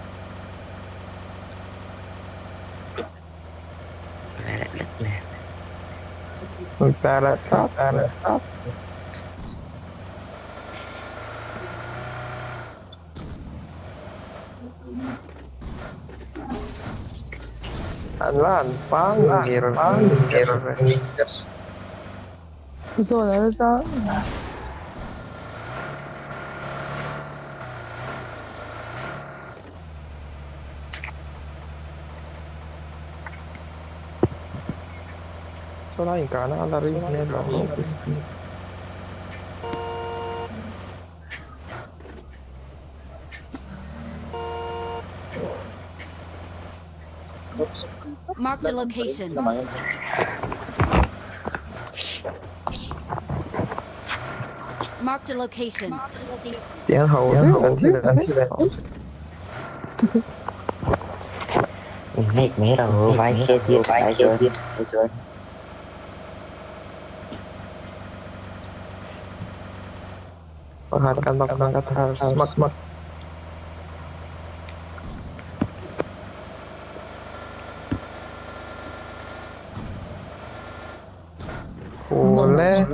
Look that up top, at up top. Lan, pang, pang, pang, pang, pang, pang, pang, pang, pang, pang, Sola in cana alla rinnella. Marked a location. Marked a location. Tiếng hầu Tiếng hầu thiết rất cần cần thiết mấy mấy đầu vai kia tiết vai chơi chơi Perhatikan makanan kata harus smak smak. Boleh.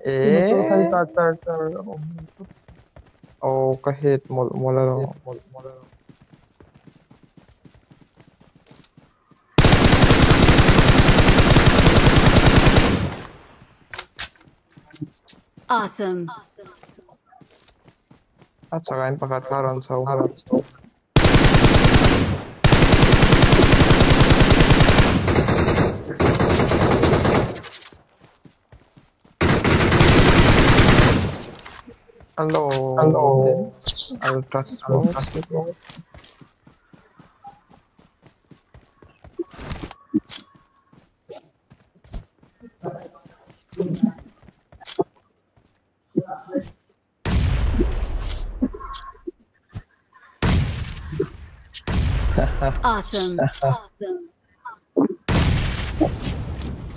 Eh, tar tar tar. Oh, kahit mul mula lang. Mul mula lang. Awesome. That's alright, but not on so not. Hello. Hello. I will trust you. I trust you. Thank you awesome. awesome.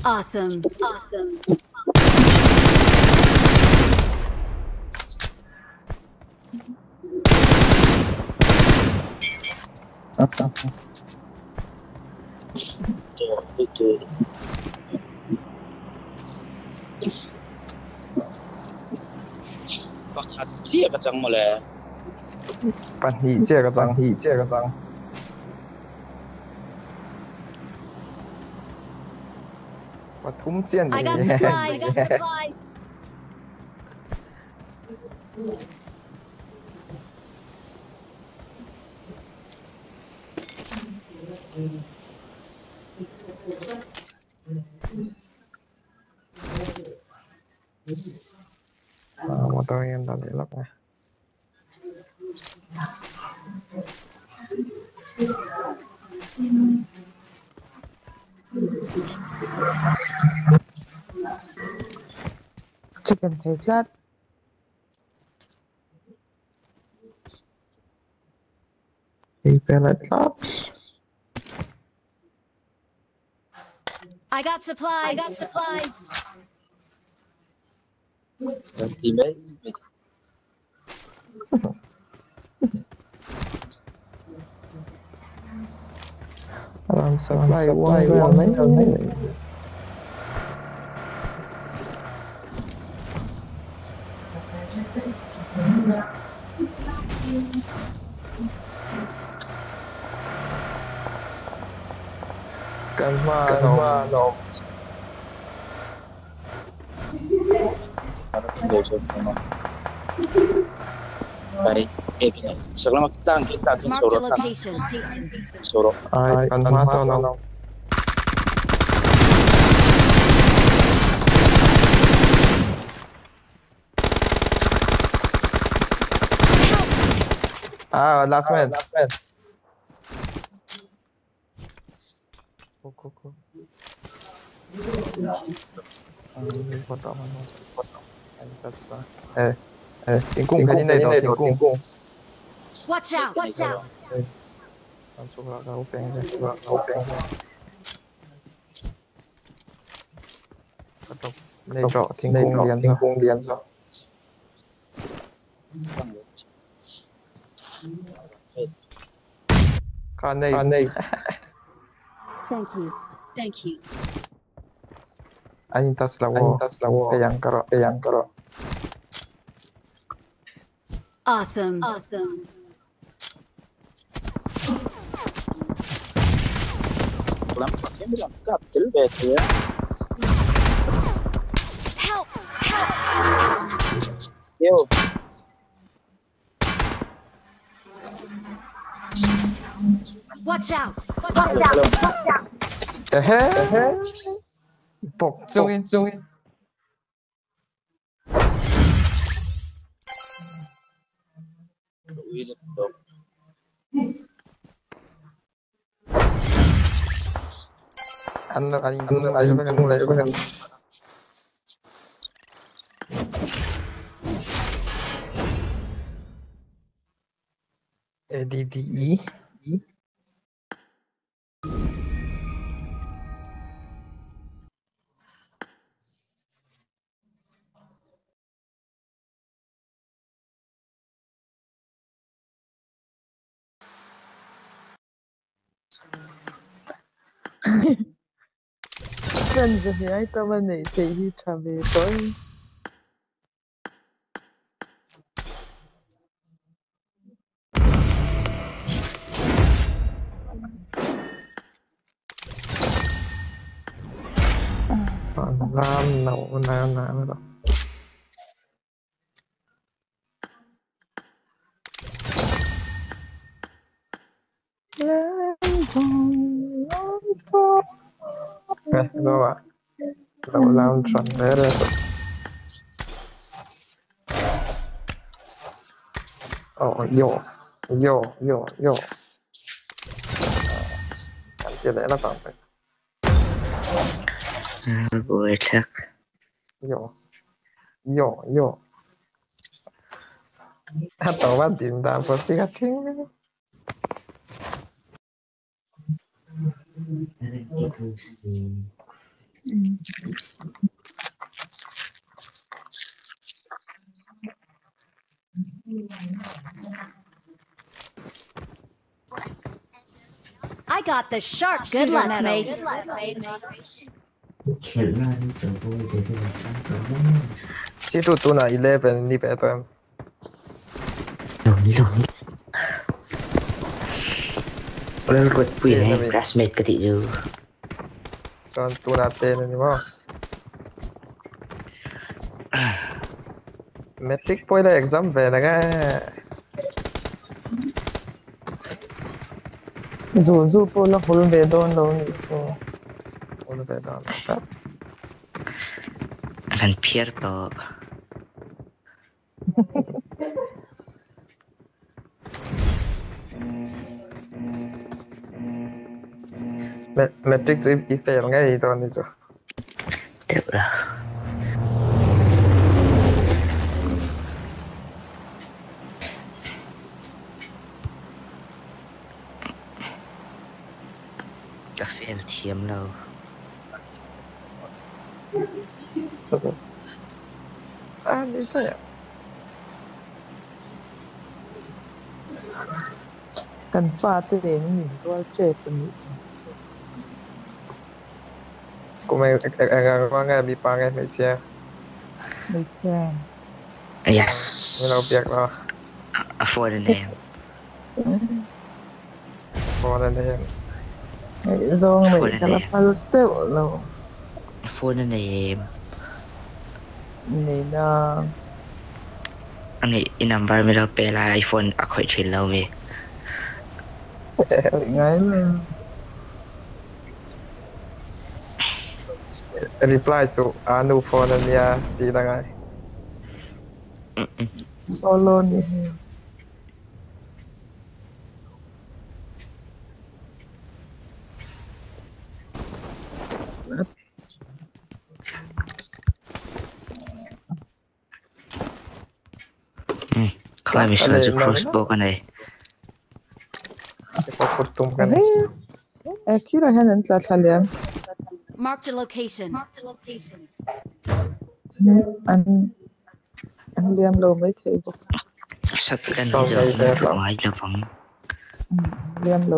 Awesome. Awesome. Up, up, up. บักคัเจียกระจังมาแล้วปันหีเจ๊กระจังหีเจ๊กระจังปทุมเจียนเนี่ย Thank you. Ah, motor yang tak belok ya chicken headshot a pellet locks I got supplies. I got supplies. Tìm đấy. Around supply one well made. Calma, no, no. dua lima baik eh gini sekarang kita angkat angkat sorot sorot ay masuk nong Ah, last man. Last man. Go, go, go. Ah, ini kotak mana? Kotak. Ang foto ako mo. Foto. And that's the... Eh, eh, tingkung, kanina ito, tingkung. Watch out. Watch out. Eh, ang suka ka, upeng siya, suka ka, upeng siya. Katok, nito, tingkung diyan sa. Tingkung diyan sa. Kanay. Kanay. Thank you. Thank you. I tas lawo. Anjing tas lawo. Eyang karo, eyang karo. Awesome. Awesome. Lampaknya bilang Awesome. Awesome. Help! Help! Yo. Watch out! Watch out! Watch out! Ehe. Ehe. Bộc join join. Ui, được được. Anh anh anh anh anh lại với anh. ADDE. Friends thì ai tao bên này thì đi trả về tối. Nam nấu nam nam đó. eh, dov'è? Trovo lancia nera Oh, io, io, io, io Anche lei la tante Vuoi attack? Io, io, io Tanto avanti, da un po' di cazzino I got the sharp Good luck, mates. C2 na 11, hindi pa. No, no, no. Orang buat pui eh, classmate ketik tu. Kan tu nate ni mah. Metric poi lah exam về là cái. Dù dù poi là hồi về đâu đâu nhỉ chứ. Hồi về đâu nào. 매직도 입대 이런 게 이동안이 죠. 대부 라. cà phê ăn chiếm đâu à đi thôi ạ cần pha tôi đến nhìn tôi chơi tuần nữa main orang-orang kan lebih parah Malaysia Malaysia Yes. Eh. Eh, kalau biar lah For the name. For the name. Zong ni, kalau palutup lo For the name. Ni dah. Ani, inambar mi lo pe iPhone akhoi chin lo mi Eh, ngay eh. reply to Anu phone niya di na nga. Solo niya. Clavish na. Sa crossbow Marked a location. Marked a location. anh anh đi em lùm với chị Phục Shotgun Sau giờ này ra bảo. ngoài là phòng Ừ, đi em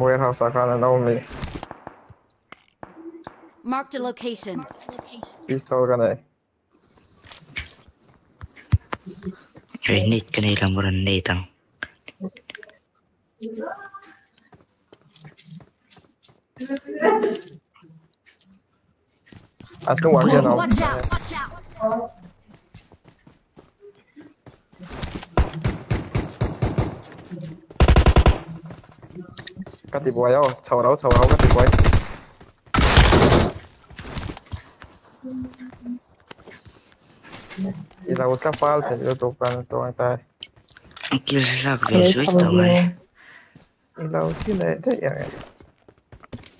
warehouse Marked a location. Pistol cái này Grenade cái này là một Anh cứ quẳng ra nào. Cắt tì bòi đâu, chầu đâu, chầu đâu, cắt tì bòi Y la otra falta, yo tocando todo acá. Aquí es la que soy, Y la última,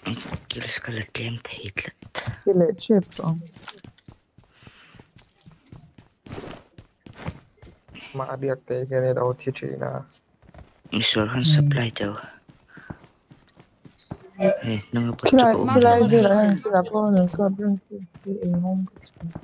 Kjer skal jeg glemt hit litt. Skille, kjøp da. Ma abi ak te kjene da oti china. Misol han supply tau. Eh, nang apa tu? Kira, kira dia